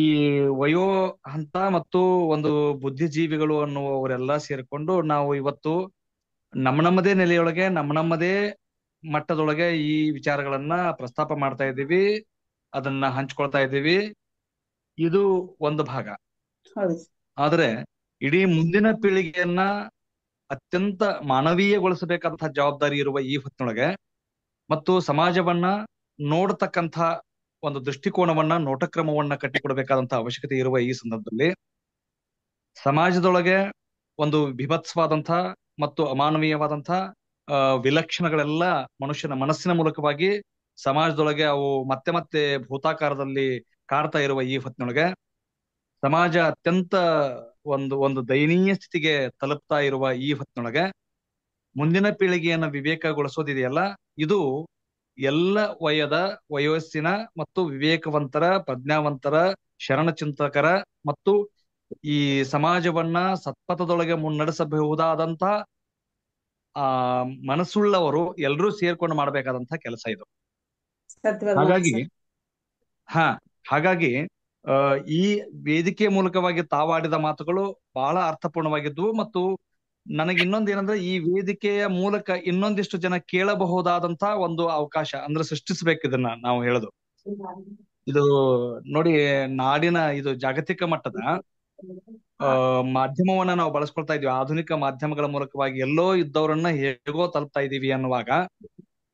Speaker 6: ವಯೋ ಹಂತ ಮತ್ತು ಒಂದು ಬುದ್ಧಿಜೀವಿಗಳು ಅನ್ನುವವರೆಲ್ಲ ಸೇರಿಕೊಂಡು ನಾವು ಇವತ್ತು ನಮ್ಮ ನಮ್ಮದೇ ನೆಲೆಯೊಳಗೆ ನಮ್ಮ ನಮ್ಮದೇ ಮಟ್ಟದೊಳಗೆ ಈ ವಿಚಾರಗಳನ್ನ ಪ್ರಸ್ತಾಪ ಮಾಡ್ತಾ ಇದ್ದೀವಿ. ಅದನ್ನ ಹಂಚ್ಕೊಳ್ತಾ ಇದ್ದೀವಿ. ಇದು ಒಂದು ಭಾಗ. ಆದ್ರೆ ಇಡೀ ಮುಂದಿನ ಪೀಳಿಗೆಯನ್ನ ಅತ್ಯಂತ ಮಾನವೀಯಗೊಳಿಸಬೇಕಾದಂತಹ ಜವಾಬ್ದಾರಿ ಇರುವ ಈ ಹೊತ್ತಿನೊಳಗೆ ಮತ್ತು ಸಮಾಜವನ್ನ ನೋಡತಕ್ಕಂಥ ಒಂದು ದೃಷ್ಟಿಕೋನವನ್ನ ನೋಟಕ್ರಮವನ್ನ ಕಟ್ಟಿಕೊಡಬೇಕಾದಂತಹ ಅವಶ್ಯಕತೆ ಇರುವ ಈ ಸಂದರ್ಭದಲ್ಲಿ ಸಮಾಜದೊಳಗೆ ಒಂದು ವಿಭತ್ಸವಾದಂತಹ ಮತ್ತು ಅಮಾನವೀಯವಾದಂತಹ ಆ, ವಿಲಕ್ಷಣಗಳೆಲ್ಲ ಮನುಷ್ಯನ ಮನಸ್ಸಿನ ಮೂಲಕವಾಗಿ ಸಮಾಜದೊಳಗೆ ಅವು ಮತ್ತೆ ಮತ್ತೆ ಭೂತಾಕಾರದಲ್ಲಿ ಕಾಡ್ತಾ ಇರುವ ಈ ಹೊತ್ತಿನೊಳಗೆ ಸಮಾಜ ಅತ್ಯಂತ ಒಂದು ಒಂದು ದಯನೀಯ ಸ್ಥಿತಿಗೆ ತಲುಪ್ತಾ ಇರುವ ಈ ಹೊತ್ತಿನೊಳಗೆ ಮುಂದಿನ ಪೀಳಿಗೆಯನ್ನ ವಿವೇಕಗೊಳಿಸೋದಿದೆಯಲ್ಲ ಇದು ಎಲ್ಲ ವಯದ ವಯಸ್ಸಿನ ಮತ್ತು ವಿವೇಕವಂತರ ಪ್ರಜ್ಞಾವಂತರ ಶರಣಚಿಂತಕರ ಮತ್ತು ಈ ಸಮಾಜವನ್ನ ಸತ್ಪಥದೊಳಗೆ ಮುನ್ನಡೆಸಬಹುದಾದಂತ ಆ ಮನಸ್ಸುಳ್ಳವರು ಎಲ್ಲರೂ ಸೇರ್ಕೊಂಡು ಮಾಡಬೇಕಾದಂತ ಕೆಲಸ ಇದು. ಹಾಗಾಗಿ ಹ ಹಾಗಾಗಿ ಈ ವೇದಿಕೆ ಮೂಲಕವಾಗಿ ತಾವಾಡಿದ ಮಾತುಗಳು ಬಹಳ ಅರ್ಥಪೂರ್ಣವಾಗಿದ್ವು ಮತ್ತು ನನಗೆ ಇನ್ನೊಂದು ಏನಂದ್ರೆ ಈ ವೇದಿಕೆಯ ಮೂಲಕ ಇನ್ನೊಂದಿಷ್ಟು ಜನ ಕೇಳಬಹುದಾದಂತಹ ಒಂದು ಅವಕಾಶ ಅಂದ್ರೆ ಸೃಷ್ಟಿಸ್ಬೇಕು ಇದನ್ನ ನಾವು ಹೇಳೋದು. ಇದು ನೋಡಿ, ನಾಡಿನ ಇದು ಜಾಗತಿಕ ಮಟ್ಟದ ಮಾಧ್ಯಮವನ್ನ ನಾವು ಬಳಸ್ಕೊಳ್ತಾ ಇದೀವಿ ಆಧುನಿಕ ಮಾಧ್ಯಮಗಳ ಮೂಲಕವಾಗಿ ಎಲ್ಲೋ ಇದ್ದವರನ್ನ ಹೇಗೋ ತಲುಪ್ತಾ ಇದೀವಿ ಅನ್ನುವಾಗ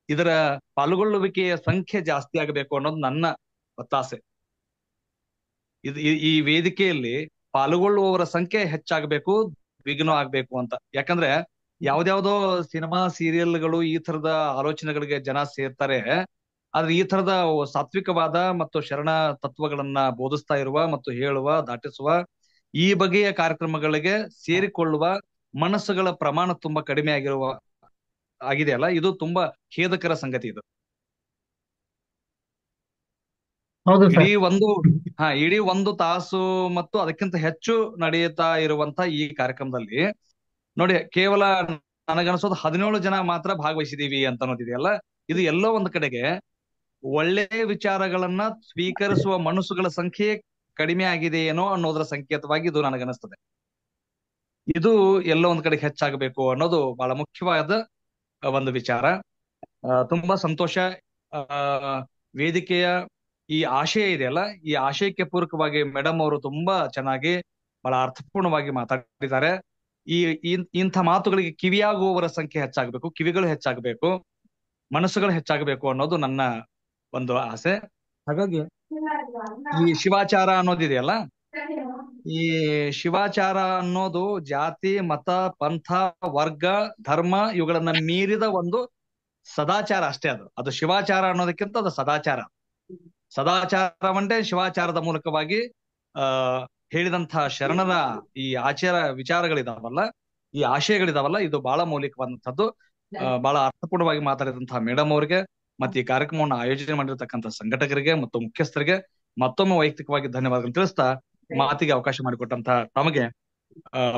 Speaker 6: ಇದರ ಪಾಲ್ಗೊಳ್ಳುವಿಕೆಯ ಸಂಖ್ಯೆ ಜಾಸ್ತಿ ಆಗಬೇಕು ಅನ್ನೋದು ನನ್ನ ಒತ್ತಾಸೆ. ಇದು ಈ- ವೇದಿಕೆಯಲ್ಲಿ ಪಾಲ್ಗೊಳ್ಳುವವರ ಸಂಖ್ಯೆ ಹೆಚ್ಚಾಗಬೇಕು ವಿಘ್ನ ಆಗ್ಬೇಕು ಅಂತ. ಯಾಕಂದ್ರೆ ಯಾವ್ದ್ಯಾವ್ದೋ ಸಿನಿಮಾ, ಸೀರಿಯಲ್ಗಳು ಈ ತರದ ಆಲೋಚನೆಗಳಿಗೆ ಜನ ಸೇರ್ತಾರೆ. ಆದ್ರೆ ಈ ತರದ ಸಾತ್ವಿಕವಾದ ಮತ್ತು ಶರಣ ತತ್ವಗಳನ್ನ ಬೋಧಿಸ್ತಾ ಇರುವ ಮತ್ತು ಹೇಳುವ, ದಾಟಿಸುವ ಈ ಬಗೆಯ ಕಾರ್ಯಕ್ರಮಗಳಿಗೆ ಸೇರಿಕೊಳ್ಳುವ ಮನಸ್ಸುಗಳ ಪ್ರಮಾಣ ತುಂಬಾ ಕಡಿಮೆ ಆಗಿರುವ, ಆಗಿದೆಯಲ್ಲ? ಇದು ತುಂಬಾ ಖೇದಕರ ಸಂಗತಿ ಇದು.
Speaker 1: ಹೌದು
Speaker 6: ಇಡೀ ಒಂದು, ಹಾ, ಇಡೀ ಒಂದು ತಾಸು ಮತ್ತು ಅದಕ್ಕಿಂತ ಹೆಚ್ಚು ನಡೆಯುತ್ತಾ ಇರುವಂತ ಈ ಕಾರ್ಯಕ್ರಮದಲ್ಲಿ ನೋಡಿ, ಕೇವಲ ನನಗನ್ಸೋದು ಹದಿನೇಳು ಜನ ಮಾತ್ರ ಭಾಗವಹಿಸಿದೀವಿ ಅಂತ ಅನ್ನೋದಿದೆಯಲ್ಲ? ಇದು ಎಲ್ಲೋ ಒಂದು ಕಡೆಗೆ ಒಳ್ಳೆ ವಿಚಾರಗಳನ್ನ ಸ್ವೀಕರಿಸುವ ಮನಸ್ಸುಗಳ ಸಂಖ್ಯೆ ಕಡಿಮೆ ಆಗಿದೆ ಏನೋ ಅನ್ನೋದರ ಸಂಕೇತವಾಗಿ ಇದು ನನಗನ್ನಿಸ್ತದೆ. ಇದು ಎಲ್ಲೋ ಒಂದ್ ಕಡೆ ಹೆಚ್ಚಾಗಬೇಕು ಅನ್ನೋದು ಬಹಳ ಮುಖ್ಯವಾದ ಒಂದು ವಿಚಾರ. ತುಂಬಾ ಸಂತೋಷ. ವೇದಿಕೆಯ ಈ ಆಶಯ ಇದೆಯಲ್ಲ? ಈ ಆಶಯಕ್ಕೆ ಪೂರಕವಾಗಿ ಮೇಡಮ್ ಅವರು ತುಂಬಾ ಚೆನ್ನಾಗಿ ಬಹಳ ಅರ್ಥಪೂರ್ಣವಾಗಿ ಮಾತಾಡಿದ್ದಾರೆ. ಈ ಇಂಥ ಮಾತುಗಳಿಗೆ ಕಿವಿಯಾಗುವವರ ಸಂಖ್ಯೆ ಹೆಚ್ಚಾಗಬೇಕು, ಕಿವಿಗಳು ಹೆಚ್ಚಾಗಬೇಕು, ಮನಸ್ಸುಗಳು ಹೆಚ್ಚಾಗಬೇಕು ಅನ್ನೋದು ನನ್ನ ಒಂದು ಆಸೆ. ಹಾಗಾಗಿ ಈ ಶಿವಾಚಾರ ಅನ್ನೋದಿದೆಯಲ್ಲ ಈ ಶಿವಾಚಾರ ಅನ್ನೋದು ಜಾತಿ, ಮತ, ಪಂಥ, ವರ್ಗ, ಧರ್ಮ ಇವುಗಳನ್ನ ಮೀರಿದ ಒಂದು ಸದಾಚಾರ ಅಷ್ಟೇ ಅದು. ಅದು ಶಿವಾಚಾರ ಅನ್ನೋದಕ್ಕಿಂತ ಅದು ಸದಾಚಾರ. ಸದಾಚಾರವಂటే ಶಿವಾಚಾರದ ಮೂಲಕವಾಗಿ ಆ ಹೇಳಿದಂತಹ ಶರಣರ ಈ ಆಚಾರ ವಿಚಾರಗಳಿದಾವಲ್ಲ ಈ ಆಶಯಗಳಿದಾವಲ್ಲ ಇದು ಬಹಳ ಮೌಲಿಕವಾದಂತದ್ದು ಆ, ಬಹಳ ಅರ್ಥಪೂರ್ಣವಾಗಿ ಮಾತಾಡಿದಂತಹ ಮೇಡಮ್ ಅವರಿಗೆ ಮತ್ತೆ ಈ ಕಾರ್ಯಕ್ರಮವನ್ನು ಆಯೋಜನೆ ಮಾಡಿರ್ತಕ್ಕಂಥ ಸಂಘಟಕರಿಗೆ ಮತ್ತು ಮುಖ್ಯಸ್ಥರಿಗೆ ಮತ್ತೊಮ್ಮೆ ವೈಯಕ್ತಿಕವಾಗಿ ಧನ್ಯವಾದಗಳನ್ನು ತಿಳಿಸ್ತಾ ಮಾತಿಗೆ ಅವಕಾಶ ಮಾಡಿಕೊಟ್ಟಂತಹ ತಮಗೆ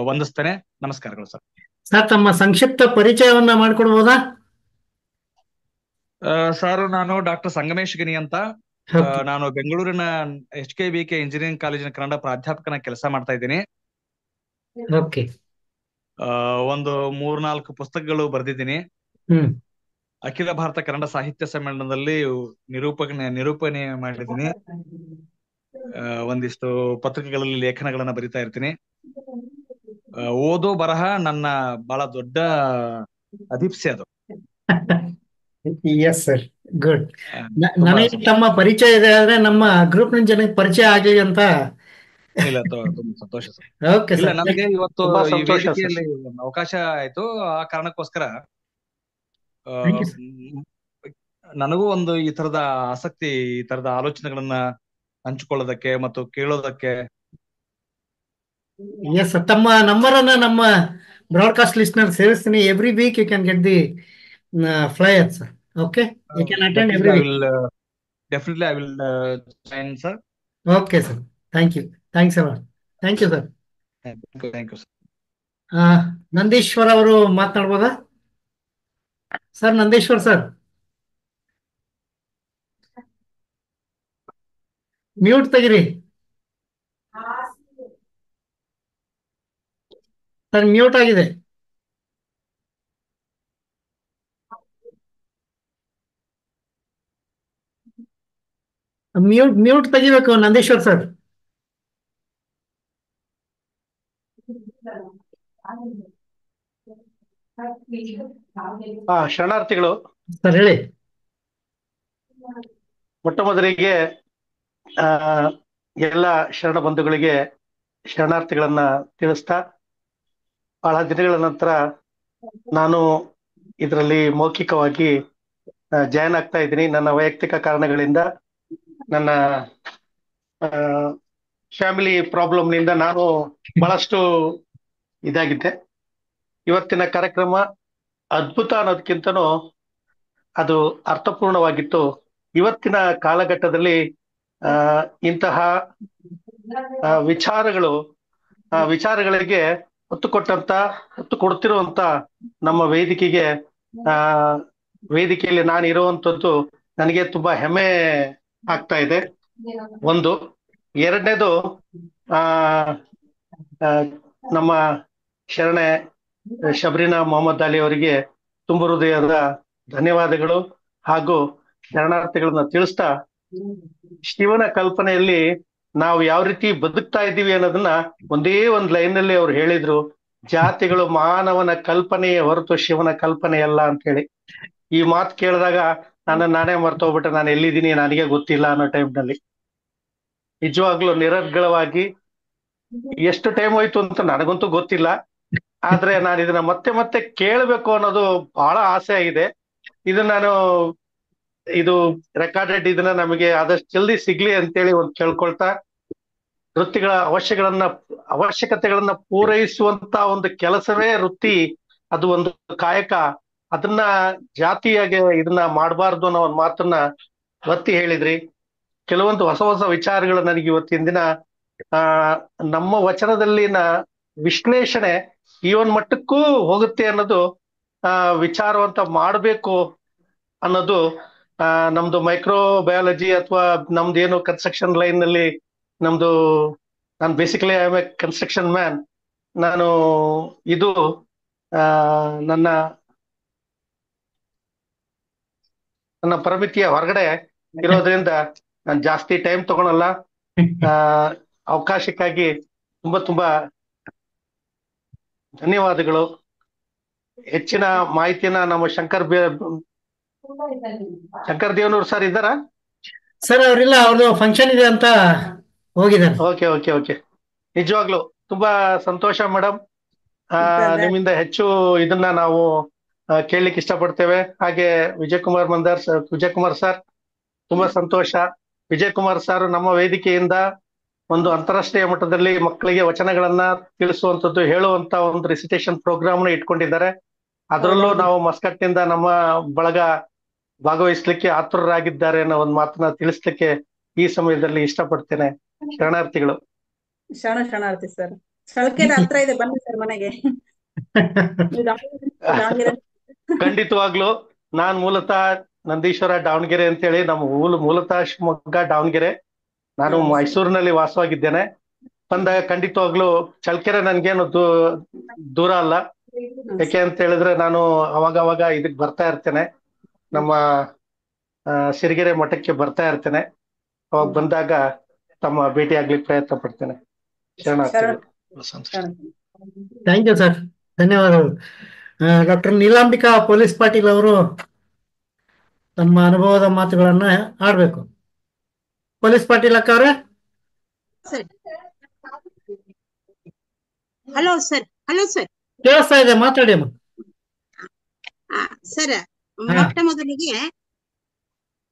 Speaker 6: ವಂದಿಸ್ತೇನೆ. ನಮಸ್ಕಾರಗಳು ಸರ್.
Speaker 1: ಸರ್ ತಮ್ಮ ಸಂಕ್ಷಿಪ್ತ ಪರಿಚಯವನ್ನ ಮಾಡಿಕೊಡ್ಬೋದಾ?
Speaker 6: ಸರ್ ನಾನು ಡಾಕ್ಟರ್ ಸಂಗಮೇಶ್ ಗಿನಿ ಅಂತ. ನಾನು ಬೆಂಗಳೂರಿನ H K B K engineering ಕಾಲೇಜಿನ ಕನ್ನಡ ಪ್ರಾಧ್ಯಾಪಕನ ಕೆಲಸ ಮಾಡ್ತಾ ಇದ್ದೀನಿ. ಒಂದು ಮೂರ್ನಾಲ್ಕು ಪುಸ್ತಕಗಳು ಬರೆದಿದ್ದೀನಿ. ಅಖಿಲ ಭಾರತ ಕನ್ನಡ ಸಾಹಿತ್ಯ ಸಮ್ಮೇಳನದಲ್ಲಿ ನಿರೂಪಣೆ ನಿರೂಪಣೆ ಮಾಡಿದ್ದೀನಿ. ಒಂದಿಷ್ಟು ಪತ್ರಿಕೆಗಳಲ್ಲಿ ಲೇಖನಗಳನ್ನ ಬರಿತಾ ಇರ್ತೀನಿ. ಓದೋ ಬರಹ ನನ್ನ ಬಹಳ ದೊಡ್ಡ ಅದೀಪ್ಸೆ ಅದು. [laughs]
Speaker 1: ಎಸ್ ಸರ್ ಗುಡ್ ನನಗೆ ತಮ್ಮ ಪರಿಚಯ ಇದೆ ಆದ್ರೆ ನಮ್ಮ ಗ್ರೂಪ್ನ ಜನಕ್ಕೆ ಪರಿಚಯ ಆಗಲಿ ಅಂತ.
Speaker 6: ಇಲ್ಲ ಸಂತೋಷ ಸರ್. ನನಗೆ ಇವತ್ತು. ಅವಕಾಶ ಆಯ್ತು. ಆ ಕಾರಣಕ್ಕೋಸ್ಕರ ನನಗೂ ಒಂದು ಈ ತರದ ಆಸಕ್ತಿ ಈ ತರದ ಆಲೋಚನೆಗಳನ್ನ ಹಂಚಿಕೊಳ್ಳೋದಕ್ಕೆ ಮತ್ತು ಕೇಳೋದಕ್ಕೆ.
Speaker 1: ಎಸ್ ತಮ್ಮ ನಂಬರ್ ಅನ್ನ ನಮ್ಮ ಬ್ರಾಡ್ಕಾಸ್ಟ್ ಲಿಸ್ಟ್ನಲ್ಲಿ ಸೇರಿಸ್ತೀನಿ. Every week you can get the flyer sir okay you can attend every
Speaker 6: I
Speaker 1: week
Speaker 6: will definitely I will join sir
Speaker 1: okay sir thank you thanks ಅಲ್ಲ thank you sir
Speaker 6: thank you sir
Speaker 1: Nandishwar ಅವರು ಮಾತನಾಡ್ಬೋದಾ? Sir Nandishwar sir mute ತೆಗಿರಿ. Sir mute ಆಗಿದೆ. Mute mute ತೆಗಿಬೇಕು Nandishwar sir
Speaker 7: ಆ ಶರಣಾರ್ಥಿಗಳು.
Speaker 1: Sir ಹೇಳಿ.
Speaker 7: ಮೊಟ್ಟ ಮೊದಲಿಗೆ ಆ ಎಲ್ಲ ಶರಣ ಬಂಧುಗಳಿಗೆ ಶರಣಾರ್ಥಿಗಳನ್ನ ತಿಳಿಸ್ತಾ ಬಹಳ ದಿನಗಳ ನಂತರ ನಾನು ಇದರಲ್ಲಿ ಮೌಖಿಕವಾಗಿ ಜಾಯ್ನ್ ಆಗ್ತಾ ಇದ್ದೀನಿ. ನನ್ನ ವೈಯಕ್ತಿಕ ಕಾರಣಗಳಿಂದ ನನ್ನ ಫ್ಯಾಮಿಲಿ ಪ್ರಾಬ್ಲಮ್ನಿಂದ ನಾನು ಬಹಳಷ್ಟು ಇದಾಗಿದ್ದೆ. ಇವತ್ತಿನ ಕಾರ್ಯಕ್ರಮ ಅದ್ಭುತ ಅನ್ನೋದಕ್ಕಿಂತನೂ ಅದು ಅರ್ಥಪೂರ್ಣವಾಗಿತ್ತು. ಇವತ್ತಿನ ಕಾಲಘಟ್ಟದಲ್ಲಿ ಇಂತಹ ವಿಚಾರಗಳು ವಿಚಾರಗಳಿಗೆ ಒತ್ತು ಕೊಟ್ಟಂತ, ಒತ್ತು ಕೊಡ್ತಿರುವಂತ ನಮ್ಮ ವೇದಿಕೆಗೆ, ಆ, ವೇದಿಕೆಯಲ್ಲಿ ನಾನು ಇರುವಂತದ್ದು ನನಗೆ ತುಂಬಾ ಹೆಮ್ಮೆ ಆಗ್ತಾ ಇದೆ. ಒಂದು. ಎರಡನೇದು, ಆ ನಮ್ಮ ಶರಣೆ ಶಬರಿನಾ ಮೊಹಮ್ಮದ್ ಅಲಿ ಅವರಿಗೆ ತುಂಬ ಹೃದಯದ ಧನ್ಯವಾದಗಳು ಹಾಗೂ ಶರಣಾರ್ಥಿಗಳನ್ನ ತಿಳಿಸ್ತಾ ಶಿವನ ಕಲ್ಪನೆಯಲ್ಲಿ ನಾವು ಯಾವ ರೀತಿ ಬದುಕ್ತಾ ಇದ್ದೀವಿ ಅನ್ನೋದನ್ನ ಒಂದೇ ಒಂದ್ ಲೈನ್ನಲ್ಲಿ ಅವ್ರು ಹೇಳಿದ್ರು. ಜಾತಿಗಳು ಮಾನವನ ಕಲ್ಪನೆಯೇ ಹೊರತು ಶಿವನ ಕಲ್ಪನೆ ಅಲ್ಲ ಅಂತ ಹೇಳಿ. ಈ ಮಾತು ಕೇಳಿದಾಗ ನನ್ನ ನಾನೇ ಮರ್ತೋಗ್ಬಿಟ್ಟೆ ನಾನು ಎಲ್ಲಿದ್ದೀನಿ ನನಗೆ ಗೊತ್ತಿಲ್ಲ ಅನ್ನೋ ಟೈಮ್ನಲ್ಲಿ. ನಿಜವಾಗ್ಲೂ ನಿರರ್ಗಳವಾಗಿ ಎಷ್ಟು ಟೈಮ್ ಹೋಯ್ತು ಅಂತ ನನಗಂತೂ ಗೊತ್ತಿಲ್ಲ. ಆದ್ರೆ ನಾನು ಇದನ್ನ ಮತ್ತೆ ಮತ್ತೆ ಕೇಳಬೇಕು ಅನ್ನೋದು ಬಹಳ ಆಸೆ ಆಗಿದೆ. ಇದು ನಾನು ಇದು ರೆಕಾರ್ಡೆಡ್ ಇದನ್ನ ನಮಗೆ ಆದಷ್ಟು ಜಲ್ದಿ ಸಿಗ್ಲಿ ಅಂತೇಳಿ ಒಂದು ಕೇಳ್ಕೊಳ್ತಾ, ವೃತ್ತಿಗಳ ಅವಶ್ಯಗಳನ್ನ, ಅವಶ್ಯಕತೆಗಳನ್ನ ಪೂರೈಸುವಂತ ಒಂದು ಕೆಲಸವೇ ವೃತ್ತಿ. ಅದು ಒಂದು ಕಾಯಕ. ಅದನ್ನ ಜಾತಿಯಾಗಿ ಇದನ್ನ ಮಾಡಬಾರ್ದು ಅನ್ನೋ ಒಂದು ಮಾತನ್ನ ಒತ್ತಿ ಹೇಳಿದ್ರಿ. ಕೆಲವೊಂದು ಹೊಸ ಹೊಸ ವಿಚಾರಗಳು ನನಗೆ ಇವತ್ತಿನ ದಿನ, ಆ, ನಮ್ಮ ವಚನದಲ್ಲಿನ ವಿಶ್ಲೇಷಣೆ ಈ ಒಂದು ಮಟ್ಟಕ್ಕೂ ಹೋಗುತ್ತೆ ಅನ್ನೋದು, ಆ, ವಿಚಾರವಂತ ಮಾಡಬೇಕು ಅನ್ನೋದು, ಆ, ನಮ್ದು ಮೈಕ್ರೋ ಬಯಾಲಜಿ ಅಥವಾ ನಮ್ದು ಏನು ಕನ್ಸ್ಟ್ರಕ್ಷನ್ ಲೈನ್ನಲ್ಲಿ ನಮ್ದು, ನಾನು basically I a construction man ನಾನು ಇದು, ಆ, ನನ್ನ ನನ್ನ ಪರಿಮಿತಿಯ ಹೊರಗಡೆ ಇರೋದ್ರಿಂದ ನಾನು ಜಾಸ್ತಿ ಟೈಮ್ ತಗೊಳಲ್ಲ. ಆ ಅವಕಾಶಕ್ಕಾಗಿ ತುಂಬಾ ತುಂಬಾ ಧನ್ಯವಾದಗಳು. ಹೆಚ್ಚಿನ ಮಾಹಿತಿಯನ್ನ ನಮ್ಮ ಶಂಕರ್ ಶಂಕರ್ ದೇವನೂರ್ ಸರ್ ಇದ್ದಾರಾ?
Speaker 1: ಸರ್ ಅವರಿಲ್ಲ ಅವ್ರದ್ದು ಫಂಕ್ಷನ್ ಇದೆ ಅಂತ ಹೋಗಿದ್ದಾರೆ.
Speaker 7: ಓಕೆ ಓಕೆ ಓಕೆ ನಿಜವಾಗ್ಲು ತುಂಬಾ ಸಂತೋಷ ಮೇಡಮ್ ಆ ನಿಮ್ಮಿಂದ ಹೆಚ್ಚು ಇದನ್ನ ನಾವು ಕೇಳ್ಲಿಕ್ಕೆ ಇಷ್ಟಪಡ್ತೇವೆ. ಹಾಗೆ ವಿಜಯ್ ಕುಮಾರ್ ಮಂದಾರ್ ಸರ್ ವಿಜಯ್ ಕುಮಾರ್ ಸರ್ ತುಂಬಾ ಸಂತೋಷ. ವಿಜಯ್ ಕುಮಾರ್ ಸರ್ ನಮ್ಮ ವೇದಿಕೆಯಿಂದ ಒಂದು ಅಂತಾರಾಷ್ಟ್ರೀಯ ಮಟ್ಟದಲ್ಲಿ ಮಕ್ಕಳಿಗೆ ವಚನಗಳನ್ನ ತಿಳಿಸುವಂತದ್ದು ಹೇಳುವಂತ ಒಂದು ರಿಸಿಟೇಷನ್ ಪ್ರೋಗ್ರಾಮ್ನ ಇಟ್ಕೊಂಡಿದ್ದಾರೆ. ಅದರಲ್ಲೂ ನಾವು ಮಸ್ಕಟ್ನಿಂದ ನಮ್ಮ ಬಳಗ ಭಾಗವಹಿಸ್ಲಿಕ್ಕೆ ಆತುರರಾಗಿದ್ದಾರೆ ಅನ್ನೋ ಒಂದು ಮಾತನ್ನ ತಿಳಿಸ್ಲಿಕ್ಕೆ ಈ ಸಮಯದಲ್ಲಿ ಇಷ್ಟಪಡ್ತೇನೆ. ಶರಣಾರ್ಥಿಗಳು.
Speaker 5: ಶರಣ ಶರಣಾರ್ಥಿ ಸರ್. ಹತ್ರ ಇದೆ ಬನ್ನಿ ಸರ್ ಮನೆಗೆ. [laughs]
Speaker 7: ಖಂಡಿತವಾಗ್ಲು ನಾನ್ ಮೂಲತಃ ನಂದೀಶ್ವರ ದಾವಣಗೆರೆ ಅಂತೇಳಿ ನಮ್ಮ ಮೂಲ ಮೂಲತಃ ಶಿವಮೊಗ್ಗ ದಾವಣಗೆರೆ. ನಾನು ಮೈಸೂರಿನಲ್ಲಿ ವಾಸವಾಗಿದ್ದೇನೆ. ಬಂದಾಗ ಖಂಡಿತವಾಗ್ಲು ಚಳ್ಕೆರೆ ನನ್ಗೇನು ದೂ- ದೂರ ಅಲ್ಲ. ಯಾಕೆ ಅಂತ ಹೇಳಿದ್ರೆ ನಾನು ಅವಾಗ ಅವಾಗ ಇದಕ್ ಬರ್ತಾ ಇರ್ತೇನೆ. ನಮ್ಮ ಸಿರಿಗೆರೆ ಮಠಕ್ಕೆ ಬರ್ತಾ ಇರ್ತೇನೆ. ಅವಾಗ ಬಂದಾಗ ತಮ್ಮ ಭೇಟಿ ಆಗ್ಲಿಕ್ಕೆ ಪ್ರಯತ್ನ ಪಡ್ತೇನೆ.
Speaker 5: ಶರಣ
Speaker 1: ಥ್ಯಾಂಕ್ ಯು ಸರ್ ಧನ್ಯವಾದಗಳು. ಡಾಕ್ಟರ್ ನೀಲಾಂಬಿಕಾ ಪೊಲೀಸ್ ಪಾಟೀಲ್ ಅವರು ತಮ್ಮ ಅನುಭವದ ಮಾತುಗಳನ್ನ ಆಡ್ಬೇಕು. ಪೊಲೀಸ್ ಪಾಟೀಲ್ ಅಕ್ಕ ಅವ್ರೆ?
Speaker 8: Sir. Hello sir. Hello sir.
Speaker 1: ಕೇಳಿಸ್ತಾ ಇದೆ ಮಾತಾಡಿ ಅಮ್ಮ.
Speaker 8: ಸರ್ ಮೊಟ್ಟ ಮೊದಲಿಗೆ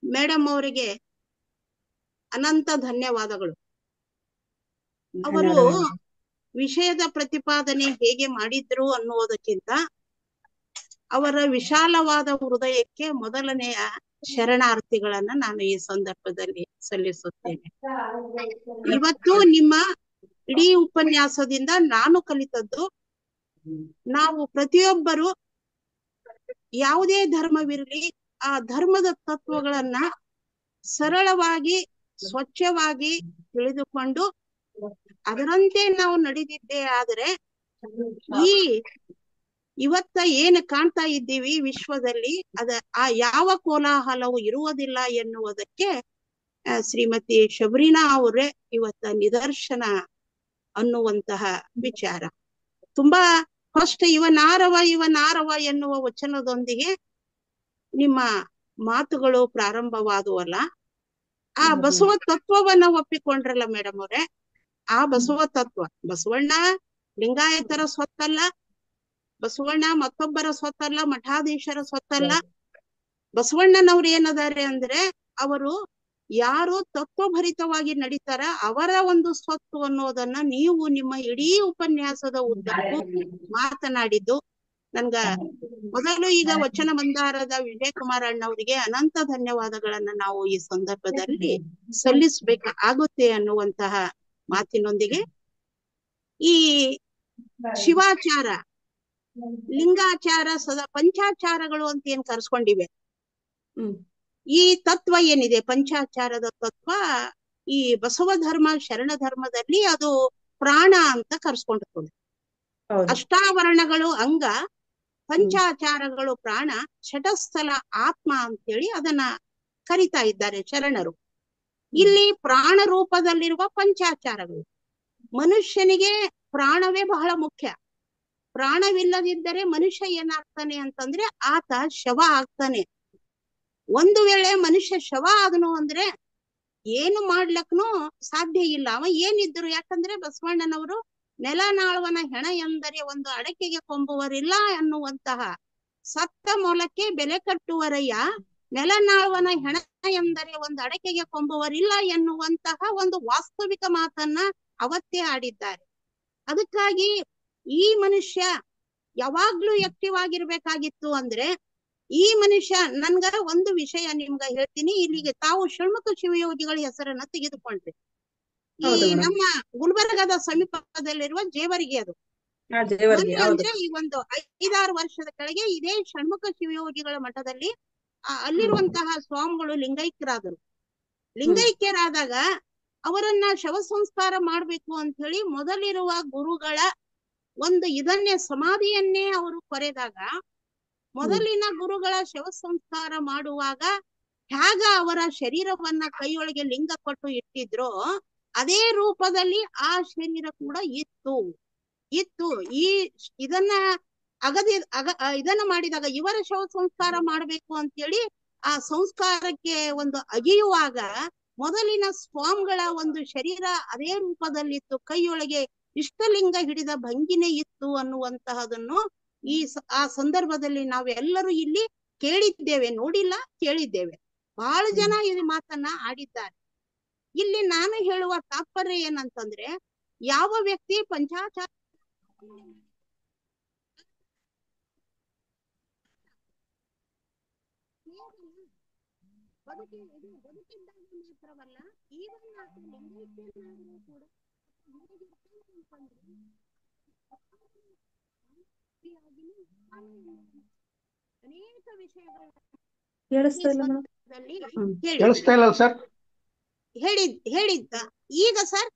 Speaker 8: ಮೇಡಮ್ ಅವರಿಗೆ ಅನಂತ ಧನ್ಯವಾದಗಳು. ಅವರು ವಿಷಯದ ಪ್ರತಿಪಾದನೆ ಹೇಗೆ ಮಾಡಿದ್ರು ಅನ್ನುವುದಕ್ಕಿಂತ ಅವರ ವಿಶಾಲವಾದ ಹೃದಯಕ್ಕೆ ಮೊದಲನೆಯ ಶರಣಾರ್ಥಿಗಳನ್ನ ನಾನು ಈ ಸಂದರ್ಭದಲ್ಲಿ ಸಲ್ಲಿಸುತ್ತೇನೆ. ಇವತ್ತು ನಿಮ್ಮ ಇಡೀ ಉಪನ್ಯಾಸದಿಂದ ನಾನು ಕಲಿತದ್ದು ನಾವು ಪ್ರತಿಯೊಬ್ಬರು ಯಾವುದೇ ಧರ್ಮವಿರಲಿ ಆ ಧರ್ಮದ ತತ್ವಗಳನ್ನ ಸರಳವಾಗಿ, ಸ್ವಚ್ಛವಾಗಿ ತಿಳಿದುಕೊಂಡು ಅದರಂತೆ ನಾವು ನಡೆದಿದ್ದೇ ಆದರೆ ಈ ಇವತ್ತ ಏನು ಕಾಣ್ತಾ ಇದ್ದೀವಿ ವಿಶ್ವದಲ್ಲಿ ಅದ ಆ ಯಾವ ಕೋಲಾಹಲವು ಇರುವುದಿಲ್ಲ ಎನ್ನುವುದಕ್ಕೆ ಶ್ರೀಮತಿ ಶಬರಿನಾ ಅವರೇ ಇವತ್ತ ನಿದರ್ಶನ ಅನ್ನುವಂತಹ ವಿಚಾರ. ತುಂಬಾ ಫಸ್ಟ್ ಇವನಾರವ ಇವನಾರವ ಎನ್ನುವ ವಚನದೊಂದಿಗೆ ನಿಮ್ಮ ಮಾತುಗಳು ಪ್ರಾರಂಭವಾದುವಲ್ಲ. ಆ ಬಸವ ತತ್ವವನ್ನ ಒಪ್ಪಿಕೊಂಡ್ರಲ್ಲ ಮೇಡಮ್ ಅವ್ರೆ? ಆ ಬಸವ ತತ್ವ ಬಸವಣ್ಣ ಲಿಂಗಾಯತರ ಸ್ವತ್ತಲ್ಲ ಬಸವಣ್ಣ ಮತ್ತೊಬ್ಬರ ಸ್ವತ್ತಲ್ಲ ಮಠಾಧೀಶರ ಸ್ವತ್ತಲ್ಲ. ಬಸವಣ್ಣನವ್ರು ಏನದಾರೆ ಅಂದ್ರೆ ಅವರು ಯಾರು ತತ್ವಭರಿತವಾಗಿ ನಡೀತಾರ ಅವರ ಒಂದು ಸ್ವತ್ತು ಅನ್ನೋದನ್ನ ನೀವು ನಿಮ್ಮ ಇಡೀ ಉಪನ್ಯಾಸದ ಉದ್ದಕ್ಕೂ ಮಾತನಾಡಿದ್ದು. ನನ್ಗ ಮೊದಲು ಈಗ ವಚನ ಮಂದಾರದ ವಿಜಯ ಕುಮಾರ್ ಅಣ್ಣವರಿಗೆ ಅನಂತ ಧನ್ಯವಾದಗಳನ್ನ ನಾವು ಈ ಸಂದರ್ಭದಲ್ಲಿ ಸಲ್ಲಿಸಬೇಕಾಗುತ್ತೆ ಅನ್ನುವಂತಹ ಮಾತಿನೊಂದಿಗೆ ಈ ಶಿವಾಚಾರ ಲಿಂಗಾಚಾರ ಸದಾ ಪಂಚಾಚಾರಗಳು ಅಂತ ಏನ್ ಕರ್ಸ್ಕೊಂಡಿವೆ?
Speaker 5: ಹ್ಮ್.
Speaker 8: ಈ ತತ್ವ ಏನಿದೆ? ಪಂಚಾಚಾರದ ತತ್ವ ಈ ಬಸವ ಧರ್ಮ ಶರಣ ಧರ್ಮದಲ್ಲಿ ಅದು ಪ್ರಾಣ ಅಂತ ಕರ್ಸ್ಕೊಂಡಿರ್ತದೆ ಅಷ್ಟಾವರಣಗಳು ಅಂಗ ಪಂಚಾಚಾರಗಳು ಪ್ರಾಣ ಷಟಸ್ಥಲ ಆತ್ಮ ಅಂತೇಳಿ ಅದನ್ನ ಕರಿತಾ ಇದ್ದಾರೆ ಶರಣರು. ಇಲ್ಲಿ ಪ್ರಾಣ ರೂಪದಲ್ಲಿರುವ ಪಂಚಾಚಾರಗಳು. ಮನುಷ್ಯನಿಗೆ ಪ್ರಾಣವೇ ಬಹಳ ಮುಖ್ಯ. ಪ್ರಾಣವಿಲ್ಲದಿದ್ದರೆ ಮನುಷ್ಯ ಏನಾಗ್ತಾನೆ ಅಂತಂದ್ರೆ ಆತ ಶವ ಆಗ್ತಾನೆ. ಒಂದು ವೇಳೆ ಮನುಷ್ಯ ಶವ ಆದನು ಅಂದ್ರೆ ಏನು ಮಾಡ್ಲಕ್ನು ಸಾಧ್ಯ ಇಲ್ಲ. ಅವ ಏನಿದ್ರು ಯಾಕಂದ್ರೆ ಬಸವಣ್ಣನವರು ನೆಲನಾಳುವನ ಹೆಣ ಎಂದರೆ ಒಂದು ಅಡಕೆಗೆ ಕೊಂಬುವರಿಲ್ಲ ಅನ್ನುವಂತಹ ಸತ್ತ ಮೊಲಕ್ಕೆ ಬೆಲೆ ಕಟ್ಟುವರಯ್ಯ ನೆಲನಾಳುವನ ಹೆಣ ಎಂದರೆ ಒಂದು ಅಡಕೆಗೆ ಕೊಂಬುವರಿಲ್ಲ ಎನ್ನುವಂತಹ ಒಂದು ವಾಸ್ತವಿಕ ಮಾತನ್ನ ಅವತ್ತೇ ಆಡಿದ್ದಾರೆ. ಅದಕ್ಕಾಗಿ ಈ ಮನುಷ್ಯ ಯಾವಾಗ್ಲೂ ಆಕ್ಟಿವ್ ಆಗಿರ್ಬೇಕಾಗಿತ್ತು ಅಂದ್ರೆ ಈ ಮನುಷ್ಯ ನನ್ಗ ಒಂದು ವಿಷಯ ನಿಮ್ಗ ಹೇಳ್ತೀನಿ. ಇಲ್ಲಿಗೆ ತಾವು ಷಣ್ಮುಖ ಶಿವಯೋಗಿಗಳ ಹೆಸರನ್ನ ತೆಗೆದುಕೊಂಡ್ರಿ. ಈ ನಮ್ಮ ಗುಲ್ಬರ್ಗದ ಸಮೀಪದಲ್ಲಿರುವ ಜೇವರಿಗೆ ಅದು. ಅಂದ್ರೆ ಈ ಒಂದು ಐದಾರು ವರ್ಷದ ಕೆಳಗೆ ಇದೇ ಷಣ್ಮುಖ ಶಿವಯೋಗಿಗಳ ಮಠದಲ್ಲಿ ಅಲ್ಲಿರುವಂತಹ ಸ್ವಾಮಿಗಳು ಲಿಂಗೈಕ್ಯರಾದರು. ಲಿಂಗೈಕ್ಯರಾದಾಗ ಅವರನ್ನ ಶವ ಸಂಸ್ಕಾರ ಮಾಡ್ಬೇಕು ಅಂತ ಹೇಳಿ ಮೊದಲಿರುವ ಗುರುಗಳ ಒಂದು ಇದನ್ನೇ ಸಮಾಧಿಯನ್ನೇ ಅವರು ಕೊರೆದಾಗ ಮೊದಲಿನ ಗುರುಗಳ ಶವ ಸಂಸ್ಕಾರ ಮಾಡುವಾಗ ಹೇಗ ಅವರ ಶರೀರವನ್ನ ಕೈಯೊಳಗೆ ಲಿಂಗ ಕೊಟ್ಟು ಇಟ್ಟಿದ್ರೋ ಅದೇ ರೂಪದಲ್ಲಿ ಆ ಶರೀರ ಕೂಡ ಇತ್ತು. ಇತ್ತು. ಈ ಇದನ್ನ ಅಗದಿ ಅಗ ಇದನ್ನ ಮಾಡಿದಾಗ ಇವರ ಶವ ಸಂಸ್ಕಾರ ಮಾಡ್ಬೇಕು ಅಂತೇಳಿ ಆ ಸಂಸ್ಕಾರಕ್ಕೆ ಒಂದು ಅಗಿಯುವಾಗ ಮೊದಲಿನ ಸ್ವಾಮಿಗಳ ಒಂದು ಶರೀರ ಅದೇ ರೂಪದಲ್ಲಿತ್ತು. ಕೈಯೊಳಗೆ ಇಷ್ಟಲಿಂಗ ಹಿಡಿದ ಭಂಗಿನೇ ಇತ್ತು ಅನ್ನುವಂತಹದನ್ನು ಈ ಆ ಸಂದರ್ಭದಲ್ಲಿ ನಾವೆಲ್ಲರೂ ಇಲ್ಲಿ ಕೇಳಿದ್ದೇವೆ ನೋಡಿಲ್ಲ ಕೇಳಿದ್ದೇವೆ. ಬಹಳ ಜನ ಈ ಮಾತನ್ನ ಆಡಿದ್ದಾರೆ. ಇಲ್ಲಿ ನಾನು ಹೇಳುವ ತಾತ್ಪರ್ಯ ಏನಂತಂದ್ರೆ ಯಾವ ವ್ಯಕ್ತಿ ಪಂಚಾಚಾರ ಬದುಕಿ ಮಾತ್ರವಲ್ಲ ಈವನ್ ಲಿಂಗೈಕ್ಯನಾದರೂ ಕೂಡ ಅನೇಕ ವಿಷಯಗಳ
Speaker 5: ಕೇಳಿಸ್ತಾ ಇಲ್ಲ.
Speaker 7: ಕೇಳಿಸ್ತಾ ಇಲ್ಲ ಸರ್
Speaker 8: ಹೇಳಿದ್ ಹೇಳಿದ್ದ. ಈಗ ಸರ್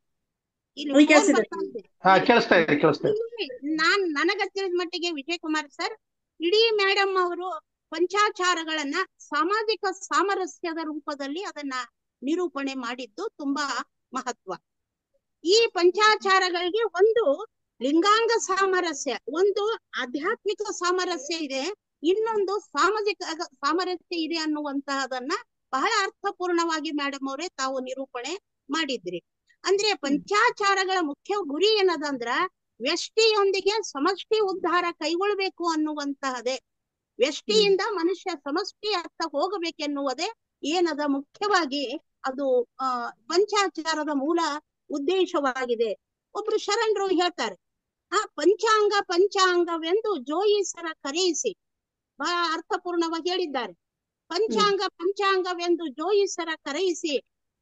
Speaker 8: ನಾನ್ ನನಗ ತಿಳಿದ ಮಟ್ಟಿಗೆ ವಿಜಯ್ ಕುಮಾರ್ ಸರ್ ಇಡೀ ಮೇಡಮ್ ಅವರು ಪಂಚಾಚಾರಗಳನ್ನ ಸಾಮಾಜಿಕ ಸಾಮರಸ್ಯದ ರೂಪದಲ್ಲಿ ಅದನ್ನ ನಿರೂಪಣೆ ಮಾಡಿದ್ದು ತುಂಬಾ ಮಹತ್ವ. ಈ ಪಂಚಾಚಾರಗಳಿಗೆ ಒಂದು ಲಿಂಗಾಂಗ ಸಾಮರಸ್ಯ ಒಂದು ಆಧ್ಯಾತ್ಮಿಕ ಸಾಮರಸ್ಯ ಇದೆ ಇನ್ನೊಂದು ಸಾಮಾಜಿಕ ಸಾಮರಸ್ಯ ಇದೆ ಅನ್ನುವಂತಹದನ್ನ ಬಹಳ ಅರ್ಥಪೂರ್ಣವಾಗಿ ಮೇಡಮ್ ಅವರೇ ತಾವು ನಿರೂಪಣೆ ಮಾಡಿದ್ರಿ. ಅಂದ್ರೆ ಪಂಚಾಚಾರಗಳ ಮುಖ್ಯ ಗುರಿ ಏನದಂದ್ರ ವ್ಯಷ್ಟಿಯೊಂದಿಗೆ ಸಮಷ್ಟಿ ಉದ್ಧಾರ ಕೈಗೊಳ್ಬೇಕು ಅನ್ನುವಂತಹದೇ. ವ್ಯಷ್ಟಿಯಿಂದ ಮನುಷ್ಯ ಸಮಷ್ಟಿ ಅರ್ಥ ಹೋಗಬೇಕೆನ್ನುವುದೇ ಏನದ ಮುಖ್ಯವಾಗಿ ಅದು ಪಂಚಾಚಾರದ ಮೂಲ ಉದ್ದೇಶವಾಗಿದೆ. ಒಬ್ರು ಶರಣರು ಹೇಳ್ತಾರೆ, ಆ ಪಂಚಾಂಗ ಪಂಚಾಂಗವೆಂದು ಜೋಯಿಸರ ಕರೆಯಿಸಿ. ಬಹಳ ಅರ್ಥಪೂರ್ಣವಾಗಿ ಹೇಳಿದ್ದಾರೆ. ಪಂಚಾಂಗ ಪಂಚಾಂಗವೆಂದು ಜೋಯಿಸರ ಕರೆಯಿಸಿ,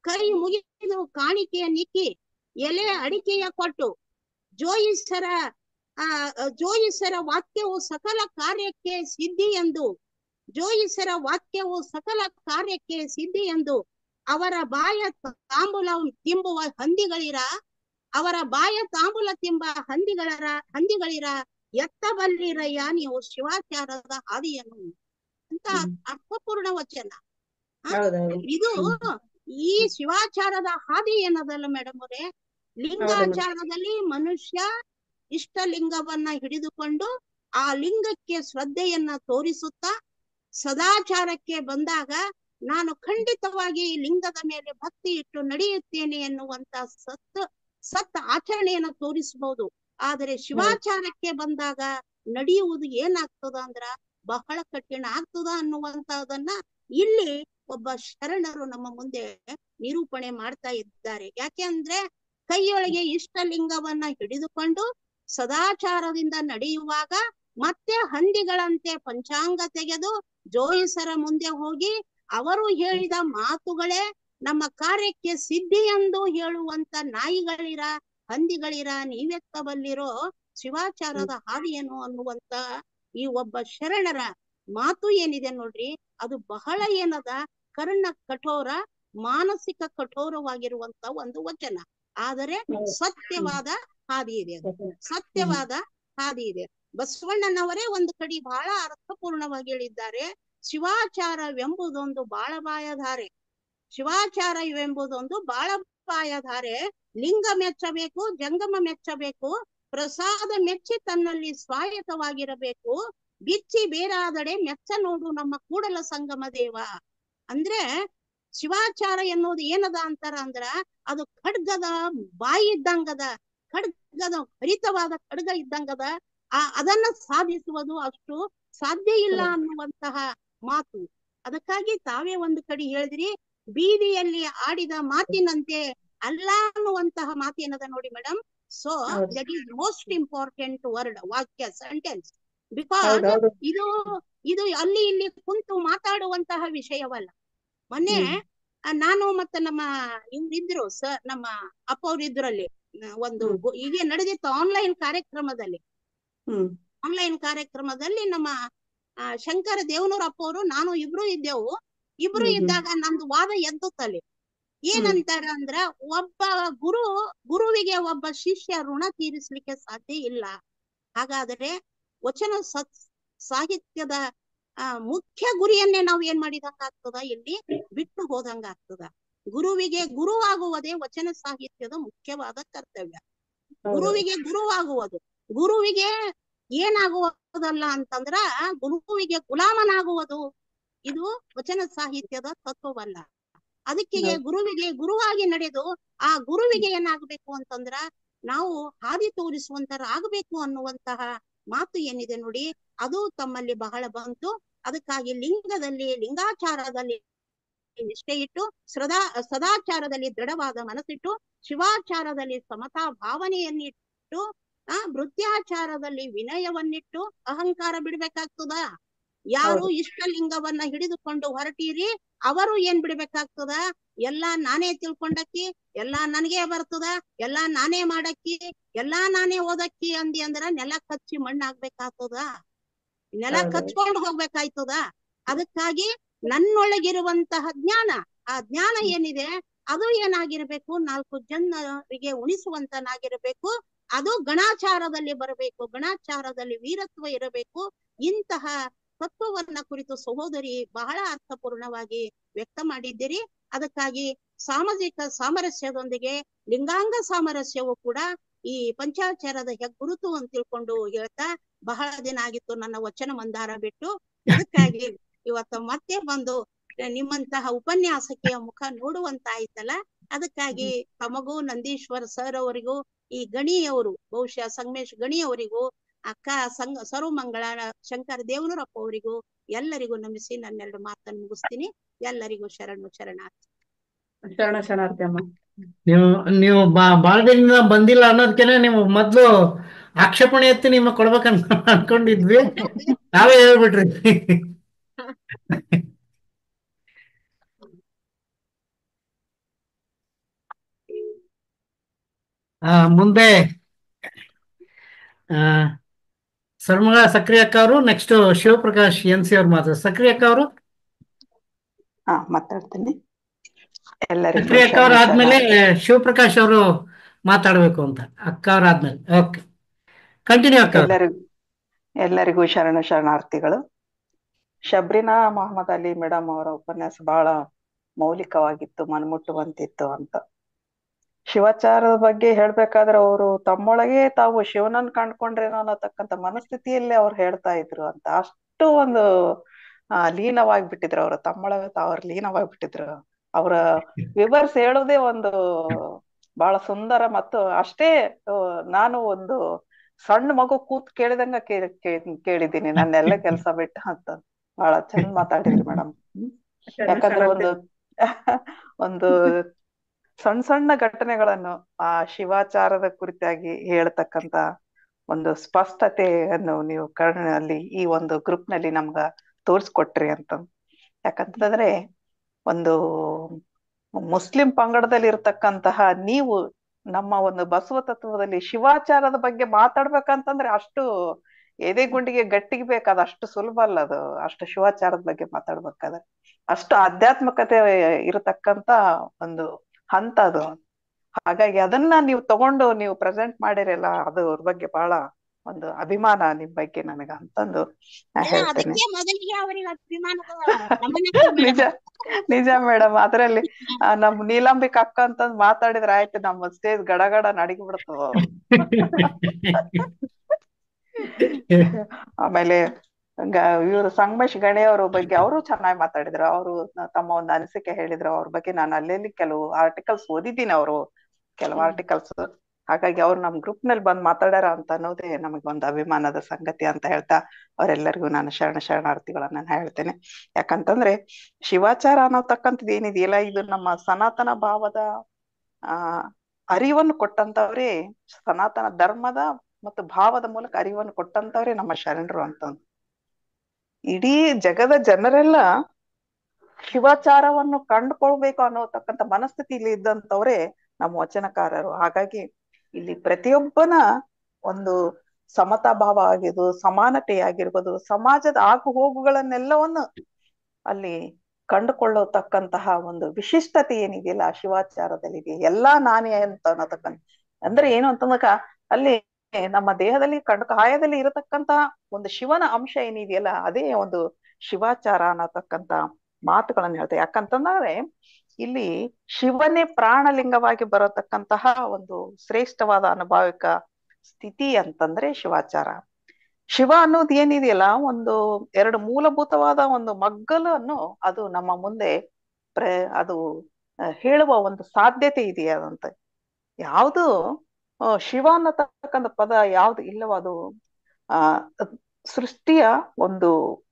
Speaker 8: ಕೈ ಮುಗಿದು ಕಾಣಿಕೆಯ ನಿಕ್ಕಿ ಎಲೆ ಅಡಿಕೆಯ ಕೊಟ್ಟು ಜೋಯಿಸರ ಆ ಜೋಯಿಸರ ವಾಕ್ಯವು ಸಕಲ ಕಾರ್ಯಕ್ಕೆ ಸಿದ್ಧಿ ಎಂದು ಜೋಯಿಸರ ವಾಕ್ಯವು ಸಕಲ ಕಾರ್ಯಕ್ಕೆ ಸಿದ್ಧಿ ಎಂದು ಅವರ ಬಾಯ ತಾಂಬೂಲ ತಿಂಬುವ ಹಂದಿಗಳಿರ? ಅವರ ಬಾಯ ತಾಂಬೂಲ ತಿಂಬ ಹಂದಿಗಳರ ಹಂದಿಗಳಿರ? ಎತ್ತಬಲ್ಲಿರಯ್ಯ ನೀವು ಶಿವಾಚಾರದ ಹಾದಿಯನ್ನು. ಅಂತ. ಅರ್ಥಪೂರ್ಣ ವಚನ. ಇದು ಈ ಶಿವಾಚಾರದ ಹಾದಿ ಏನದಲ್ಲ ಮೇಡಮ್ ಅವರೇ? ಲಿಂಗಾಚಾರದಲ್ಲಿ ಮನುಷ್ಯ ಇಷ್ಟ ಲಿಂಗವನ್ನ ಹಿಡಿದುಕೊಂಡು ಆ ಲಿಂಗಕ್ಕೆ ಶ್ರದ್ಧೆಯನ್ನ ತೋರಿಸುತ್ತಾ ಸದಾಚಾರಕ್ಕೆ ಬಂದಾಗ ನಾನು ಖಂಡಿತವಾಗಿ ಈ ಲಿಂಗದ ಮೇಲೆ ಭಕ್ತಿ ಇಟ್ಟು ನಡೆಯುತ್ತೇನೆ ಎನ್ನುವಂತ ಸತ್ ಸತ್ ಆಚರಣೆಯನ್ನು ತೋರಿಸಬಹುದು ಆದರೆ ಶಿವಾಚಾರಕ್ಕೆ ಬಂದಾಗ ನಡೆಯುವುದು ಏನಾಗ್ತದ ಅಂದ್ರ ಬಹಳ ಕಠಿಣ ಆಗ್ತದ ಅನ್ನುವಂತಹದನ್ನ ಇಲ್ಲಿ ಒಬ್ಬ ಶರಣರು ನಮ್ಮ ಮುಂದೆ ನಿರೂಪಣೆ ಮಾಡ್ತಾ ಇದ್ದಾರೆ. ಯಾಕೆ ಅಂದ್ರೆ ಕೈಯೊಳಗೆ ಇಷ್ಟ ಲಿಂಗವನ್ನ ಹಿಡಿದುಕೊಂಡು ಸದಾಚಾರದಿಂದ ನಡೆಯುವಾಗ ಮತ್ತೆ ಹಂದಿಗಳಂತೆ ಪಂಚಾಂಗ ತೆಗೆದು ಜೋಯಿಸರ ಮುಂದೆ ಹೋಗಿ ಅವರು ಹೇಳಿದ ಮಾತುಗಳೇ ನಮ್ಮ ಕಾರ್ಯಕ್ಕೆ ಸಿದ್ಧಿ ಎಂದು ಹೇಳುವಂತ ನಾಯಿಗಳಿರ ಹಂದಿಗಳಿರ ನೀವೆತ್ತಬಲ್ಲಿರೋ ಶಿವಾಚಾರದ ಹಾದಿಯೇನು ಅನ್ನುವಂತ ಈ ಒಬ್ಬ ಶರಣರ ಮಾತು ಏನಿದೆ ನೋಡ್ರಿ ಅದು ಬಹಳ ಏನದ ಕರ್ಣ ಕಠೋರ ಮಾನಸಿಕ ಕಠೋರವಾಗಿರುವಂತ ಒಂದು ವಚನ. ಆದರೆ ಸತ್ಯವಾದ ಹಾದಿ ಇದೆ ಅದು. ಸತ್ಯವಾದ ಹಾದಿ ಇದೆ. ಬಸವಣ್ಣನವರೇ ಒಂದು ಕಡೆ ಬಹಳ ಅರ್ಥಪೂರ್ಣವಾಗಿ ಹೇಳಿದ್ದಾರೆ. ಶಿವಾಚಾರವೆಂಬುದೊಂದು ಬಾಳಬಾಯಧಾರೆ ಶಿವಾಚಾರವೆಂಬುದೊಂದು ಬಾಳಬಾಯಧಾರೆ ಲಿಂಗ ಮೆಚ್ಚಬೇಕು, ಜಂಗಮ ಮೆಚ್ಚಬೇಕು, ಪ್ರಸಾದ ಮೆಚ್ಚಿ ತನ್ನಲ್ಲಿ ಸ್ವಾಯತ್ತವಾಗಿರಬೇಕು. ಬಿಚ್ಚಿ ಬೇರಾದಡೆ ಮೆಚ್ಚ ನೋಡು ನಮ್ಮ ಕೂಡಲ ಸಂಗಮ ದೇವ. ಅಂದ್ರೆ ಶಿವಾಚಾರ ಎನ್ನುವುದು ಏನದ ಅಂತಾರ ಅಂದ್ರ ಅದು ಖಡ್ಗದ ಬಾಯಿ ಇದ್ದಂಗದ, ಖಡ್ಗದ ಹರಿತವಾದ ಖಡ್ಗ ಇದ್ದಂಗದ, ಆ ಅದನ್ನ ಸಾಧಿಸುವುದು ಅಷ್ಟು ಸಾಧ್ಯ ಇಲ್ಲ ಅನ್ನುವಂತಹ ಮಾತು. ಅದಕ್ಕಾಗಿ ತಾವೇ ಒಂದು ಕಡೆ ಹೇಳಿದ್ರಿ ಬೀದಿಯಲ್ಲಿ ಆಡಿದ ಮಾತಿನಂತೆ ಅಲ್ಲ ಅನ್ನುವಂತಹ ಮಾತೇನದ ನೋಡಿ madam so. That is most important word ವಾಕ್ಯ ಸೆಂಟೆನ್ಸ್ ಬಿಕಾಸ್ ಇದು ಇದು ಅಲ್ಲಿ ಇಲ್ಲಿ ಕುಂತು ಮಾತಾಡುವಂತಹ ವಿಷಯವಲ್ಲ. ಮೊನ್ನೆ ನಾನು ಮತ್ತೆ ನಮ್ಮ ಇವ್ರಿದ್ರು ಸರ್ ನಮ್ಮ ಅಪ್ಪ ಅವ್ರು ಇದ್ರಲ್ಲಿ ಒಂದು ಹೀಗೆ ನಡೆದಿತ್ತು ಆನ್ಲೈನ್ ಕಾರ್ಯಕ್ರಮದಲ್ಲಿ. ಆನ್ಲೈನ್ ಕಾರ್ಯಕ್ರಮದಲ್ಲಿ ನಮ್ಮ ಆ, ಶಂಕರ ದೇವನೂರ ಅಪ್ಪ ಅವರು ನಾನು ಇಬ್ರು ಇದ್ದೆವು. ಇಬ್ರು. ಇದ್ದಾಗ ನಂದು ವಾದ ಎದ್ದು ತಲೆ ಏನಂತಾರ ಅಂದ್ರ ಒಬ್ಬ ಗುರು ಗುರುವಿಗೆ ಒಬ್ಬ ಶಿಷ್ಯ ಋಣ ತೀರಿಸ್ಲಿಕ್ಕೆ ಸಾಧ್ಯ ಇಲ್ಲ. ಹಾಗಾದ್ರೆ ವಚನ ಸತ್ ಸಾಹಿತ್ಯದ ಆ ಮುಖ್ಯ ಗುರಿಯನ್ನೇ ನಾವು ಏನ್ ಮಾಡಿದಂಗ ಆಗ್ತದ ಇಲ್ಲಿ ಬಿಟ್ಟು ಹೋದಂಗ ಆಗ್ತದ ಗುರುವಿಗೆ ಗುರುವಾಗುವುದೇ ವಚನ ಸಾಹಿತ್ಯದ ಮುಖ್ಯವಾದ ಕರ್ತವ್ಯ. ಗುರುವಿಗೆ ಗುರುವಾಗುವುದು. ಗುರುವಿಗೆ ಏನಾಗುವುದಲ್ಲ ಅಂತಂದ್ರ ಗುರುವಿಗೆ ಗುಲಾಮನಾಗುವುದು. ಇದು ವಚನ ಸಾಹಿತ್ಯದ ತತ್ವವಲ್ಲ. ಅದಕ್ಕೆ ಗುರುವಿಗೆ ಗುರುವಾಗಿ ನಡೆದು ಆ ಗುರುವಿಗೆ ಏನಾಗಬೇಕು ಅಂತಂದ್ರ ನಾವು ಹಾದಿ ತೋರಿಸುವಂತರಾಗಬೇಕು ಅನ್ನುವಂತಹ ಮಾತು ಏನಿದೆ ನೋಡಿ ಅದು ತಮ್ಮಲ್ಲಿ ಬಹಳ ಬಂತು. ಅದಕ್ಕಾಗಿ ಲಿಂಗದಲ್ಲಿ ಲಿಂಗಾಚಾರದಲ್ಲಿ ನಿಷ್ಠೆ ಇಟ್ಟು ಸದಾ ಸದಾಚಾರದಲ್ಲಿ ದೃಢವಾದ ಮನಸ್ಸಿಟ್ಟು ಶಿವಾಚಾರದಲ್ಲಿ ಸಮತಾ ಭಾವನೆಯನ್ನಿಟ್ಟು ಆ ವೃತ್ಯಾಚಾರದಲ್ಲಿ ವಿನಯವನ್ನಿಟ್ಟು ಅಹಂಕಾರ ಬಿಡ್ಬೇಕಾಗ್ತದ? ಯಾರು. ಇಷ್ಟಲಿಂಗವನ್ನ ಹಿಡಿದುಕೊಂಡು ಹೊರಟೀರಿ ಅವರು ಏನ್ ಬಿಡ್ಬೇಕಾಗ್ತದ? ಎಲ್ಲಾ ನಾನೇ ತಿಳ್ಕೊಂಡಕ್ಕಿ ಎಲ್ಲಾ ನನಗೆ ಬರ್ತದ ಎಲ್ಲಾ ನಾನೇ ಮಾಡಕ್ಕಿ ಎಲ್ಲಾ ನಾನೇ ಓದಕ್ಕಿ ಅಂದಿ ಅಂದ್ರ ನೆಲ ಕಚ್ಚಿ ಮಣ್ಣಾಗ್ಬೇಕಾಗ್ತದ? ನೆಲ. ಕಚ್ಕೊಂಡು ಹೋಗ್ಬೇಕಾಯ್ತದ? ಅದಕ್ಕಾಗಿ ನನ್ನೊಳಗಿರುವಂತಹ ಜ್ಞಾನ ಆ ಜ್ಞಾನ ಏನಿದೆ ಅದು ಏನಾಗಿರ್ಬೇಕು? ನಾಲ್ಕು ಜನರಿಗೆ ಉಣಿಸುವಂತನಾಗಿರ್ಬೇಕು. ಅದು ಗಣಾಚಾರದಲ್ಲಿ ಬರಬೇಕು, ಗಣಾಚಾರದಲ್ಲಿ ವೀರತ್ವ ಇರಬೇಕು ಇಂತಹ ತತ್ವವನ್ನ ಕುರಿತು ಸಹೋದರಿ ಬಹಳ ಅರ್ಥಪೂರ್ಣವಾಗಿ ವ್ಯಕ್ತ ಮಾಡಿದ್ದೀರಿ. ಅದಕ್ಕಾಗಿ ಸಾಮಾಜಿಕ ಸಾಮರಸ್ಯದೊಂದಿಗೆ ಲಿಂಗಾಂಗ ಸಾಮರಸ್ಯವು ಕೂಡ ಈ ಪಂಚಾಚಾರದ ಹೆಗ್ಗುರುತು ಅಂತ ತಿಳ್ಕೊಂಡು ಹೇಳ್ತಾ ಬಹಳ ದಿನ ಆಗಿತ್ತು ನನ್ನ ವಚನ ಮಂದಾರ ಬಿಟ್ಟು. ಅದಕ್ಕಾಗಿ ಇವತ್ತು ಮತ್ತೆ ಬಂದು ನಿಮ್ಮಂತಹ ಉಪನ್ಯಾಸಕಿಯ ಮುಖ ನೋಡುವಂತಾಯ್ತಲ್ಲ. ಅದಕ್ಕಾಗಿ ತಮಗೂ ನಂದೀಶ್ವರ್ ಸರ್ ಅವರಿಗೂ ಈ ಗಣಿಯವರು ಬಹುಶಃ ಸಂಗಮೇಶ್ ಗಣಿಯವರಿಗೂ ಅಕ್ಕ ಸಂಗ ಸರ್ವಮಂಗಳ ಶಂಕರ ದೇವನೂರಪ್ಪ ಅವರಿಗೂ ಎಲ್ಲರಿಗೂ ನಮಿಸಿ ನನ್ನೆರಡು ಮಾತನ್ನು ಮುಗಿಸ್ತೀನಿ. ಎಲ್ಲರಿಗೂ ಶರಣು ಶರಣಾರ್ಥಿ.
Speaker 5: ಶರಣ ಶರಣಾರ್ಥಿ ಅಮ್ಮ.
Speaker 1: ನೀವು ನೀವು ಬಾ ಭಾಳ ದಿನದಿಂದ ಬಂದಿಲ್ಲ ಅನ್ನೋದಕ್ಕೆ ನೀವು ಮೊದ್ಲು ಆಕ್ಷೇಪಣೆ ಎತ್ತಿ ನಿಮ್ಮ ಕೊಡ್ಬೇಕಂತ ಅನ್ಕೊಂಡಿದ್ವಿ. ನಾವೇ ಹೇಳ್ಬಿಟ್ರಿ [laughs] ಆ ಮುಂದೆ ಸರ್ಮಗ ಸಕ್ರಿಯ ಅಕ್ಕ ಅವರು ನೆಕ್ಸ್ಟ್ ಶಿವಪ್ರಕಾಶ್ ಎನ್ ಸಿ ಅವ್ರು ಮಾತಾಡ ಸಕ್ರಿಯ ಅಕ್ಕ ಅವರು
Speaker 9: ಹಾ ಮಾತಾಡ್ತೀನಿ.
Speaker 1: ಸಕ್ರಿಯ ಅಕ್ಕ ಅವರು ಆದ್ಮೇಲೆ ಶಿವಪ್ರಕಾಶ್ ಅವರು ಮಾತಾಡ್ಬೇಕು ಅಂತ. ಅಕ್ಕ ಅವ್ರ ಆದ್ಮೇಲೆ. ಓಕೆ. ಕಂಟಿನ್ಯೂ ಅಕ್ಕ
Speaker 9: ಎಲ್ಲರಿಗೂ ಶರಣ ಶರಣಾರ್ಥಿಗಳು. ಶಬ್ರಿನಾ ಮೊಹಮ್ಮದ್ ಅಲಿ ಮೇಡಮ್ ಅವರ ಉಪನ್ಯಾಸ ಬಹಳ ಮೌಲಿಕವಾಗಿತ್ತು ಮನಮುಟ್ಟುವಂತಿತ್ತು ಅಂತ. ಶಿವಾಚಾರದ ಬಗ್ಗೆ ಹೇಳ್ಬೇಕಾದ್ರೆ ಅವರು ತಮ್ಮೊಳಗೆ ತಾವು ಶಿವನನ್ನ ಕಂಡ್ಕೊಂಡ್ರೇನೋ ಅನ್ನತಕ್ಕಂತ ಮನಸ್ಥಿತಿಯಲ್ಲೇ ಅವ್ರು ಹೇಳ್ತಾ ಇದ್ರು ಅಂತ. ಅಷ್ಟು ಒಂದು, ಆ ಲೀನವಾಗಿ ಬಿಟ್ಟಿದ್ರು ಅವರು. ತಮ್ಮೊಳಗೆ ತಾವ್ರು ಲೀನವಾಗಿ ಬಿಟ್ಟಿದ್ರು ಅವರ ವಿವರ್ಸ್ ಹೇಳೋದೇ ಒಂದು ಬಹಳ ಸುಂದರ ಮತ್ತು ಅಷ್ಟೇ ನಾನು ಒಂದು ಸಣ್ಣ ಮಗು ಕೂತ್ ಕೇಳಿದಂಗ ಕೇಳಿ ಕೇಳಿದ್ದೀನಿ. ನನ್ನೆಲ್ಲ ಕೆಲಸ ಬಿಟ್ಟು ಅಂತ. ಬಹಳ ಚಂದ ಮಾತಾಡಿದ್ರಿ ಮೇಡಮ್ ಯಾಕಂದ್ರೆ ಒಂದು [laughs] ಒಂದು ಸಣ್ಣ ಸಣ್ಣ ಘಟನೆಗಳನ್ನು ಆ ಶಿವಾಚಾರದ ಕುರಿತಾಗಿ ಹೇಳ್ತಕ್ಕಂತ ಒಂದು ಸ್ಪಷ್ಟತೆಯನ್ನು ನೀವು ಕರ್ಣಲ್ಲಿ ಈ ಒಂದು ಗ್ರೂಪ್ನಲ್ಲಿ ನಮ್ಗ ತೋರಿಸ್ಕೊಟ್ರಿ ಅಂತ. ಯಾಕಂತಂದ್ರೆ ಒಂದು ಮುಸ್ಲಿಂ ಪಂಗಡದಲ್ಲಿ ಇರತಕ್ಕಂತಹ ನೀವು ನಮ್ಮ ಒಂದು ಬಸವ ತತ್ವದಲ್ಲಿ ಶಿವಾಚಾರದ ಬಗ್ಗೆ ಮಾತಾಡ್ಬೇಕಂತಂದ್ರೆ ಅಷ್ಟು ಎದೆ ಗುಂಡಿಗೆ ಗಟ್ಟಿಗೆ ಬೇಕಾದ ಅಷ್ಟು ಸುಲಭ ಅಲ್ಲ ಅದು. ಅಷ್ಟು ಶಿವಾಚಾರದ ಬಗ್ಗೆ ಮಾತಾಡ್ಬೇಕಾದ್ರೆ ಅಷ್ಟು ಆಧ್ಯಾತ್ಮಕತೆ ಇರತಕ್ಕಂತ ಒಂದು ಹಂತ ಅದು ಹಾಗಾಗಿ ಅದನ್ನ ನೀವು ತಗೊಂಡು ನೀವು ಪ್ರೆಸೆಂಟ್ ಮಾಡಿರಲ್ಲ ಅದು ಅವ್ರ ಬಗ್ಗೆ ಬಹಳ ಒಂದು ಅಭಿಮಾನ ನಿಮ್ ಬಗ್ಗೆ ನನಗ ಅಂತಂದು [laughs] ನಿಜ ನಿಜ ಮೇಡಮ್ ಅದ್ರಲ್ಲಿ ನಮ್ ನೀಲಂಬಿಕ್ ಅಕ್ಕ ಅಂತಂದ್ ಮಾತಾಡಿದ್ರೆ ಆಯ್ತು ನಮ್ಮ ಸ್ಟೇಜ್ ಗಡಗಡ ನಡಗಿ ಬಿಡ್ತು [laughs] ಆಮೇಲೆ ಇವರು ಸಂಗಮೇಶ್ ಗಣೆ ಅವ್ರ ಬಗ್ಗೆ ಅವರು ಚೆನ್ನಾಗಿ ಮಾತಾಡಿದ್ರು. ಅವರು ತಮ್ಮ ಒಂದು ಅನಿಸಿಕೆ ಹೇಳಿದ್ರು. ಅವ್ರ ಬಗ್ಗೆ ನಾನು ಅಲ್ಲೆಲ್ಲಿ ಕೆಲವು ಆರ್ಟಿಕಲ್ಸ್ ಓದಿದ್ದೀನಿ ಅವರು. ಕೆಲವು ಆರ್ಟಿಕಲ್ಸ್ ಹಾಗಾಗಿ ಅವ್ರು ನಮ್ ಗ್ರೂಪ್ನಲ್ಲಿ ಬಂದ್ ಮಾತಾಡ್ಯಾರ ಅಂತ ಅನ್ನೋದೇ ನಮಗೆ ಒಂದು ಅಭಿಮಾನದ ಸಂಗತಿ ಅಂತ ಹೇಳ್ತಾ ಅವರೆಲ್ಲರಿಗೂ ನಾನು ಶರಣ ಶರಣಾರ್ಥಿಗಳನ್ನ ನಾನು ಹೇಳ್ತೇನೆ. ಯಾಕಂತಂದ್ರೆ ಶಿವಾಚಾರ ಅನ್ನೋತಕ್ಕಂಥದ್ದು ಏನಿದೆಯಲ್ಲ ಇದು ನಮ್ಮ ಸನಾತನ ಭಾವದ ಆ ಅರಿವನ್ನು ಕೊಟ್ಟಂತವ್ರೆ ಸನಾತನ ಧರ್ಮದ ಮತ್ತು ಭಾವದ ಮೂಲಕ ಅರಿವನ್ನು ಕೊಟ್ಟಂತವ್ರೆ ನಮ್ಮ ಶರಣರು ಅಂತಂದು ಇಡೀ ಜಗದ ಜನರೆಲ್ಲ ಶಿವಾಚಾರವನ್ನು ಕಂಡುಕೊಳ್ಬೇಕು ಅನ್ನೋತಕ್ಕಂಥ ಮನಸ್ಥಿತಿಯಲ್ಲಿ ಇದ್ದಂತವ್ರೆ ನಮ್ಮ ವಚನಕಾರರು. ಹಾಗಾಗಿ ಇಲ್ಲಿ ಪ್ರತಿಯೊಬ್ಬನ ಒಂದು ಸಮತಾ ಭಾವ ಆಗಿರ್ಬೋದು ಸಮಾನತೆ ಆಗಿರ್ಬೋದು ಸಮಾಜದ ಆಗು ಹೋಗುಗಳನ್ನೆಲ್ಲವನ್ನು ಅಲ್ಲಿ ಕಂಡುಕೊಳ್ಳತಕ್ಕಂತಹ ಒಂದು ವಿಶಿಷ್ಟತೆ ಏನಿದೆಯಲ್ಲ ಶಿವಾಚಾರದಲ್ಲಿ ಇದೆ ಎಲ್ಲಾ ನಾನೇ ಅಂತ ಅನ್ನತಕ್ಕಂಥ ಅಂದ್ರೆ ಏನು ಅಂತಂದಾಗ ಅಲ್ಲಿ ನಮ್ಮ ದೇಹದಲ್ಲಿ ಕಂಡು ಕಾಯದಲ್ಲಿ ಇರತಕ್ಕಂತ ಒಂದು ಶಿವನ ಅಂಶ ಏನಿದೆಯಲ್ಲ, ಅದೇ ಒಂದು ಶಿವಾಚಾರ ಅನ್ನತಕ್ಕಂತ ಮಾತುಗಳನ್ನ ಹೇಳ್ತೇವೆ. ಯಾಕಂತಂದ್ರೆ, ಇಲ್ಲಿ ಶಿವನೇ ಪ್ರಾಣಲಿಂಗವಾಗಿ ಬರತಕ್ಕಂತಹ ಒಂದು ಶ್ರೇಷ್ಠವಾದ ಅನುಭಾವಿಕ ಸ್ಥಿತಿ ಅಂತಂದ್ರೆ ಶಿವಾಚಾರ. ಶಿವ ಅನ್ನೋದು ಏನಿದೆಯಲ್ಲ, ಒಂದು ಎರಡು ಮೂಲಭೂತವಾದ ಒಂದು ಮಗ್ಗಲನ್ನು ಅದು ನಮ್ಮ ಮುಂದೆ ಪ್ರ, ಅದು ಹೇಳುವ ಒಂದು ಸಾಧ್ಯತೆ ಇದೆಯಾದಂತೆ. ಯಾವುದು? ಶಿವ ಅನ್ನತಕ್ಕಂಥ ಪದ ಯಾವ್ದು ಇಲ್ಲವೋ ಅದು, ಆ, ಸೃಷ್ಟಿಯ ಒಂದು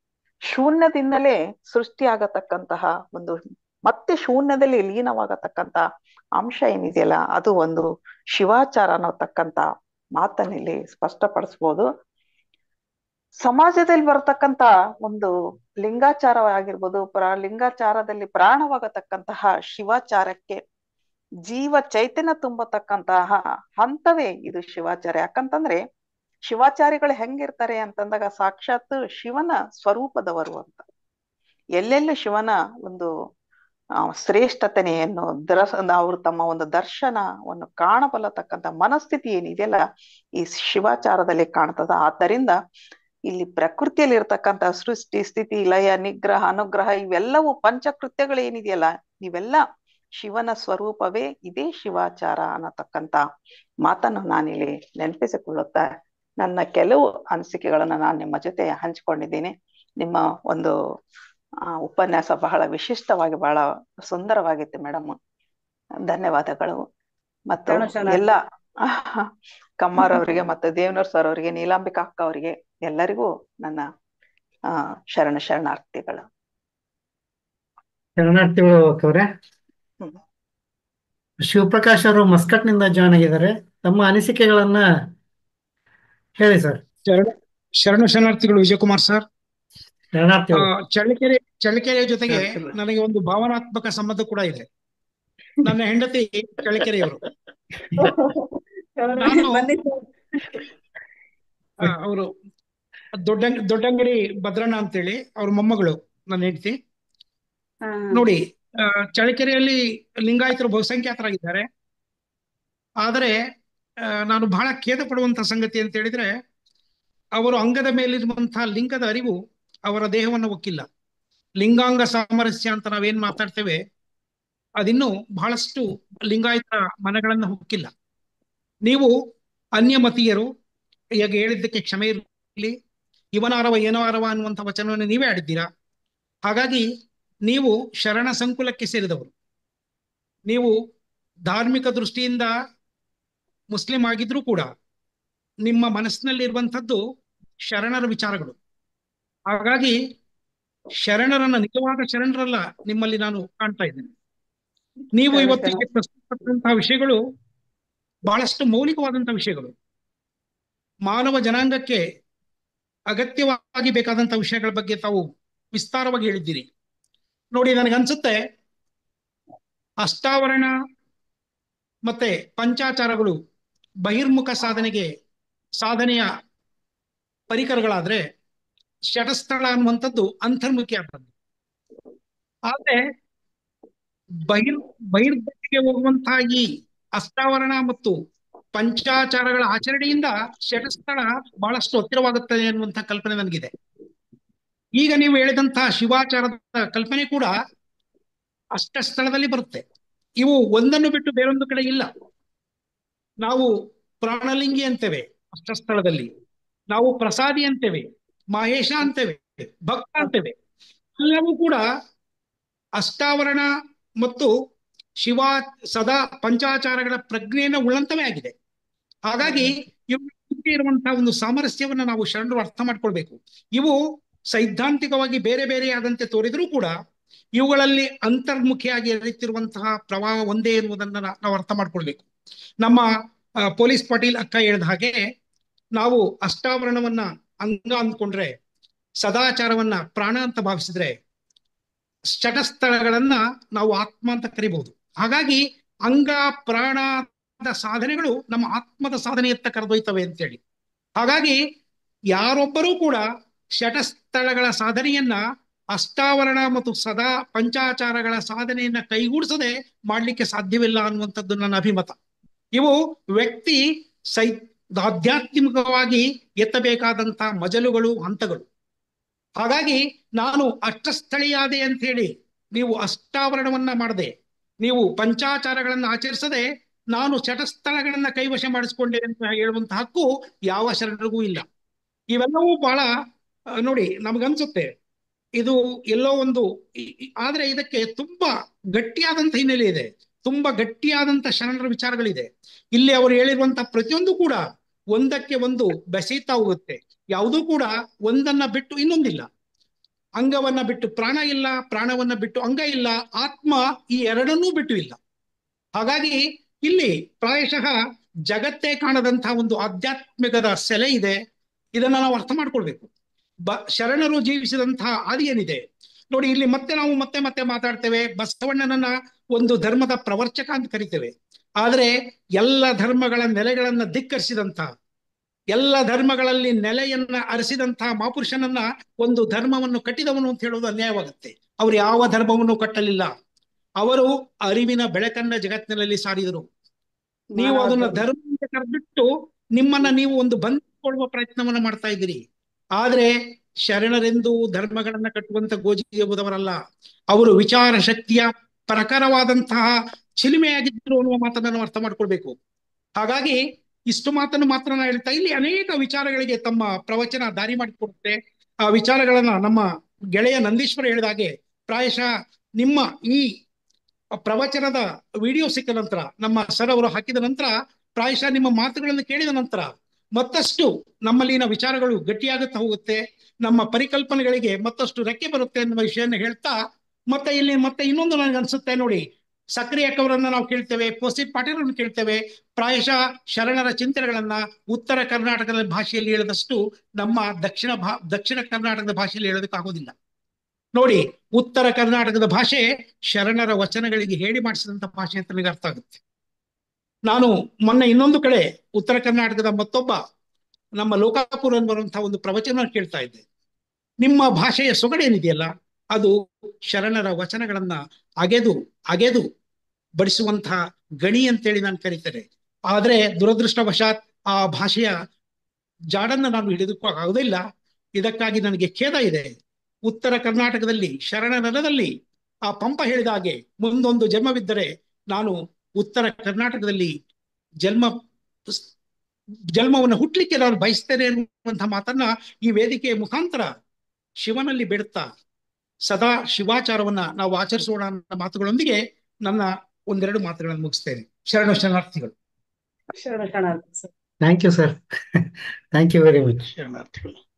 Speaker 9: ಶೂನ್ಯದಿಂದಲೇ ಸೃಷ್ಟಿಯಾಗತಕ್ಕಂತಹ ಒಂದು, ಮತ್ತೆ ಶೂನ್ಯದಲ್ಲಿ ಲೀನವಾಗತಕ್ಕಂತ ಅಂಶ ಏನಿದೆಯಲ್ಲ, ಅದು ಒಂದು ಶಿವಾಚಾರ ಅನ್ನತಕ್ಕಂತ ಮಾತನಲ್ಲಿ ಸ್ಪಷ್ಟಪಡಿಸ್ಬೋದು. ಸಮಾಜದಲ್ಲಿ ಬರತಕ್ಕಂತ ಒಂದು ಲಿಂಗಾಚಾರ ಆಗಿರ್ಬೋದು ಪ್ರ, ಲಿಂಗಾಚಾರದಲ್ಲಿ ಪ್ರಾಣವಾಗತಕ್ಕಂತಹ ಶಿವಾಚಾರಕ್ಕೆ ಜೀವ ಚೈತನ್ಯ ತುಂಬತಕ್ಕಂತಹ ಹಂತವೇ ಇದು ಶಿವಾಚಾರ್ಯ. ಯಾಕಂತಂದ್ರೆ ಶಿವಾಚಾರ್ಯಗಳು ಹೆಂಗಿರ್ತಾರೆ ಅಂತಂದಾಗ ಸಾಕ್ಷಾತ್ ಶಿವನ ಸ್ವರೂಪದವರು ಅಂತ. ಎಲ್ಲೆಲ್ಲಿ ಶಿವನ ಒಂದು ಆ, ಶ್ರೇಷ್ಠತೆಯನ್ನು ದರಸ ಅವರು ತಮ್ಮ ಒಂದು ದರ್ಶನವನ್ನು ಕಾಣಬಲ್ಲತಕ್ಕಂಥ ಮನಸ್ಥಿತಿ ಏನಿದೆಯಲ್ಲ ಈ ಶಿವಾಚಾರದಲ್ಲಿ ಕಾಣ್ತದ. ಆದ್ದರಿಂದ ಇಲ್ಲಿ ಪ್ರಕೃತಿಯಲ್ಲಿ ಇರ್ತಕ್ಕಂಥ ಸೃಷ್ಟಿ ಸ್ಥಿತಿ ಲಯ ನಿಗ್ರಹ ಅನುಗ್ರಹ ಇವೆಲ್ಲವೂ ಪಂಚಕೃತ್ಯಗಳು ಏನಿದೆಯಲ್ಲ ಇವೆಲ್ಲ ಶಿವನ ಸ್ವರೂಪವೇ ಇದೇ ಶಿವಾಚಾರ ಅನ್ನತಕ್ಕಂತ ಮಾತನ್ನು ನಾನಿಲ್ಲಿ ನೆನಪಿಸಿಕೊಳ್ಳುತ್ತಾ ನನ್ನ ಕೆಲವು ಅನಿಸಿಕೆಗಳನ್ನ ನಾನು ನಿಮ್ಮ ಜೊತೆ ಹಂಚಿಕೊಂಡಿದ್ದೀನಿ ನಿಮ್ಮ ಒಂದು ಆ, ಉಪನ್ಯಾಸ ಬಹಳ ವಿಶಿಷ್ಟವಾಗಿ ಬಹಳ ಸುಂದರವಾಗಿತ್ತು ಮೇಡಮ್ ಧನ್ಯವಾದಗಳು ಮತ್ತು. ಎಲ್ಲ [laughs] ಕಮ್ಮಾರ್ ಅವರಿಗೆ ಮತ್ತು ದೇವನೂರ್ ಸರ್ ಅವರಿಗೆ ನೀಲಾಂಬಿಕಾ ಅಕ್ಕ ಅವರಿಗೆ ಎಲ್ಲರಿಗೂ ನನ್ನ ಆ ಶರಣ ಶರಣಾರ್ಥಿಗಳು
Speaker 1: ಶರಣಾರ್ಥಿಗಳು. ಶಿವಪ್ರಕಾಶ್ ಅವರು ಮಸ್ಕಟ್ನಿಂದ ಜಾಯ್ನ್ ಆಗಿದ್ದಾರೆ. ತಮ್ಮ ಅನಿಸಿಕೆಗಳನ್ನ ಹೇಳಿ ಸರ್
Speaker 10: ಶರಣ ಶರಣ ಶರಣಾರ್ಥಿಗಳು ವಿಜಯಕುಮಾರ್ ಸರ್ ಚಳ್ಳಕೆರೆ ಚಳ್ಳಕೆರೆ ಜೊತೆಗೆ ನನಗೆ ಒಂದು ಭಾವನಾತ್ಮಕ ಸಂಬಂಧ ಕೂಡ ಇದೆ. ನನ್ನ ಹೆಂಡತಿ ಚಳ್ಳಕೆರೆಯವರು ನಾನು
Speaker 5: ಬನ್ನಿ ಸರ್.
Speaker 10: ಅವರು ದೊಡ್ಡ ದೊಡ್ಡಂಗಡಿ ಭದ್ರಣ್ಣ ಅಂತೇಳಿ ಅವ್ರ ಮೊಮ್ಮಗಳು ನನ್ನ ಹೆಂಡತಿ. ನೋಡಿ ಚಳ್ಳಕೆರೆಯಲ್ಲಿ ಲಿಂಗಾಯತರು ಬಹುಸಂಖ್ಯಾತರಾಗಿದ್ದಾರೆ. ಆದರೆ ನಾನು ಬಹಳ ಖೇದ ಪಡುವಂತ ಸಂಗತಿ ಅಂತ ಹೇಳಿದ್ರೆ, ಅವರು ಅಂಗದ ಮೇಲಿರುವಂತಹ ಲಿಂಗದ ಅರಿವು ಅವರ ದೇಹವನ್ನು ಒಕ್ಕಿಲ್ಲ. ಲಿಂಗಾಂಗ ಸಾಮರಸ್ಯ ಅಂತ ನಾವೇನ್ ಮಾತಾಡ್ತೇವೆ, ಅದಿನ್ನೂ ಬಹಳಷ್ಟು ಲಿಂಗಾಯತ ಮನಗಳನ್ನು ಹೊಕ್ಕಿಲ್ಲ. ನೀವು ಅನ್ಯಮತೀಯರು ಈಗ ಹೇಳಿದ್ದಕ್ಕೆ ಕ್ಷಮೆ ಇರಲಿ. ಇವನಾರವ ಏನೋ ಅರವ ಅನ್ನುವಂಥ ವಚನವನ್ನು ನೀವೇ ಆಡಿದ್ದೀರಾ? ಹಾಗಾಗಿ ನೀವು ಶರಣ ಸಂಕುಲಕ್ಕೆ ಸೇರಿದವರು. ನೀವು ಧಾರ್ಮಿಕ ದೃಷ್ಟಿಯಿಂದ ಮುಸ್ಲಿಂ ಆಗಿದ್ರೂ ಕೂಡ ನಿಮ್ಮ ಮನಸ್ಸಿನಲ್ಲಿರುವಂಥದ್ದು ಶರಣರ ವಿಚಾರಗಳು. ಹಾಗಾಗಿ ಶರಣರನ್ನ ನಿಜವಾದ ಶರಣರಲ್ಲ ನಿಮ್ಮಲ್ಲಿ ನಾನು ಕಾಣ್ತಾ ಇದ್ದೇನೆ. ನೀವು ಇವತ್ತಿಗೆ. ಪ್ರಸ್ತುತಪಟ್ಟಂತಹ ವಿಷಯಗಳು ಬಹಳಷ್ಟು ಮೌಲಿಕವಾದಂತಹ ವಿಷಯಗಳು. ಮಾನವ ಜನಾಂಗಕ್ಕೆ ಅಗತ್ಯವಾಗಿ ಬೇಕಾದಂತಹ ವಿಷಯಗಳ ಬಗ್ಗೆ ತಾವು ವಿಸ್ತಾರವಾಗಿ ಹೇಳಿದ್ದೀರಿ. ನೋಡಿ ನನಗನ್ಸುತ್ತೆ, ಅಷ್ಟಾವರಣ ಮತ್ತೆ ಪಂಚಾಚಾರಗಳು ಬಹಿರ್ಮುಖ ಸಾಧನೆಗೆ ಸಾಧನೆಯ ಪರಿಕರಗಳಾದ್ರೆ ಶಟಸ್ಥಳ ಅನ್ನುವಂಥದ್ದು ಅಂತರ್ಮುಖಿ ಆದದ್ದು ಆದ್ರೆ ಬಹಿರ್, ಬಹಿರ್ಗತಿಗೆ ಹೋಗುವಂತಹ ಈ ಅಷ್ಟಾವರಣ ಮತ್ತು ಪಂಚಾಚಾರಗಳ ಆಚರಣೆಯಿಂದ ಶಟಸ್ಥಳ ಬಹಳಷ್ಟು ಹತ್ತಿರವಾಗುತ್ತದೆ ಅನ್ನುವಂಥ ಕಲ್ಪನೆ ನನಗಿದೆ. ಈಗ ನೀವು ಹೇಳಿದಂತಹ ಶಿವಾಚಾರದ ಕಲ್ಪನೆ ಕೂಡ ಅಷ್ಟ ಸ್ಥಳದಲ್ಲಿ ಬರುತ್ತೆ. ಇವು ಒಂದನ್ನು ಬಿಟ್ಟು ಬೇರೊಂದು ಕಡೆ ಇಲ್ಲ. ನಾವು ಪ್ರಾಣಲಿಂಗಿ ಅಂತೇವೆ ಅಷ್ಟ ಸ್ಥಳದಲ್ಲಿ. ನಾವು ಪ್ರಸಾದಿ ಅಂತೇವೆ, ಮಹೇಶ ಅಂತೇವೆ, ಭಕ್ತ ಅಂತೇವೆ. ಎಲ್ಲವೂ ಕೂಡ ಅಷ್ಟಾವರಣ ಮತ್ತು ಶಿವ ಸದಾ ಪಂಚಾಚಾರಗಳ ಪ್ರಜ್ಞೆಯನ್ನು ಉಳ್ಳಂತವೇ ಆಗಿದೆ. ಹಾಗಾಗಿ ಇರುವಂತಹ ಒಂದು ಸಾಮರಸ್ಯವನ್ನು ನಾವು ಶರಣರು ಅರ್ಥ ಮಾಡ್ಕೊಳ್ಬೇಕು. ಇವು ಸೈದ್ಧಾಂತಿಕವಾಗಿ ಬೇರೆ ಬೇರೆ ಆದಂತೆ ತೋರಿದರೂ ಕೂಡ ಇವುಗಳಲ್ಲಿ ಅಂತರ್ಮುಖಿಯಾಗಿ ಹರಿತಿರುವಂತಹ ಪ್ರವಾಹ ಒಂದೇ ಇರುವುದನ್ನು ನಾವು ಅರ್ಥ ಮಾಡ್ಕೊಳ್ಬೇಕು. ನಮ್ಮ ಪೊಲೀಸ್ ಪಾಟೀಲ್ ಅಕ್ಕ ಹೇಳಿದ ಹಾಗೆ ನಾವು ಅಷ್ಟಾವರಣವನ್ನ ಅಂಗ ಅಂದ್ಕೊಂಡ್ರೆ, ಸದಾಚಾರವನ್ನ ಪ್ರಾಣ ಅಂತ ಭಾವಿಸಿದ್ರೆ ಷಟಸ್ಥಳಗಳನ್ನ ನಾವು ಆತ್ಮ ಅಂತ ಕರಿಬಹುದು ಹಾಗಾಗಿ ಅಂಗ, ಪ್ರಾಣದ ಸಾಧನೆಗಳು ನಮ್ಮ ಆತ್ಮದ ಸಾಧನೆಯತ್ತ ಕರೆದೊಯ್ತವೆ ಅಂತೇಳಿ. ಹಾಗಾಗಿ ಯಾರೊಬ್ಬರೂ ಕೂಡ ಶಟಸ್ಥಳಗಳ ಸಾಧನೆಯನ್ನ ಅಷ್ಟಾವರಣ ಮತ್ತು ಸದಾ ಪಂಚಾಚಾರಗಳ ಸಾಧನೆಯನ್ನ ಕೈಗೂಡಿಸದೆ ಮಾಡ್ಲಿಕ್ಕೆ ಸಾಧ್ಯವಿಲ್ಲ ಅನ್ನುವಂಥದ್ದು ನನ್ನ ಅಭಿಮತ. ಇವು ವ್ಯಕ್ತಿ ಸೈ, ಆಧ್ಯಾತ್ಮಿಕವಾಗಿ ಎತ್ತಬೇಕಾದಂತ ಮಜಲುಗಳು, ಹಂತಗಳು. ಹಾಗಾಗಿ ನಾನು ಅಷ್ಟಸ್ಥಳೀಯಾದೆ ಅಂತ ಹೇಳಿ ನೀವು ಅಷ್ಟಾವರಣವನ್ನ ಮಾಡದೆ, ನೀವು ಪಂಚಾಚಾರಗಳನ್ನ ಆಚರಿಸದೆ ನಾನು ಚಟಸ್ಥಳಗಳನ್ನ ಕೈವಶ ಮಾಡಿಸಿಕೊಂಡೆ ಅಂತ ಹೇಳುವಂತಹ ಹಕ್ಕು ಯಾವ ಶರಣರಿಗೂ ಇಲ್ಲ. ಇವೆಲ್ಲವೂ ಬಹಳ ನೋಡಿ, ನಮಗನ್ಸುತ್ತೆ, ಇದು ಎಲ್ಲೋ ಒಂದು ಆದ್ರೆ ಇದಕ್ಕೆ ತುಂಬಾ ಗಟ್ಟಿಯಾದಂತ ಹಿನ್ನೆಲೆ ಇದೆ. ತುಂಬಾ ಗಟ್ಟಿಯಾದಂತ ಶರಣರ ವಿಚಾರಗಳಿದೆ. ಇಲ್ಲಿ ಅವರು ಹೇಳಿರುವಂತಹ ಪ್ರತಿಯೊಂದು ಕೂಡ ಒಂದಕ್ಕೆ ಒಂದು ಬೆಸೀತಾ ಹೋಗುತ್ತೆ. ಯಾವುದೂ ಕೂಡ ಒಂದನ್ನ ಬಿಟ್ಟು ಇನ್ನೊಂದಿಲ್ಲ. ಅಂಗವನ್ನ ಬಿಟ್ಟು ಪ್ರಾಣ ಇಲ್ಲ, ಪ್ರಾಣವನ್ನ ಬಿಟ್ಟು ಅಂಗ ಇಲ್ಲ, ಆತ್ಮ ಈ ಎರಡನ್ನೂ ಬಿಟ್ಟು ಇಲ್ಲ. ಹಾಗಾಗಿ ಇಲ್ಲಿ ಪ್ರಾಯಶಃ ಜಗತ್ತೇ ಕಾಣದಂತಹ ಒಂದು ಆಧ್ಯಾತ್ಮಿಕದ ಸೆಲೆ ಇದೆ. ಇದನ್ನ ನಾವು ಅರ್ಥ ಮಾಡ್ಕೊಳ್ಬೇಕು. ಬ ಶರಣರು ಜೀವಿಸಿದಂತಹ ಆದಿ ಏನಿದೆ ನೋಡಿ ಇಲ್ಲಿ ಮತ್ತೆ ನಾವು ಮತ್ತೆ ಮತ್ತೆ ಮಾತಾಡ್ತೇವೆ. ಬಸವಣ್ಣನನ್ನ ಒಂದು ಧರ್ಮದ ಪ್ರವರ್ಚಕ ಅಂತ ಕರಿತೇವೆ. ಆದ್ರೆ ಎಲ್ಲ ಧರ್ಮಗಳ ನೆಲೆಗಳನ್ನ ಧಿಕ್ಕರಿಸಿದಂತ ಎಲ್ಲ ಧರ್ಮಗಳಲ್ಲಿ ನೆಲೆಯನ್ನ ಅರಸಿದಂತಹ ಮಹಾಪುರುಷನನ್ನ ಒಂದು ಧರ್ಮವನ್ನು ಕಟ್ಟಿದವನು ಅಂತ ಹೇಳೋದು ಅನ್ಯಾಯವಾಗುತ್ತೆ. ಅವರು ಯಾವ ಧರ್ಮವನ್ನು ಕಟ್ಟಲಿಲ್ಲ. ಅವರು ಅರಿವಿನ ಬೆಳಕನ್ನ ಜಗತ್ತಿನಲ್ಲಿ ಸಾರಿದರು. ನೀವು ಅದನ್ನ ಧರ್ಮ ಕರೆದಿಟ್ಟು ನಿಮ್ಮನ್ನ ನೀವು ಒಂದು ಬಂಧಿಸಿಕೊಳ್ಳುವ ಪ್ರಯತ್ನವನ್ನ ಮಾಡ್ತಾ ಇದ್ದೀರಿ. ಆದ್ರೆ ಶರಣರೆಂದು ಧರ್ಮಗಳನ್ನ ಕಟ್ಟುವಂತ ಗೋಜಿ ಎಂಬುದವರಲ್ಲ ಅವರು ವಿಚಾರ ಶಕ್ತಿಯ ಪ್ರಕಾರವಾದಂತಹ ಚಿಲುಮೆಯಾಗಿದ್ದರು ಅನ್ನುವ ಮಾತನ್ನ ಅರ್ಥ ಮಾಡ್ಕೊಳ್ಬೇಕು. ಹಾಗಾಗಿ ಇಷ್ಟು ಮಾತನ್ನು ಮಾತ್ರ ನಾ ಹೇಳ್ತಾ ಇಲ್ಲಿ ಅನೇಕ ವಿಚಾರಗಳಿಗೆ ತಮ್ಮ ಪ್ರವಚನ ದಾರಿ ಮಾಡಿಕೊಡುತ್ತೆ. ಆ ವಿಚಾರಗಳನ್ನ ನಮ್ಮ ಗೆಳೆಯ ನಂದೀಶ್ವರ ಹೇಳಿದ ಹಾಗೆ ಪ್ರಾಯಶಃ ನಿಮ್ಮ ಈ ಪ್ರವಚನದ ವಿಡಿಯೋ ಸಿಕ್ಕ ನಂತರ, ನಮ್ಮ ಸರ್ ಅವರು ಹಾಕಿದ ನಂತರ ಪ್ರಾಯಶಃ ನಿಮ್ಮ ಮಾತುಗಳನ್ನು ಕೇಳಿದ ನಂತರ ಮತ್ತಷ್ಟು ನಮ್ಮಲ್ಲಿನ ವಿಚಾರಗಳು ಗಟ್ಟಿಯಾಗುತ್ತಾ ಹೋಗುತ್ತೆ. ನಮ್ಮ ಪರಿಕಲ್ಪನೆಗಳಿಗೆ ಮತ್ತಷ್ಟು ರೆಕ್ಕೆ ಬರುತ್ತೆ ಅನ್ನುವ ವಿಷಯನ ಹೇಳ್ತಾ, ಮತ್ತೆ ಇಲ್ಲಿ ಮತ್ತೆ ಇನ್ನೊಂದು ನನಗೆ ಅನ್ಸುತ್ತೆ ನೋಡಿ. ಸಕ್ರಿ ಅಕ್ಕವರನ್ನ ನಾವು ಕೇಳ್ತೇವೆ ಪೋಸಿಟ್ ಪಾಟೀಲ್ ಕೇಳ್ತೇವೆ. ಪ್ರಾಯಶಃ ಶರಣರ ಚಿಂತನೆಗಳನ್ನ ಉತ್ತರ ಕರ್ನಾಟಕದ ಭಾಷೆಯಲ್ಲಿ ಹೇಳದಷ್ಟು ನಮ್ಮ ದಕ್ಷಿಣ ಭಾ, ದಕ್ಷಿಣ ಕರ್ನಾಟಕದ ಭಾಷೆಯಲ್ಲಿ ಹೇಳೋದಕ್ಕಾಗೋದಿಲ್ಲ ನೋಡಿ, ಉತ್ತರ ಕರ್ನಾಟಕದ ಭಾಷೆ ಶರಣರ ವಚನಗಳಿಗೆ ಹೇಳಿ ಮಾಡಿಸಿದಂತ ಭಾಷೆ ಅಂತ ನನಗೆ ಅರ್ಥ ಆಗುತ್ತೆ. ನಾನು ಮೊನ್ನೆ ಇನ್ನೊಂದು ಕಡೆ ಉತ್ತರ ಕರ್ನಾಟಕದ ಮತ್ತೊಬ್ಬ ನಮ್ಮ ಲೋಕಾಪುರ ಬರುವಂತಹ ಒಂದು ಪ್ರವಚನ ಕೇಳ್ತಾ ಇದ್ದೆ. ನಿಮ್ಮ ಭಾಷೆಯ ಸೊಗಡೇನಿದೆಯಲ್ಲ, ಅದು ಶರಣರ ವಚನಗಳನ್ನ ಅಗೆದು ಅಗೆದು ಬಡಿಸುವಂತಹ ಗಣಿ ಅಂತೇಳಿ ನಾನು ಕರೀತೇನೆ. ಆದ್ರೆ ದುರದೃಷ್ಟವಶಾತ್ ಆ ಭಾಷೆಯ ಜಾಡನ್ನ ನಾನು ಹಿಡಿದುಕೊಳ್ಳೋದಿಲ್ಲ ಇದಕ್ಕಾಗಿ ನನಗೆ ಖೇದ ಇದೆ. ಉತ್ತರ ಕರ್ನಾಟಕದಲ್ಲಿ ಶರಣ ನೆಲದಲ್ಲಿ ಆ ಪಂಪ ಹೇಳಿದ ಹಾಗೆ ಮುಂದೊಂದು ಜನ್ಮವಿದ್ದರೆ ನಾನು ಉತ್ತರ ಕರ್ನಾಟಕದಲ್ಲಿ ಜನ್ಮ ಜನ್ಮವನ್ನು ಹುಟ್ಟಲಿಕ್ಕೆ ನಾನು ಬಯಸ್ತೇನೆ ಅನ್ನುವಂತಹ ಮಾತನ್ನ ಈ ವೇದಿಕೆಯ ಮುಖಾಂತರ ಶಿವನಲ್ಲಿ ಬಿಡುತ್ತಾ ಸದಾ ಶಿವಾಚಾರವನ್ನ ನಾವು ಆಚರಿಸೋಣ ಅನ್ನೋ ಮಾತುಗಳೊಂದಿಗೆ ನನ್ನ ಒಂದೆರಡು ಮಾತುಗಳನ್ನು ಮುಗಿಸ್ತೇನೆ. ಶರಣ ಶರಣಾರ್ಥಿಗಳು.
Speaker 5: ಶರಣ ಶರಣಾರ್ಥಿ sir.
Speaker 1: Thank you sir thank you very much
Speaker 7: ಶರಣಾರ್ಥಿಗಳು.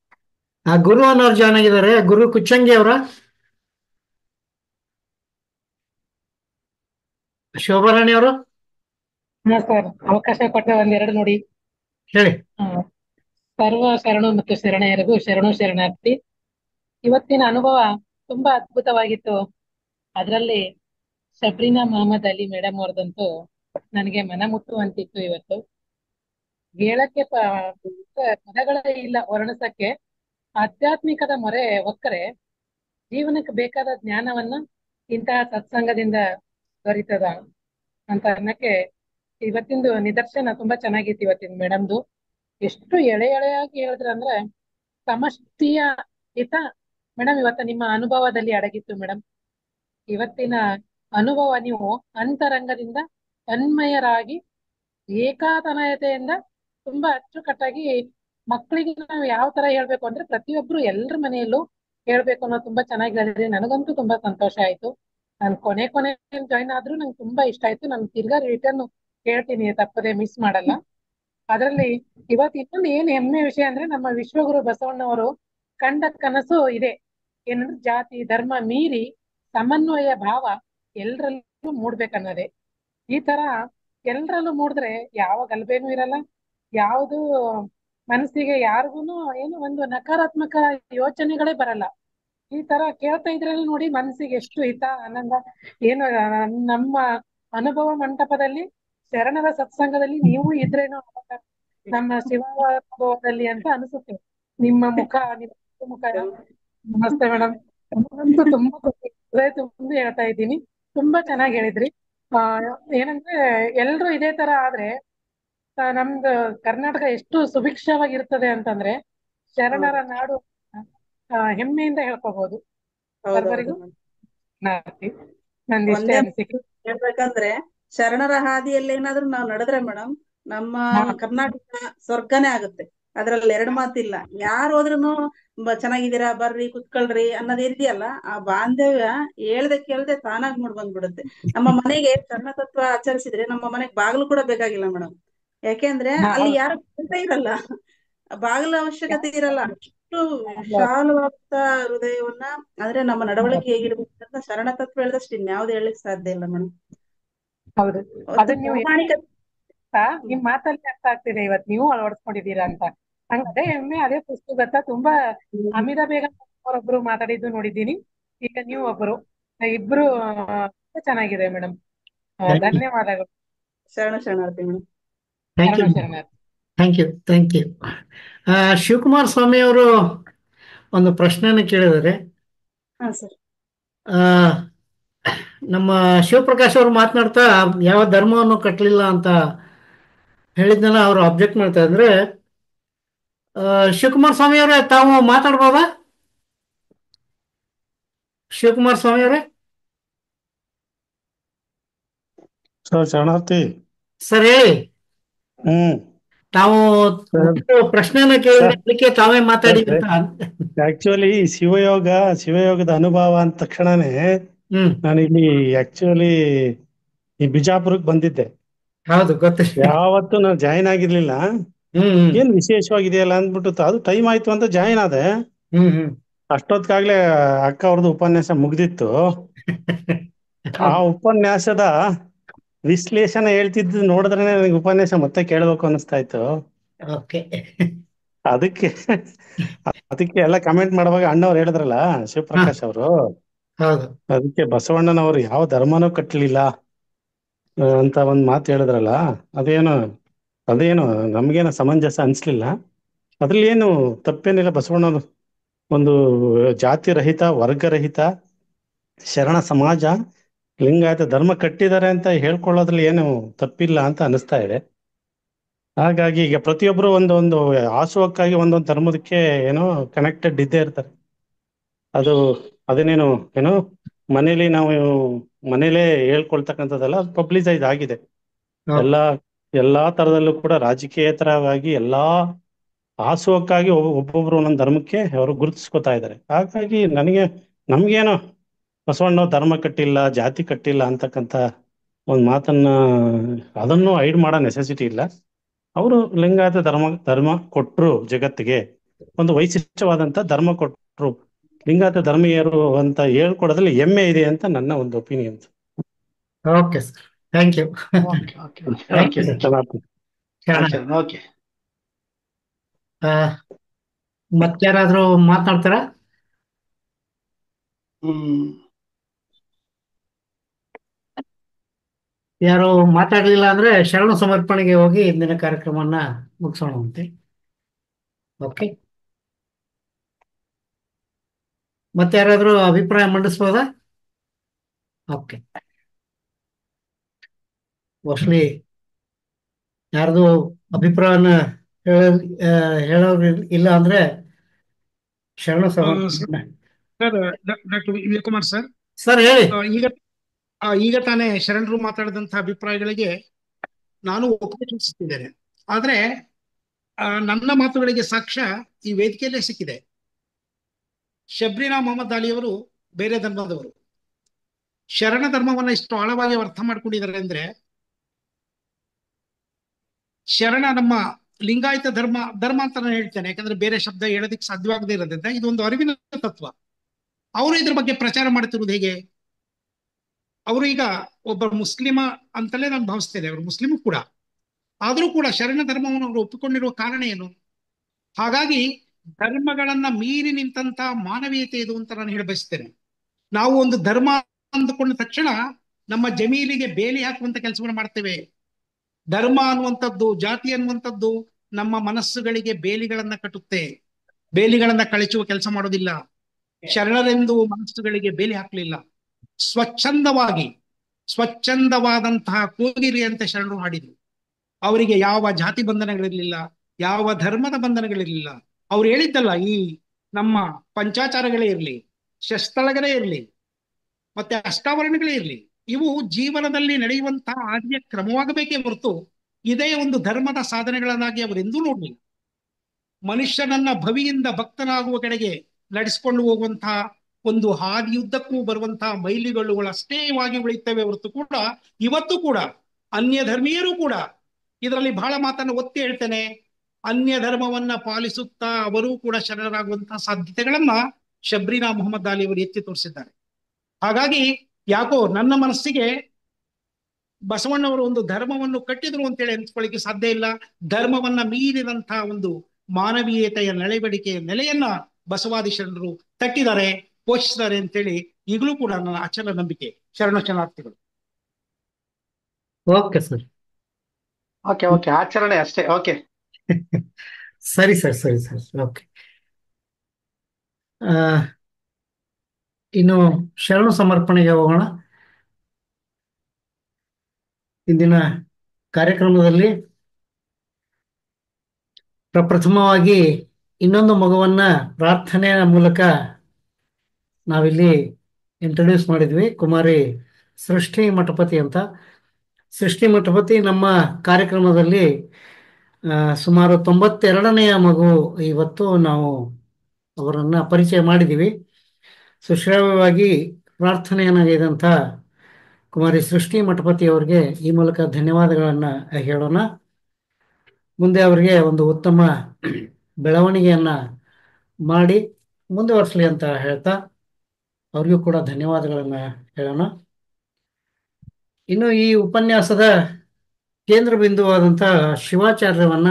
Speaker 1: ಆ ಗುರು ಅನ್ನೋರು ಜಾನ್ ಆಗಿದ್ದಾರೆ ಗುರು ಕುಚ್ಚಂಗಿ ಅವರ ಶೋಭಾರಾಣಿ ಅವರು?
Speaker 11: ಹಾ ಸರ್ ಅವಕಾಶ ಕೊಟ್ಟ ಒಂದೆರಡು ನೋಡಿ.
Speaker 1: ಹೇಳಿ.
Speaker 11: ಸರ್ವ ಶರಣು ಮತ್ತು ಶರಣೆಯರಿಗೂ ಶರಣು ಶರಣಾರ್ಥಿ. ಇವತ್ತಿನ ಅನುಭವ ತುಂಬಾ ಅದ್ಭುತವಾಗಿತ್ತು. ಅದರಲ್ಲಿ ಶಬ್ರಿನಾ ಮೊಹಮ್ಮದ್ ಅಲಿ ಮೇಡಮ್ ಅವ್ರದಂತೂ ನನಗೆ ಮನ ಮುಟ್ಟುವಂತಿತ್ತು ಇವತ್ತು. ಹೇಳಕ್ಕೆ ಪದಗಳೇ ಇಲ್ಲ ವರ್ಣಿಸಕ್ಕೆ. ಆಧ್ಯಾತ್ಮಿಕದ ಮೊರೆ ಒಕ್ಕರೆ ಜೀವನಕ್ಕೆ ಬೇಕಾದ ಜ್ಞಾನವನ್ನ ಇಂತಹ ಸತ್ಸಂಗದಿಂದ ದೊರೀತದ ಅಂತ ಅನ್ನಕ್ಕೆ ಇವತ್ತಿಂದು ನಿದರ್ಶನ ತುಂಬಾ ಚೆನ್ನಾಗಿತ್ತು ಇವತ್ತಿನ ಮೇಡಮ್ದು. ಎಷ್ಟು ಎಳೆ ಎಳೆಯಾಗಿ ಹೇಳಿದ್ರ ಅಂದ್ರೆ ಸಮಷ್ಟಿಯ ಹಿತ ಮೇಡಮ್ ಇವತ್ತ ನಿಮ್ಮ ಅನುಭವದಲ್ಲಿ ಅಡಗಿತ್ತು ಮೇಡಮ್. ಇವತ್ತಿನ ಅನುಭವ ನೀವು ಅಂತರಂಗದಿಂದ ತನ್ಮಯರಾಗಿ ಏಕಾತನಯತೆಯಿಂದ ತುಂಬಾ ಅಚ್ಚುಕಟ್ಟಾಗಿ ಮಕ್ಕಳಿಗೆ ನಾವು ಯಾವ ತರ ಹೇಳ್ಬೇಕು ಅಂದ್ರೆ ಪ್ರತಿಯೊಬ್ರು ಎಲ್ಲರ ಮನೆಯಲ್ಲೂ ಹೇಳ್ಬೇಕು ಅನ್ನೋದು ತುಂಬಾ ಚೆನ್ನಾಗಿ ಹೇಳಿದ್ರೆ. ನನಗಂತೂ ತುಂಬಾ ಸಂತೋಷ ಆಯ್ತು. ನಾನು ಕೊನೆ ಕೊನೆ ಜಾಯಿನ್ ಆದ್ರೂ ನಂಗೆ ತುಂಬಾ ಇಷ್ಟ ಆಯ್ತು. ನಾನು ತಿರ್ಗಾ ರಿಟರ್ನ್ ಕೇಳ್ತೀನಿ, ತಪ್ಪದೆ ಮಿಸ್ ಮಾಡಲ್ಲ. ಅದರಲ್ಲಿ ಇವತ್ ಇನ್ನೊಂದು ಏನ್ ಹೆಮ್ಮೆ ವಿಷಯ ಅಂದ್ರೆ ನಮ್ಮ ವಿಶ್ವಗುರು ಬಸವಣ್ಣವರು ಕಂಡ ಕನಸು ಇದೆ. ಏನಂದ್ರೆ ಜಾತಿ, ಧರ್ಮ ಮೀರಿ ಸಮನ್ವಯ ಭಾವ ಎಲ್ರಲ್ಲೂ ಮೂಡ್ಬೇಕನ್ನೋದೇ. ಈ ತರ ಎಲ್ರಲ್ಲೂ ಮೂಡಿದ್ರೆ ಯಾವ ಗಲಭೆನೂ ಇರಲ್ಲ. ಯಾವುದು ಮನಸ್ಸಿಗೆ ಯಾರಿಗೂನು ಏನು ಒಂದು ನಕಾರಾತ್ಮಕ ಯೋಚನೆಗಳೇ ಬರಲ್ಲ. ಈ ತರ ಕೇಳ್ತಾ ಇದ್ರಲ್ಲಿ ನೋಡಿ ಮನಸ್ಸಿಗೆ ಎಷ್ಟು ಹಿತ ಆನಂದ. ಏನು ನಮ್ಮ ಅನುಭವ ಮಂಟಪದಲ್ಲಿ ಶರಣರ ಸತ್ಸಂಗದಲ್ಲಿ ನೀವು ಇದ್ರೇನೋ ನಮ್ಮ ಶಿವ ಅನುಭವದಲ್ಲಿ ಅಂತ ಅನಿಸುತ್ತೆ. ನಿಮ್ಮ ಮುಖ ನಿಮ್ಮ ಮುಖ ನಮಸ್ತೆ ಮೇಡಮ್ ಅಂತೂ ತುಂಬಾ ಖುಷಿ. ಹೃದಯ ತುಂಬಿ ಹೇಳ್ತಾ ಇದ್ದೀನಿ. ತುಂಬಾ ಚೆನ್ನಾಗಿ ಹೇಳಿದ್ರಿ. ಆ ಏನಂದ್ರೆ ಎಲ್ರು ಇದೇ ತರ ಆದ್ರೆ ನಮ್ದು ಕರ್ನಾಟಕ ಎಷ್ಟು ಸುಭಿಕ್ಷವಾಗಿರ್ತದೆ ಅಂತಂದ್ರೆ ಶರಣರ ನಾಡು ಹೆಮ್ಮೆಯಿಂದ ಹೇಳ್ಕೋಬಹುದು
Speaker 5: ಹೇಳ್ಬೇಕಂದ್ರೆ ಶರಣರ ಹಾದಿಯಲ್ಲಿ ಏನಾದ್ರೂ ನಾವು ನಡೆದ್ರೆ ಮೇಡಮ್ ನಮ್ಮ ಕರ್ನಾಟಕ ಸ್ವರ್ಗನೇ ಆಗುತ್ತೆ. ಅದ್ರಲ್ಲಿ ಎರಡು ಮಾತಿಲ್ಲ. ಯಾರು ಹೋದ್ರುನು ಚೆನ್ನಾಗಿದ್ದೀರಾ ಬರ್ರಿ ಕುತ್ಕೊಳ್ರಿ ಅನ್ನೋದೇ ಇದೆಯಲ್ಲ ಆ ಬಾಂಧವ್ಯ ಹೇಳ್ದೆ ಕೇಳ್ದೆ ತಾನಾಗ್ ಮೂಡ್ ಬಂದ್ಬಿಡುತ್ತೆ ನಮ್ಮ ಮನೆಗೆ ಸಣ್ಣ ತತ್ವ ಆಚರಿಸಿದ್ರೆ ನಮ್ಮ ಮನೆಗ್ ಬಾಗಿಲು ಕೂಡ ಬೇಕಾಗಿಲ್ಲ ಮೇಡಮ್ ಯಾಕೆಂದ್ರೆ ಅಲ್ಲಿ ಯಾರು ಇರಲ್ಲ. ಬಾಗಿಲ ಅವಶ್ಯಕತೆ ಇರಲ್ಲ. ಅಷ್ಟು ವಿಶಾಲವಾದ ಹೃದಯವನ್ನ ಅಂದ್ರೆ ನಮ್ಮ ನಡವಳಿಕೆ ಹೇಗಿರ್ಬೇಕು ಅಂತ ಶರಣ ತತ್ವ ಹೇಳಿದಷ್ಟು ಇನ್ಯಾವ್ದು ಹೇಳಕ್ ಸಾಧ್ಯ ಇಲ್ಲ ಮೇಡಮ್
Speaker 11: ಹೌದು. ಅದನ್ನ ನೀವು ನಿಮ್ ಮಾತಲ್ಲಿ ಅರ್ಥ ಆಗ್ತಿದೆ ಇವತ್ ನೀವು ಅಳವಡಿಸ್ಕೊಂಡಿದ್ದೀರಾ ಅಂತ. ಹಂಗದೆ ಅದೇ ಒಮ್ಮೆ ಅದೇ ಪುಸ್ತಕ ತುಂಬಾ ಅಮಿತಾ ಬೇಗ ಅವರೊಬ್ರು ಮಾತಾಡಿದ್ದು ನೋಡಿದ್ದೀನಿ. ಈಗ ನೀವು ಒಬ್ರು. ಇಬ್ರು ತುಂಬಾ ಚೆನ್ನಾಗಿದೆ ಮೇಡಮ್. ಧನ್ಯವಾದಗಳು.
Speaker 5: ಶರಣ ಶರಣಾರ್ಥಿ ಮೇಡಮ್.
Speaker 1: ಥ್ಯಾಂಕ್ ಯು
Speaker 11: ಶರಣ ಶರಣಾರ್ಥಿ.
Speaker 1: Thank you thank you Shivakumar Swami ಅವರು ಒಂದು ಪ್ರಶ್ನೆಯನ್ನು ಕೇಳಿದರೆ
Speaker 5: ಹಾ ಸರ್.
Speaker 1: ಆ, ನಮ್ಮ ಶಿವಪ್ರಕಾಶ್ ಅವರು ಮಾತನಾಡ್ತಾ ಯಾವ ಧರ್ಮವನ್ನು ಕಟ್ಟಲಿಲ್ಲ ಅಂತ ಹೇಳಿದ್ನಲ್ಲ ಅವರು ಅಬ್ಜೆಕ್ಟ್ ಮಾಡ್ತಾ ಇದ್ರೆ ಆ, ಶಿವಕುಮಾರ್ ಸ್ವಾಮಿ ಅವರೇ ತಾವು ಮಾತಾಡ್ಬೋದಾ? ಶಿವಕುಮಾರ್ ಸ್ವಾಮಿ ಅವರೇ?
Speaker 12: ಸರ್ ಶರಣಾರ್ಥಿ.
Speaker 1: ಸರ್ ಹೇಳಿ.
Speaker 12: ಹ್ಮ್.
Speaker 1: ತಾವು ಪ್ರಶ್ನೆನ ಕೇಳಿದ್ರೆ ಅದಕ್ಕೆ ತಾವೇ ಮಾತಾಡಿ
Speaker 12: ಆಕ್ಚುಲಿ ಶಿವಯೋಗ ಶಿವಯೋಗದ ಅನುಭವ ಅಂದ ತಕ್ಷಣನೇ ನಾನು ಇಲ್ಲಿ ಆಕ್ಚುಲಿ ಈ ಬಿಜಾಪುರಕ್ಕೆ ಬಂದಿದ್ದೆ.
Speaker 1: ಹೌದು ಗೊತ್ತ.
Speaker 12: ಯಾವತ್ತು ನಾನು ಜಾಯಿನ್ ಆಗಿರ್ಲಿಲ್ಲ. ಏನ್ ವಿಶೇಷವಾಗಿದೆಯಲ್ಲ ಅಂದ್ಬಿಟ್ಟು ಅದು ಟೈಮ್ ಆಯ್ತು ಅಂತ ಜಾಯಿನ್ ಆದೆ. ಅಷ್ಟೊತ್ಕಾಗ್ಲೆ ಅಕ್ಕ ಅವ್ರದ್ದು ಉಪನ್ಯಾಸ ಮುಗ್ದಿತ್ತು. [laughs] ಆ ಉಪನ್ಯಾಸದ ವಿಶ್ಲೇಷಣೆ ಹೇಳ್ತಿದ್ದು ನೋಡಿದ್ರೆ ನನಗೆ ಉಪನ್ಯಾಸ ಮತ್ತೆ ಕೇಳಬೇಕು ಅನಿಸ್ತಾ ಇತ್ತು
Speaker 1: ಓಕೆ.
Speaker 12: ಅದಕ್ಕೆ ಅದಕ್ಕೆ ಎಲ್ಲ ಕಮೆಂಟ್ ಮಾಡುವಾಗ ಅಣ್ಣವ್ರು ಹೇಳಿದ್ರಲ್ಲ ಶಿವಪ್ರಕಾಶ್ ಅವರು ಅದಕ್ಕೆ ಬಸವಣ್ಣನವರು ಯಾವ ಧರ್ಮನೂ ಕಟ್ಟಲಿಲ್ಲ ಅಂತ ಒಂದ್ ಮಾತು ಹೇಳಿದ್ರಲ್ಲ ಅದೇನು ಅದೇನು ನಮ್ಗೇನು ಸಮಂಜಸ ಅನ್ಸ್ಲಿಲ್ಲ. ಅದ್ರಲ್ಲಿ ಏನು ತಪ್ಪೇನಿಲ್ಲ ಬಸವಣ್ಣನ ಒಂದು ಜಾತಿ ರಹಿತ ವರ್ಗ ರಹಿತ ಶರಣ ಸಮಾಜ ಲಿಂಗಾಯತ ಧರ್ಮ ಕಟ್ಟಿದ್ದಾರೆ ಅಂತ ಹೇಳ್ಕೊಳ್ಳೋದ್ರಲ್ಲಿ ಏನು ತಪ್ಪಿಲ್ಲ ಅಂತ ಅನಿಸ್ತಾ ಇದೆ. ಹಾಗಾಗಿ ಈಗ ಪ್ರತಿಯೊಬ್ರು ಒಂದೊಂದು ಆಶುವಕ್ಕಾಗಿ ಒಂದೊಂದು ಧರ್ಮದಕ್ಕೆ ಏನೋ ಕನೆಕ್ಟೆಡ್ ಇದ್ದೇ ಇರ್ತಾರೆ. ಅದು ಅದನ್ನೇನು ಏನೋ ಮನೇಲಿ ನಾವು ಮನೇಲೇ ಹೇಳ್ಕೊಳ್ತಕ್ಕಂಥದ್ದಲ್ಲ ಅದು ಪಬ್ಲಿಸೈಸ್ ಆಗಿದೆ. ಎಲ್ಲಾ ಎಲ್ಲಾ ತರದಲ್ಲೂ ಕೂಡ ರಾಜಕೀಯೇತರವಾಗಿ ಎಲ್ಲಾ ಆಸುವಕ್ಕಾಗಿ ಒಬ್ಬ- ಒಬ್ಬೊಬ್ರು ಒಂದೊಂದು ಧರ್ಮಕ್ಕೆ ಅವರು ಗುರುತಿಸ್ಕೊತಾ ಇದ್ದಾರೆ. ಹಾಗಾಗಿ ನನಗೆ ನಮ್ಗೇನು ಬಸವಣ್ಣ ಧರ್ಮ ಕಟ್ಟಿಲ್ಲ ಜಾತಿ ಕಟ್ಟಿಲ್ಲ ಅಂತಕ್ಕಂತ ಒಂದು ಮಾತನ್ನ ಅದನ್ನು ಐಡ್ ಮಾಡೋ ನೆಸೆಸಿಟಿ ಇಲ್ಲ. ಅವರು ಲಿಂಗಾಯತ ಧರ್ಮ ಧರ್ಮ ಕೊಟ್ರು ಜಗತ್ತಿಗೆ. ಒಂದು ವೈಶಿಷ್ಟ್ಯವಾದಂತ ಧರ್ಮ ಕೊಟ್ರು. ಲಿಂಗಾಯತ ಧರ್ಮೀಯರು ಅಂತ ಹೇಳ್ಕೊಡೋದ್ರಲ್ಲಿ ಹೆಮ್ಮೆ ಇದೆ ಅಂತ ನನ್ನ ಒಂದು opinion
Speaker 1: okay sir thank you
Speaker 7: okay
Speaker 1: ಮತ್ತಾರಾದ್ರೂ ಮಾತನಾಡ್ತಾರಾ
Speaker 7: ಹ್ಮ್.
Speaker 1: ಯಾರು ಮಾತಾಡಲಿಲ್ಲ ಅಂದ್ರೆ ಶರಣ ಸಮರ್ಪಣೆಗೆ ಹೋಗಿ ಇಂದಿನ ಕಾರ್ಯಕ್ರಮವನ್ನ ಮುಗಿಸೋಣಂತೆ ಓಕೆ. ಮತ್ತೆ ಯಾರಾದ್ರೂ ಅಭಿಪ್ರಾಯ ಮಂಡಿಸ್ಬೋದಾ? ಓಕೆ. ಮೋಸ್ಟ್ಲಿ ಯಾರ್ದು ಅಭಿಪ್ರಾಯನ ಹೇಳ ಹೇಳೋರು ಇಲ್ಲ ಅಂದ್ರೆ ಶರಣ ಸಮರ್ಪಣೆ.
Speaker 10: Sir doctor Vijayakumar sir.
Speaker 1: Sir ಹೇಳಿ.
Speaker 10: ಈಗ ಆ, ಈಗ ತಾನೇ ಶರಣರು ಮಾತಾಡಿದಂತಹ ಅಭಿಪ್ರಾಯಗಳಿಗೆ ನಾನು ಒಪ್ಪಿಸುತ್ತಿದ್ದೇನೆ ಆದ್ರೆ ನನ್ನ ಮಾತುಗಳಿಗೆ ಸಾಕ್ಷ್ಯ ಈ ವೇದಿಕೆಯಲ್ಲೇ ಸಿಕ್ಕಿದೆ. ಶಬ್ರಿನಾ ಮೊಹಮ್ಮದ್ ಅಲಿಯವರು ಬೇರೆ ಧರ್ಮದವರು. ಶರಣ ಧರ್ಮವನ್ನ ಇಷ್ಟು ಆಳವಾಗಿ ಅರ್ಥ ಮಾಡ್ಕೊಂಡಿದ್ದಾರೆ ಅಂದ್ರೆ ಶರಣ ನಮ್ಮ ಲಿಂಗಾಯತ ಧರ್ಮ ಧರ್ಮ ಅಂತ ನಾನು ಹೇಳ್ತೇನೆ. ಯಾಕಂದ್ರೆ ಬೇರೆ ಶಬ್ದ ಹೇಳೋದಕ್ಕೆ ಸಾಧ್ಯವಾಗದೇ ಇರೋದ್ರಿಂದ ಇದೊಂದು ಅರಿವಿನ ತತ್ವ. ಅವರು ಇದ್ರ ಬಗ್ಗೆ ಪ್ರಚಾರ ಮಾಡ್ತಿರೋದು ಹೇಗೆ? ಅವರು ಈಗ ಒಬ್ಬ ಮುಸ್ಲಿಮ ಅಂತಲೇ ನಾನು ಭಾವಿಸ್ತೇನೆ ಅವರು ಮುಸ್ಲಿಮ್ ಕೂಡ. ಆದರೂ ಕೂಡ ಶರಣ ಧರ್ಮವನ್ನು ಅವರು ಒಪ್ಪಿಕೊಂಡಿರುವ ಕಾರಣ ಏನು? ಹಾಗಾಗಿ ಧರ್ಮಗಳನ್ನ ಮೀರಿ ನಿಂತಹ ಮಾನವೀಯತೆ ಇದು ಅಂತ ನಾನು ಹೇಳ ಬಯಸ್ತೇನೆ. ನಾವು ಒಂದು ಧರ್ಮ ಅಂದುಕೊಂಡ ತಕ್ಷಣ ನಮ್ಮ ಜಮೀನಿಗೆ ಬೇಲಿ ಹಾಕುವಂತ ಕೆಲಸವನ್ನು ಮಾಡ್ತೇವೆ. ಧರ್ಮ ಅನ್ನುವಂಥದ್ದು, ಜಾತಿ ಅನ್ನುವಂಥದ್ದು ನಮ್ಮ ಮನಸ್ಸುಗಳಿಗೆ ಬೇಲಿಗಳನ್ನ ಕಟ್ಟುತ್ತೆ. ಬೇಲಿಗಳನ್ನ ಕಳಚುವ ಕೆಲಸ ಮಾಡೋದಿಲ್ಲ. ಶರಣರೆಂದು ಮನಸ್ಸುಗಳಿಗೆ ಬೇಲಿ ಹಾಕಲಿಲ್ಲ. ಸ್ವಚ್ಛಂದವಾಗಿ, ಸ್ವಚ್ಛಂದವಾದಂತಹ ಕೋಗಿರಿ ಅಂತ ಶರಣರು ಹಾಡಿದ್ರು. ಅವರಿಗೆ ಯಾವ ಜಾತಿ ಬಂಧನಗಳಿರಲಿಲ್ಲ, ಯಾವ ಧರ್ಮದ ಬಂಧನಗಳಿರಲಿಲ್ಲ. ಅವ್ರು ಹೇಳಿದ್ದಲ್ಲ, ಈ ನಮ್ಮ ಪಂಚಾಚಾರಗಳೇ ಇರಲಿ, ಶಸ್ತ್ರಗಳೇ ಇರಲಿ, ಮತ್ತೆ ಅಷ್ಟಾವರಣಗಳೇ ಇರಲಿ, ಇವು ಜೀವನದಲ್ಲಿ ನಡೆಯುವಂತಹ ಆದ್ಯ ಕ್ರಮವಾಗಬೇಕೇ ಹೊರತು ಇದೇ ಒಂದು ಧರ್ಮದ ಸಾಧನೆಗಳನ್ನಾಗಿ ಅವರೆಂದೂ ನೋಡಲಿಲ್ಲ. ಮನುಷ್ಯನನ್ನ ಭವಿಯಿಂದ ಭಕ್ತನಾಗುವ ಕಡೆಗೆ ನಡೆಸಿಕೊಂಡು ಹೋಗುವಂತಹ ಒಂದು ಹಾದಿಯುದ್ದಕ್ಕೂ ಬರುವಂತಹ ಮೈಲಿಗಲ್ಲುಗಳು ಅಷ್ಟೇವಾಗಿ ಉಳಿತವೆ ಹೊರತು ಕೂಡ ಇವತ್ತು ಕೂಡ ಅನ್ಯ ಧರ್ಮೀಯರು ಕೂಡ ಇದರಲ್ಲಿ ಬಹಳ ಮಾತನ್ನು ಒತ್ತಿ ಹೇಳ್ತೇನೆ. ಅನ್ಯ ಧರ್ಮವನ್ನ ಪಾಲಿಸುತ್ತಾ ಅವರೂ ಕೂಡ ಶರಣರಾಗುವಂತಹ ಸಾಧ್ಯತೆಗಳನ್ನ ಶಬ್ರೀನಾ ಮೊಹಮ್ಮದ್ ಅಲಿ ಅವರು ಎತ್ತಿ ತೋರಿಸಿದ್ದಾರೆ. ಹಾಗಾಗಿ ಯಾಕೋ ನನ್ನ ಮನಸ್ಸಿಗೆ ಬಸವಣ್ಣವರು ಒಂದು ಧರ್ಮವನ್ನು ಕಟ್ಟಿದ್ರು ಅಂತೇಳಿ ಅನ್ಸ್ಕೊಳ್ಳಿಕ್ಕೆ ಸಾಧ್ಯ ಇಲ್ಲ. ಧರ್ಮವನ್ನ ಮೀರಿದಂತಹ ಒಂದು ಮಾನವೀಯತೆಯ ನಡೆವಳಿಕೆಯ ನೆಲೆಯನ್ನ ಬಸವಾದಿ ಶರಣರು ತಟ್ಟಿದ್ದಾರೆ. ಪೋಷಿಸಿದ್ದಾರೆ ಅಂತೇಳಿ ಈಗಲೂ ಕೂಡ ನನ್ನ ಅಚಲ ನಂಬಿಕೆ ಶರಣ ಶರಣಾರ್ಥಿಗಳು
Speaker 1: ಓಕೆ ಸರ್
Speaker 7: ಓಕೆ ಓಕೆ ಆಚರಣೆ ಅಷ್ಟೇ. ಓಕೆ [laughs]
Speaker 1: ಸರಿ ಸರ್ ಸರಿ ಸರ್ ಓಕೆ ಇನ್ನು ಶರಣು ಸಮರ್ಪಣೆಗೆ ಹೋಗೋಣ. ಇಂದಿನ ಕಾರ್ಯಕ್ರಮದಲ್ಲಿ ಪ್ರಪ್ರಥಮವಾಗಿ ಇನ್ನೊಂದು ಮಗುವನ್ನ ಪ್ರಾರ್ಥನೆಯ ಮೂಲಕ ನಾವಿಲ್ಲಿ ಇಂಟ್ರೊಡ್ಯೂಸ್ ಮಾಡಿದ್ವಿ ಕುಮಾರಿ ಸೃಷ್ಟಿ ಮಠಪತಿ ಅಂತ. ಸೃಷ್ಟಿ ಮಠಪತಿ ನಮ್ಮ ಕಾರ್ಯಕ್ರಮದಲ್ಲಿ ಸುಮಾರು ತೊಂಬತ್ತೆರಡನೆಯ ಮಗು ಇವತ್ತು ನಾವು ಅವರನ್ನು ಪರಿಚಯ ಮಾಡಿದ್ದೀವಿ ಸುಶ್ರಾವ್ಯವಾಗಿ ಪ್ರಾರ್ಥನೆಯನ್ನಾಗಿದ್ದಂಥ ಕುಮಾರಿ ಸೃಷ್ಟಿ ಮಠಪತಿ ಅವರಿಗೆ ಈ ಮೂಲಕ ಧನ್ಯವಾದಗಳನ್ನು ಹೇಳೋಣ. ಮುಂದೆ ಅವರಿಗೆ ಒಂದು ಉತ್ತಮ ಬೆಳವಣಿಗೆಯನ್ನು ಮಾಡಿ ಮುಂದುವರಿಸಲಿ ಅಂತ ಹೇಳ್ತಾ ಅವ್ರಿಗೂ ಕೂಡ ಧನ್ಯವಾದಗಳನ್ನ ಹೇಳೋಣ. ಇನ್ನು ಈ ಉಪನ್ಯಾಸದ ಕೇಂದ್ರ ಬಿಂದುವಾದಂಥ ಶಿವಾಚಾರ್ಯವನ್ನ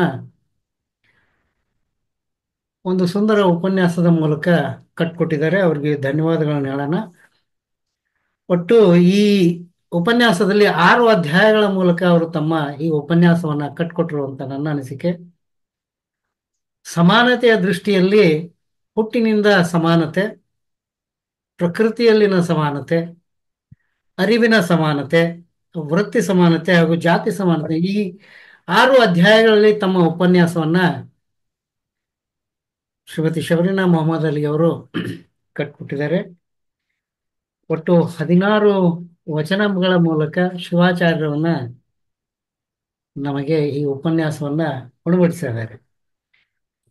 Speaker 1: ಒಂದು ಸುಂದರ ಉಪನ್ಯಾಸದ ಮೂಲಕ ಕಟ್ಕೊಟ್ಟಿದ್ದಾರೆ. ಅವ್ರಿಗೆ ಧನ್ಯವಾದಗಳನ್ನು ಹೇಳೋಣ. ಒಟ್ಟು ಈ ಉಪನ್ಯಾಸದಲ್ಲಿ ಆರು ಅಧ್ಯಾಯಗಳ ಮೂಲಕ ಅವರು ತಮ್ಮ ಈ ಉಪನ್ಯಾಸವನ್ನ ಕಟ್ಕೊಟ್ರು ಅಂತ ನನ್ನ ಅನಿಸಿಕೆ. ಸಮಾನತೆಯ ದೃಷ್ಟಿಯಲ್ಲಿ ಹುಟ್ಟಿನಿಂದ ಸಮಾನತೆ ಪ್ರಕೃತಿಯಲ್ಲಿನ ಸಮಾನತೆ, ಅರಿವಿನ ಸಮಾನತೆ, ವೃತ್ತಿ ಸಮಾನತೆ ಹಾಗೂ ಜಾತಿ ಸಮಾನತೆ ಈ ಆರು ಅಧ್ಯಾಯಗಳಲ್ಲಿ ತಮ್ಮ ಉಪನ್ಯಾಸವನ್ನ ಶ್ರೀಮತಿ ಶಬರಿನಾ ಮೊಹಮ್ಮದ್ ಅಲಿ ಅವರು ಕಟ್ಕೊಟ್ಟಿದ್ದಾರೆ ಒಟ್ಟು ಹದಿನಾರು ವಚನಗಳ ಮೂಲಕ ಶಿವಾಚಾರ್ಯವನ್ನ ನಮಗೆ ಈ ಉಪನ್ಯಾಸವನ್ನ ಉಣಬಡಿಸಿದ್ದಾರೆ.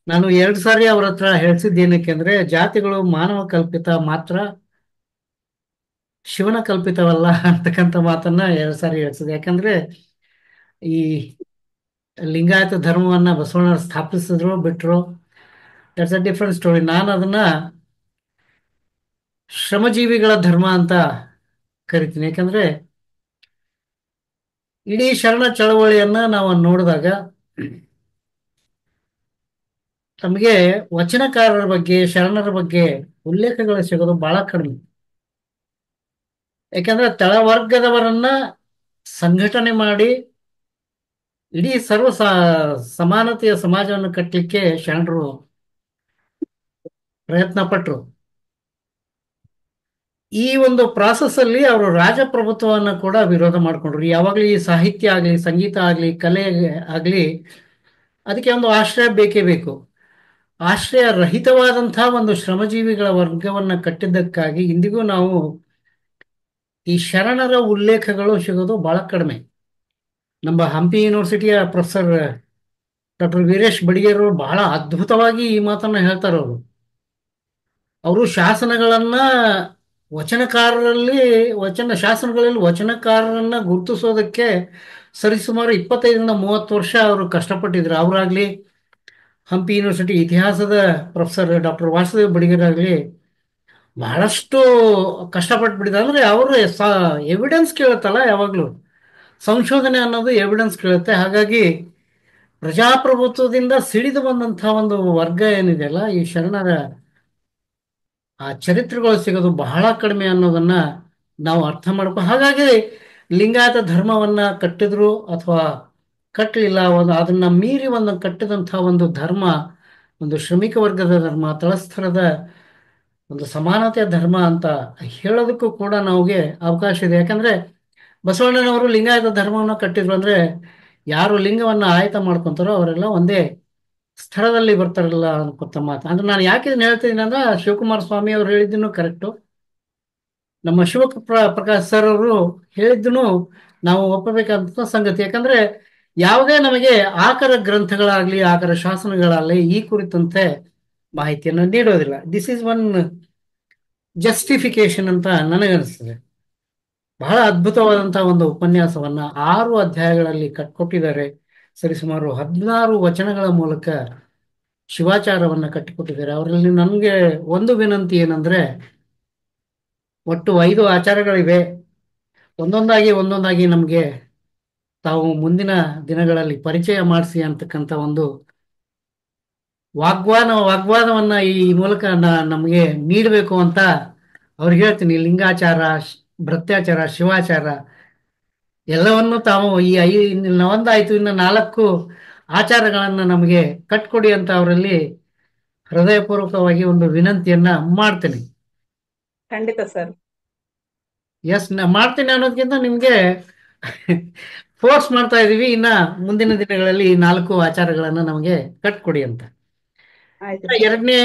Speaker 1: ನಾನು ಎರಡು ಸಾರಿ ಅವ್ರ ಹತ್ರ ಹೇಳ್ಸಿದ್ದೇನಕ್ಕೆ ಅಂದ್ರೆ ಜಾತಿಗಳು ಮಾನವ ಕಲ್ಪಿತ ಮಾತ್ರ ಶಿವನ ಕಲ್ಪಿತವಲ್ಲ ಅಂತಕ್ಕಂಥ ಮಾತನ್ನ ಎರಡು ಸಾರಿ ಹೇಳ್ಸಿದೆ ಯಾಕಂದ್ರೆ ಈ ಲಿಂಗಾಯತ ಧರ್ಮವನ್ನ ಬಸವಣ್ಣರು ಸ್ಥಾಪಿಸಿದ್ರು, ಬಿಟ್ರು. ದಟ್ಸ್ ಅ ಡಿಫ್ರೆಂಟ್ ಸ್ಟೋರಿ ನಾನು ಅದನ್ನ ಶ್ರಮಜೀವಿಗಳ ಧರ್ಮ ಅಂತ ಕರಿತೀನಿ. ಯಾಕಂದ್ರೆ ಇಡೀ ಶರಣ ಚಳವಳಿಯನ್ನ ನಾವು ನೋಡಿದಾಗ ತಮಗೆ ವಚನಕಾರರ ಬಗ್ಗೆ, ಶರಣರ ಬಗ್ಗೆ ಉಲ್ಲೇಖಗಳು ಸಿಗೋದು ಬಹಳ ಕಡಿಮೆ. ಯಾಕಂದ್ರೆ ತಳವರ್ಗದವರನ್ನ ಸಂಘಟನೆ ಮಾಡಿ ಇಡೀ ಸರ್ವ ಸಮಾನತೆಯ ಸಮಾಜವನ್ನು ಕಟ್ಟಲಿಕ್ಕೆ ಶರಣರು ಪ್ರಯತ್ನ ಪಟ್ಟರು ಈ ಒಂದು ಪ್ರಾಸೆಸ್ ಅಲ್ಲಿ ಅವರು ರಾಜಪ್ರಭುತ್ವವನ್ನ ಕೂಡ ವಿರೋಧ ಮಾಡಿಕೊಂಡ್ರು. ಯಾವಾಗ್ಲೂ ಈ ಸಾಹಿತ್ಯ ಆಗ್ಲಿ, ಸಂಗೀತ ಆಗ್ಲಿ, ಕಲೆ ಆಗ್ಲಿ, ಅದಕ್ಕೆ ಒಂದು ಆಶ್ರಯ ಬೇಕೇ ಬೇಕು. ಆಶ್ರಯ ರಹಿತವಾದಂತಹ ಒಂದು ಶ್ರಮಜೀವಿಗಳ ವರ್ಗವನ್ನ ಕಟ್ಟಿದ್ದಕ್ಕಾಗಿ ಇಂದಿಗೂ ನಾವು ಈ ಶರಣರ ಉಲ್ಲೇಖಗಳು ಸಿಗೋದು ಬಹಳ ಕಡಿಮೆ. ನಮ್ಮ ಹಂಪಿ ಯೂನಿವರ್ಸಿಟಿಯ ಪ್ರೊಫೆಸರ್ ಡಾಕ್ಟರ್ ವೀರೇಶ್ ಬಡಿಗೇರು ಬಹಳ ಅದ್ಭುತವಾಗಿ ಈ ಮಾತನ್ನ ಹೇಳ್ತಾರೆ ಅವರು. ಅವರು ಶಾಸನಗಳನ್ನ ವಚನಕಾರರಲ್ಲಿ, ವಚನ, ಶಾಸನಗಳಲ್ಲಿ ವಚನಕಾರರನ್ನ ಗುರುತಿಸೋದಕ್ಕೆ ಸರಿಸುಮಾರು ಇಪ್ಪತ್ತೈದರಿಂದ ಮೂವತ್ತು ವರ್ಷ ಅವರು ಕಷ್ಟಪಟ್ಟಿದ್ರು. ಅವರಾಗ್ಲಿ ಹಂಪಿ ಯೂನಿವರ್ಸಿಟಿ ಇತಿಹಾಸದ ಪ್ರೊಫೆಸರ್ ಡಾಕ್ಟರ್ ವಾಸುದೇವ್ ಬಡಿಗರಾಗಲಿ ಬಹಳಷ್ಟು ಕಷ್ಟಪಟ್ಟು ಬಿಟ್ಟಿದ್ದಾರೆ ಅಂದರೆ ಅವರು ಎವಿಡೆನ್ಸ್ ಕೇಳುತ್ತಲ್ಲ ಯಾವಾಗಲೂ. ಸಂಶೋಧನೆ ಅನ್ನೋದು ಎವಿಡೆನ್ಸ್ ಕೇಳುತ್ತೆ. ಹಾಗಾಗಿ ಪ್ರಜಾಪ್ರಭುತ್ವದಿಂದ ಸಿಡಿದು ಬಂದಂಥ ಒಂದು ವರ್ಗ ಏನಿದೆಯಲ್ಲ ಈ ಶರಣರ ಆ ಚರಿತ್ರೆಗಳು ಸಿಗೋದು ಬಹಳ ಕಡಿಮೆ ಅನ್ನೋದನ್ನ ನಾವು ಅರ್ಥ ಮಾಡ್ಕೊ, ಹಾಗಾಗಿ ಲಿಂಗಾಯತ ಧರ್ಮವನ್ನ ಕಟ್ಟಿದ್ರು ಅಥವಾ ಕಟ್ಟಲಿಲ್ಲ, ಒಂದು ಅದನ್ನ ಮೀರಿ ಒಂದು ಕಟ್ಟಿದಂಥ ಒಂದು ಧರ್ಮ, ಒಂದು ಶ್ರಮಿಕ ವರ್ಗದ ಧರ್ಮ, ತಳಸ್ಥರದ ಒಂದು ಸಮಾನತೆಯ ಧರ್ಮ ಅಂತ ಹೇಳೋದಕ್ಕೂ ಕೂಡ ನಮಗೆ ಅವಕಾಶ ಇದೆ. ಯಾಕಂದ್ರೆ ಬಸವಣ್ಣನವರು ಲಿಂಗಾಯತ ಧರ್ಮವನ್ನು ಕಟ್ಟಿದ್ರು ಅಂದರೆ ಯಾರು ಲಿಂಗವನ್ನು ಆಯತ ಮಾಡ್ಕೊತಾರೋ ಅವರೆಲ್ಲ ಒಂದೇ ಸ್ಥಳದಲ್ಲಿ ಬರ್ತಾರಲ್ಲ ಅನ್ಕೊತ ಮಾತು. ಅಂದ್ರೆ ನಾನು ಯಾಕೆ ಇದನ್ನ ಹೇಳ್ತಿದ್ದೀನಿ ಅಂದ್ರೆ ಶಿವಕುಮಾರ ಸ್ವಾಮಿ ಅವ್ರು ಹೇಳಿದ್ದನ್ನು ಕರೆಕ್ಟು. ನಮ್ಮ ಶಿವ ಪ್ರ- ಪ್ರಕಾಶ್ ಸರ್ ಅವರು ಹೇಳಿದ್ದನ್ನು ನಾವು ಒಪ್ಪಬೇಕಂತ ಸಂಗತಿ. ಯಾಕಂದ್ರೆ ಯಾವುದೇ ನಮಗೆ ಆಕರ ಗ್ರಂಥಗಳಾಗ್ಲಿ, ಆಕರ ಶಾಸನಗಳಾಗಲಿ ಈ ಕುರಿತಂತೆ ಮಾಹಿತಿಯನ್ನು ನೀಡೋದಿಲ್ಲ. ದಿಸ್ ಈಸ್ ಒನ್ ಜಸ್ಟಿಫಿಕೇಶನ್ ಅಂತ ನನಗನ್ನಿಸ್ತದೆ. ಬಹಳ ಅದ್ಭುತವಾದಂತಹ ಒಂದು ಉಪನ್ಯಾಸವನ್ನ ಆರು ಅಧ್ಯಾಯಗಳಲ್ಲಿ ಕಟ್ಕೊಟ್ಟಿದ್ದಾರೆ. ಸರಿಸುಮಾರು ಹದಿನಾರು ವಚನಗಳ ಮೂಲಕ ಶಿವಾಚಾರವನ್ನ ಕಟ್ಟಿಕೊಟ್ಟಿದ್ದಾರೆ. ಅವರಲ್ಲಿ ನನಗೆ ಒಂದು ವಿನಂತಿ ಏನಂದ್ರೆ, ಒಟ್ಟು ಐದು ಆಚಾರಗಳಿವೆ. ಒಂದೊಂದಾಗಿ ಒಂದೊಂದಾಗಿ ನಮಗೆ ತಾವು ಮುಂದಿನ ದಿನಗಳಲ್ಲಿ ಪರಿಚಯ ಮಾಡಿಸಿ ಅಂತಕ್ಕಂಥ ಒಂದು ವಾಗ್ವಾದ ವಾಗ್ವಾದವನ್ನ ಈ ಮೂಲಕ ನ- ನಮಗೆ ನೀಡಬೇಕು ಅಂತ ಅವ್ರಿಗೆ ಹೇಳ್ತೀನಿ. ಲಿಂಗಾಚಾರ ಭ್ರತ್ಯಾಚಾರ ಶಿವಾಚಾರ ಎಲ್ಲವನ್ನು ತಾವು ಈ ಐ ಇನ್ನ ಒಂದಾಯ್ತು ಇನ್ನು ನಾಲ್ಕು ಆಚಾರಗಳನ್ನ ನಮಗೆ ಕಟ್ಕೊಡಿ ಅಂತ ಅವರಲ್ಲಿ ಹೃದಯಪೂರ್ವಕವಾಗಿ ಒಂದು ವಿನಂತಿಯನ್ನ ಮಾಡ್ತೇನೆ.
Speaker 5: ಖಂಡಿತ ಸರ್.
Speaker 1: ಎಸ್ ಮಾಡ್ತೇನೆ ಅನ್ನೋದಕ್ಕಿಂತ ನಿಮ್ಗೆ ಫೋರ್ಸ್ ಮಾಡ್ತಾ ಇದೀವಿ. ಇನ್ನ ಮುಂದಿನ ದಿನಗಳಲ್ಲಿ ಈ ನಾಲ್ಕು ಆಚಾರಗಳನ್ನ ನಮಗೆ ಕಟ್ಕೊಡಿ ಅಂತ. ಎರಡನೇ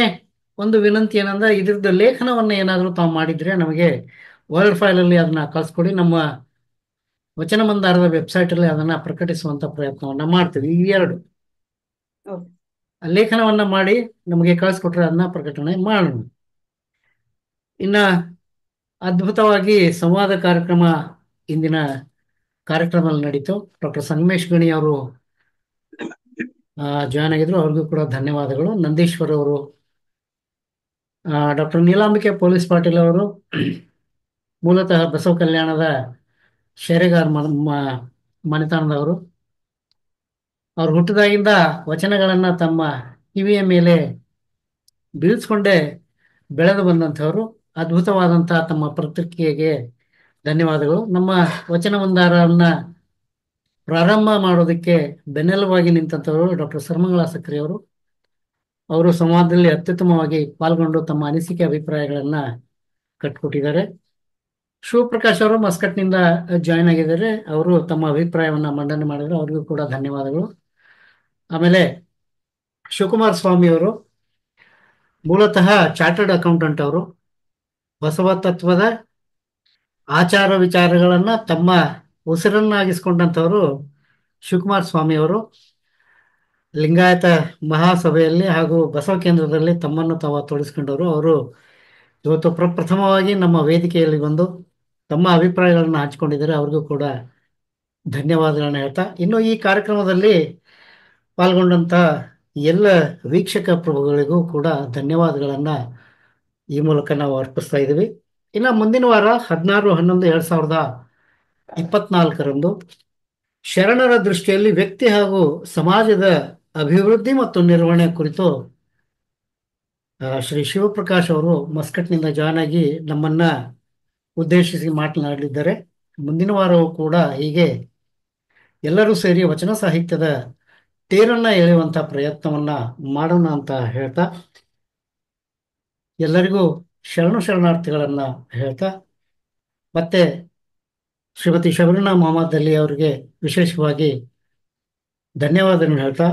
Speaker 1: ಒಂದು ವಿನಂತಿ ಏನಂದ್ರೆ ಇದ್ರದ್ದು ಲೇಖನವನ್ನ ಏನಾದರೂ ತಾವು ಮಾಡಿದ್ರೆ ನಮಗೆ ವರ್ಲ್ಡ್ ಫೈಲ್ ಅಲ್ಲಿ ಅದನ್ನ ಕಳ್ಸ್ಕೊಡಿ. ನಮ್ಮ ವಚನ ಮಂದಾರದ ವೆಬ್ಸೈಟ್ ಅಲ್ಲಿ ಅದನ್ನ ಪ್ರಕಟಿಸುವಂತ ಪ್ರಯತ್ನವನ್ನ ಮಾಡ್ತೀವಿ. ಈ ಎರಡು. ಲೇಖನವನ್ನ ಮಾಡಿ ನಮಗೆ ಕಳ್ಸಿಕೊಟ್ರೆ ಅದನ್ನ ಪ್ರಕಟಣೆ ಮಾಡೋಣ. ಇನ್ನ ಅದ್ಭುತವಾಗಿ ಸಂವಾದ ಕಾರ್ಯಕ್ರಮ ಇಂದಿನ ಕಾರ್ಯಕ್ರಮದಲ್ಲಿ ನಡೀತು. ಡಾಕ್ಟರ್ ಸಂಗಮೇಶ್ ಗಣಿ ಅವರು ಜಾಯ್ನ್ ಆಗಿದ್ರು. ಅವ್ರಿಗೂ ಕೂಡ ಧನ್ಯವಾದಗಳು. ನಂದೀಶ್ವರ್ ಅವರು ಡಾಕ್ಟರ್ ನೀಲಾಂಬಿಕೆ ಪೊಲೀಸ್ ಪಾಟೀಲ್ ಅವರು, ಮೂಲತಃ ಬಸವ ಕಲ್ಯಾಣದ ಶೇರೆಗಾರ್ ಮನೆತನದವರು. ಅವ್ರು ಹುಟ್ಟಿದಾಗಿಂದ ವಚನಗಳನ್ನು ತಮ್ಮ ಕಿವಿಯ ಮೇಲೆ ಬೀಳ್ಸ್ಕೊಂಡೇ ಬೆಳೆದು ಬಂದಂಥವರು. ಅದ್ಭುತವಾದಂತಹ ತಮ್ಮ ಪ್ರತಿಕ್ರಿಯೆಗೆ ಧನ್ಯವಾದಗಳು. ನಮ್ಮ ವಚನ ಮಂದಾರವನ್ನ ಪ್ರಾರಂಭ ಮಾಡೋದಕ್ಕೆ ಬೆನ್ನೆಲುಬಾಗಿ ನಿಂತವರು ಡಾಕ್ಟರ್ ಸರ್ಮಂಗಳ ಸಕ್ರಿ ಅವರು. ಅವರು ಸಂವಾದದಲ್ಲಿ ಅತ್ಯುತ್ತಮವಾಗಿ ಪಾಲ್ಗೊಂಡು ತಮ್ಮ ಅನಿಸಿಕೆ ಅಭಿಪ್ರಾಯಗಳನ್ನ ಕಟ್ಕೊಟ್ಟಿದ್ದಾರೆ ಶಿವಪ್ರಕಾಶ್ ಅವರು ಮಸ್ಕಟ್ನಿಂದ ಜಾಯ್ನ್ ಆಗಿದ್ದಾರೆ. ಅವರು ತಮ್ಮ ಅಭಿಪ್ರಾಯವನ್ನ ಮಂಡನೆ ಮಾಡಿದ್ರು. ಅವ್ರಿಗೂ ಕೂಡ ಧನ್ಯವಾದಗಳು. ಆಮೇಲೆ ಶಿವಕುಮಾರ್ ಸ್ವಾಮಿ ಅವರು, ಮೂಲತಃ ಚಾರ್ಟರ್ಡ್ ಅಕೌಂಟೆಂಟ್ ಅವರು, ಬಸವ ತತ್ವದ ಆಚಾರ ವಿಚಾರಗಳನ್ನು ತಮ್ಮ ಉಸಿರನ್ನಾಗಿಸ್ಕೊಂಡಂಥವರು ಶಿವಕುಮಾರ ಸ್ವಾಮಿಯವರು ಲಿಂಗಾಯತ ಮಹಾಸಭೆಯಲ್ಲಿ ಹಾಗೂ ಬಸವ ಕೇಂದ್ರದಲ್ಲಿ ತಮ್ಮನ್ನು ತಾವು ತೊಡಗಿಸ್ಕೊಂಡವರು. ಅವರು ಇವತ್ತು ಪ್ರಪ್ರಥಮವಾಗಿ ನಮ್ಮ ವೇದಿಕೆಯಲ್ಲಿ ಬಂದು ತಮ್ಮ ಅಭಿಪ್ರಾಯಗಳನ್ನು ಹಂಚಿಕೊಂಡಿದ್ದಾರೆ. ಅವ್ರಿಗೂ ಕೂಡ ಧನ್ಯವಾದಗಳನ್ನು ಹೇಳ್ತಾ, ಇನ್ನು ಈ ಕಾರ್ಯಕ್ರಮದಲ್ಲಿ ಪಾಲ್ಗೊಂಡಂಥ ಎಲ್ಲ ವೀಕ್ಷಕ ಪ್ರಭುಗಳಿಗೂ ಕೂಡ ಧನ್ಯವಾದಗಳನ್ನು ಈ ಮೂಲಕ ನಾವು ಅರ್ಪಿಸ್ತಾ ಇದ್ದೀವಿ. ಇನ್ನು ಮುಂದಿನ ವಾರ ಹದಿನಾರು, ಹನ್ನೊಂದು, ಎರಡ್ ಸಾವಿರದ ಇಪ್ಪತ್ನಾಲ್ಕರಂದು ಶರಣರ ದೃಷ್ಟಿಯಲ್ಲಿ ವ್ಯಕ್ತಿ ಹಾಗೂ ಸಮಾಜದ ಅಭಿವೃದ್ಧಿ ಮತ್ತು ನಿರ್ವಹಣೆ ಕುರಿತು ಶ್ರೀ ಶಿವಪ್ರಕಾಶ್ ಅವರು ಮಸ್ಕಟ್ನಿಂದ ಜಾಯ್ನ್ ಆಗಿ ನಮ್ಮನ್ನ ಉದ್ದೇಶಿಸಿ ಮಾತನಾಡಲಿದ್ದಾರೆ. ಮುಂದಿನ ವಾರವೂ ಕೂಡ ಹೀಗೆ ಎಲ್ಲರೂ ಸೇರಿ ವಚನ ಸಾಹಿತ್ಯದ ತೇರನ್ನ ಎಳೆಯುವಂತ ಪ್ರಯತ್ನವನ್ನ ಮಾಡೋಣ ಅಂತ ಹೇಳ್ತಾ, ಎಲ್ಲರಿಗೂ ಶರಣು ಶರಣಾರ್ಥಿಗಳನ್ನ ಹೇಳ್ತಾ ಮತ್ತೆ ಶ್ರೀಮತಿ ಶಬರಿನಾ ಮೊಹಮ್ಮದ್ ಅಲಿ ಅವರಿಗೆ ವಿಶೇಷವಾಗಿ ಧನ್ಯವಾದಗಳನ್ನು ಹೇಳ್ತಾ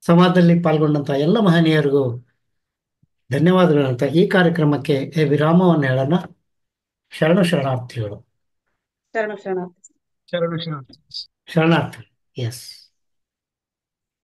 Speaker 1: ಸಮಾಜದಲ್ಲಿ ಪಾಲ್ಗೊಂಡಂತ ಎಲ್ಲ ಮಹನೀಯರಿಗೂ ಧನ್ಯವಾದಗಳು ಹೇಳ್ತಾ ಈ ಕಾರ್ಯಕ್ರಮಕ್ಕೆ ವಿರಾಮವನ್ನು ಹೇಳೋಣ. ಶರಣು ಶರಣಾರ್ಥಿಗಳು.
Speaker 5: ಶರಣ ಶರಣಾರ್ಥಿ.
Speaker 10: ಶರಣು ಶರಣ
Speaker 1: ಶರಣಾರ್ಥಿ ಎಸ್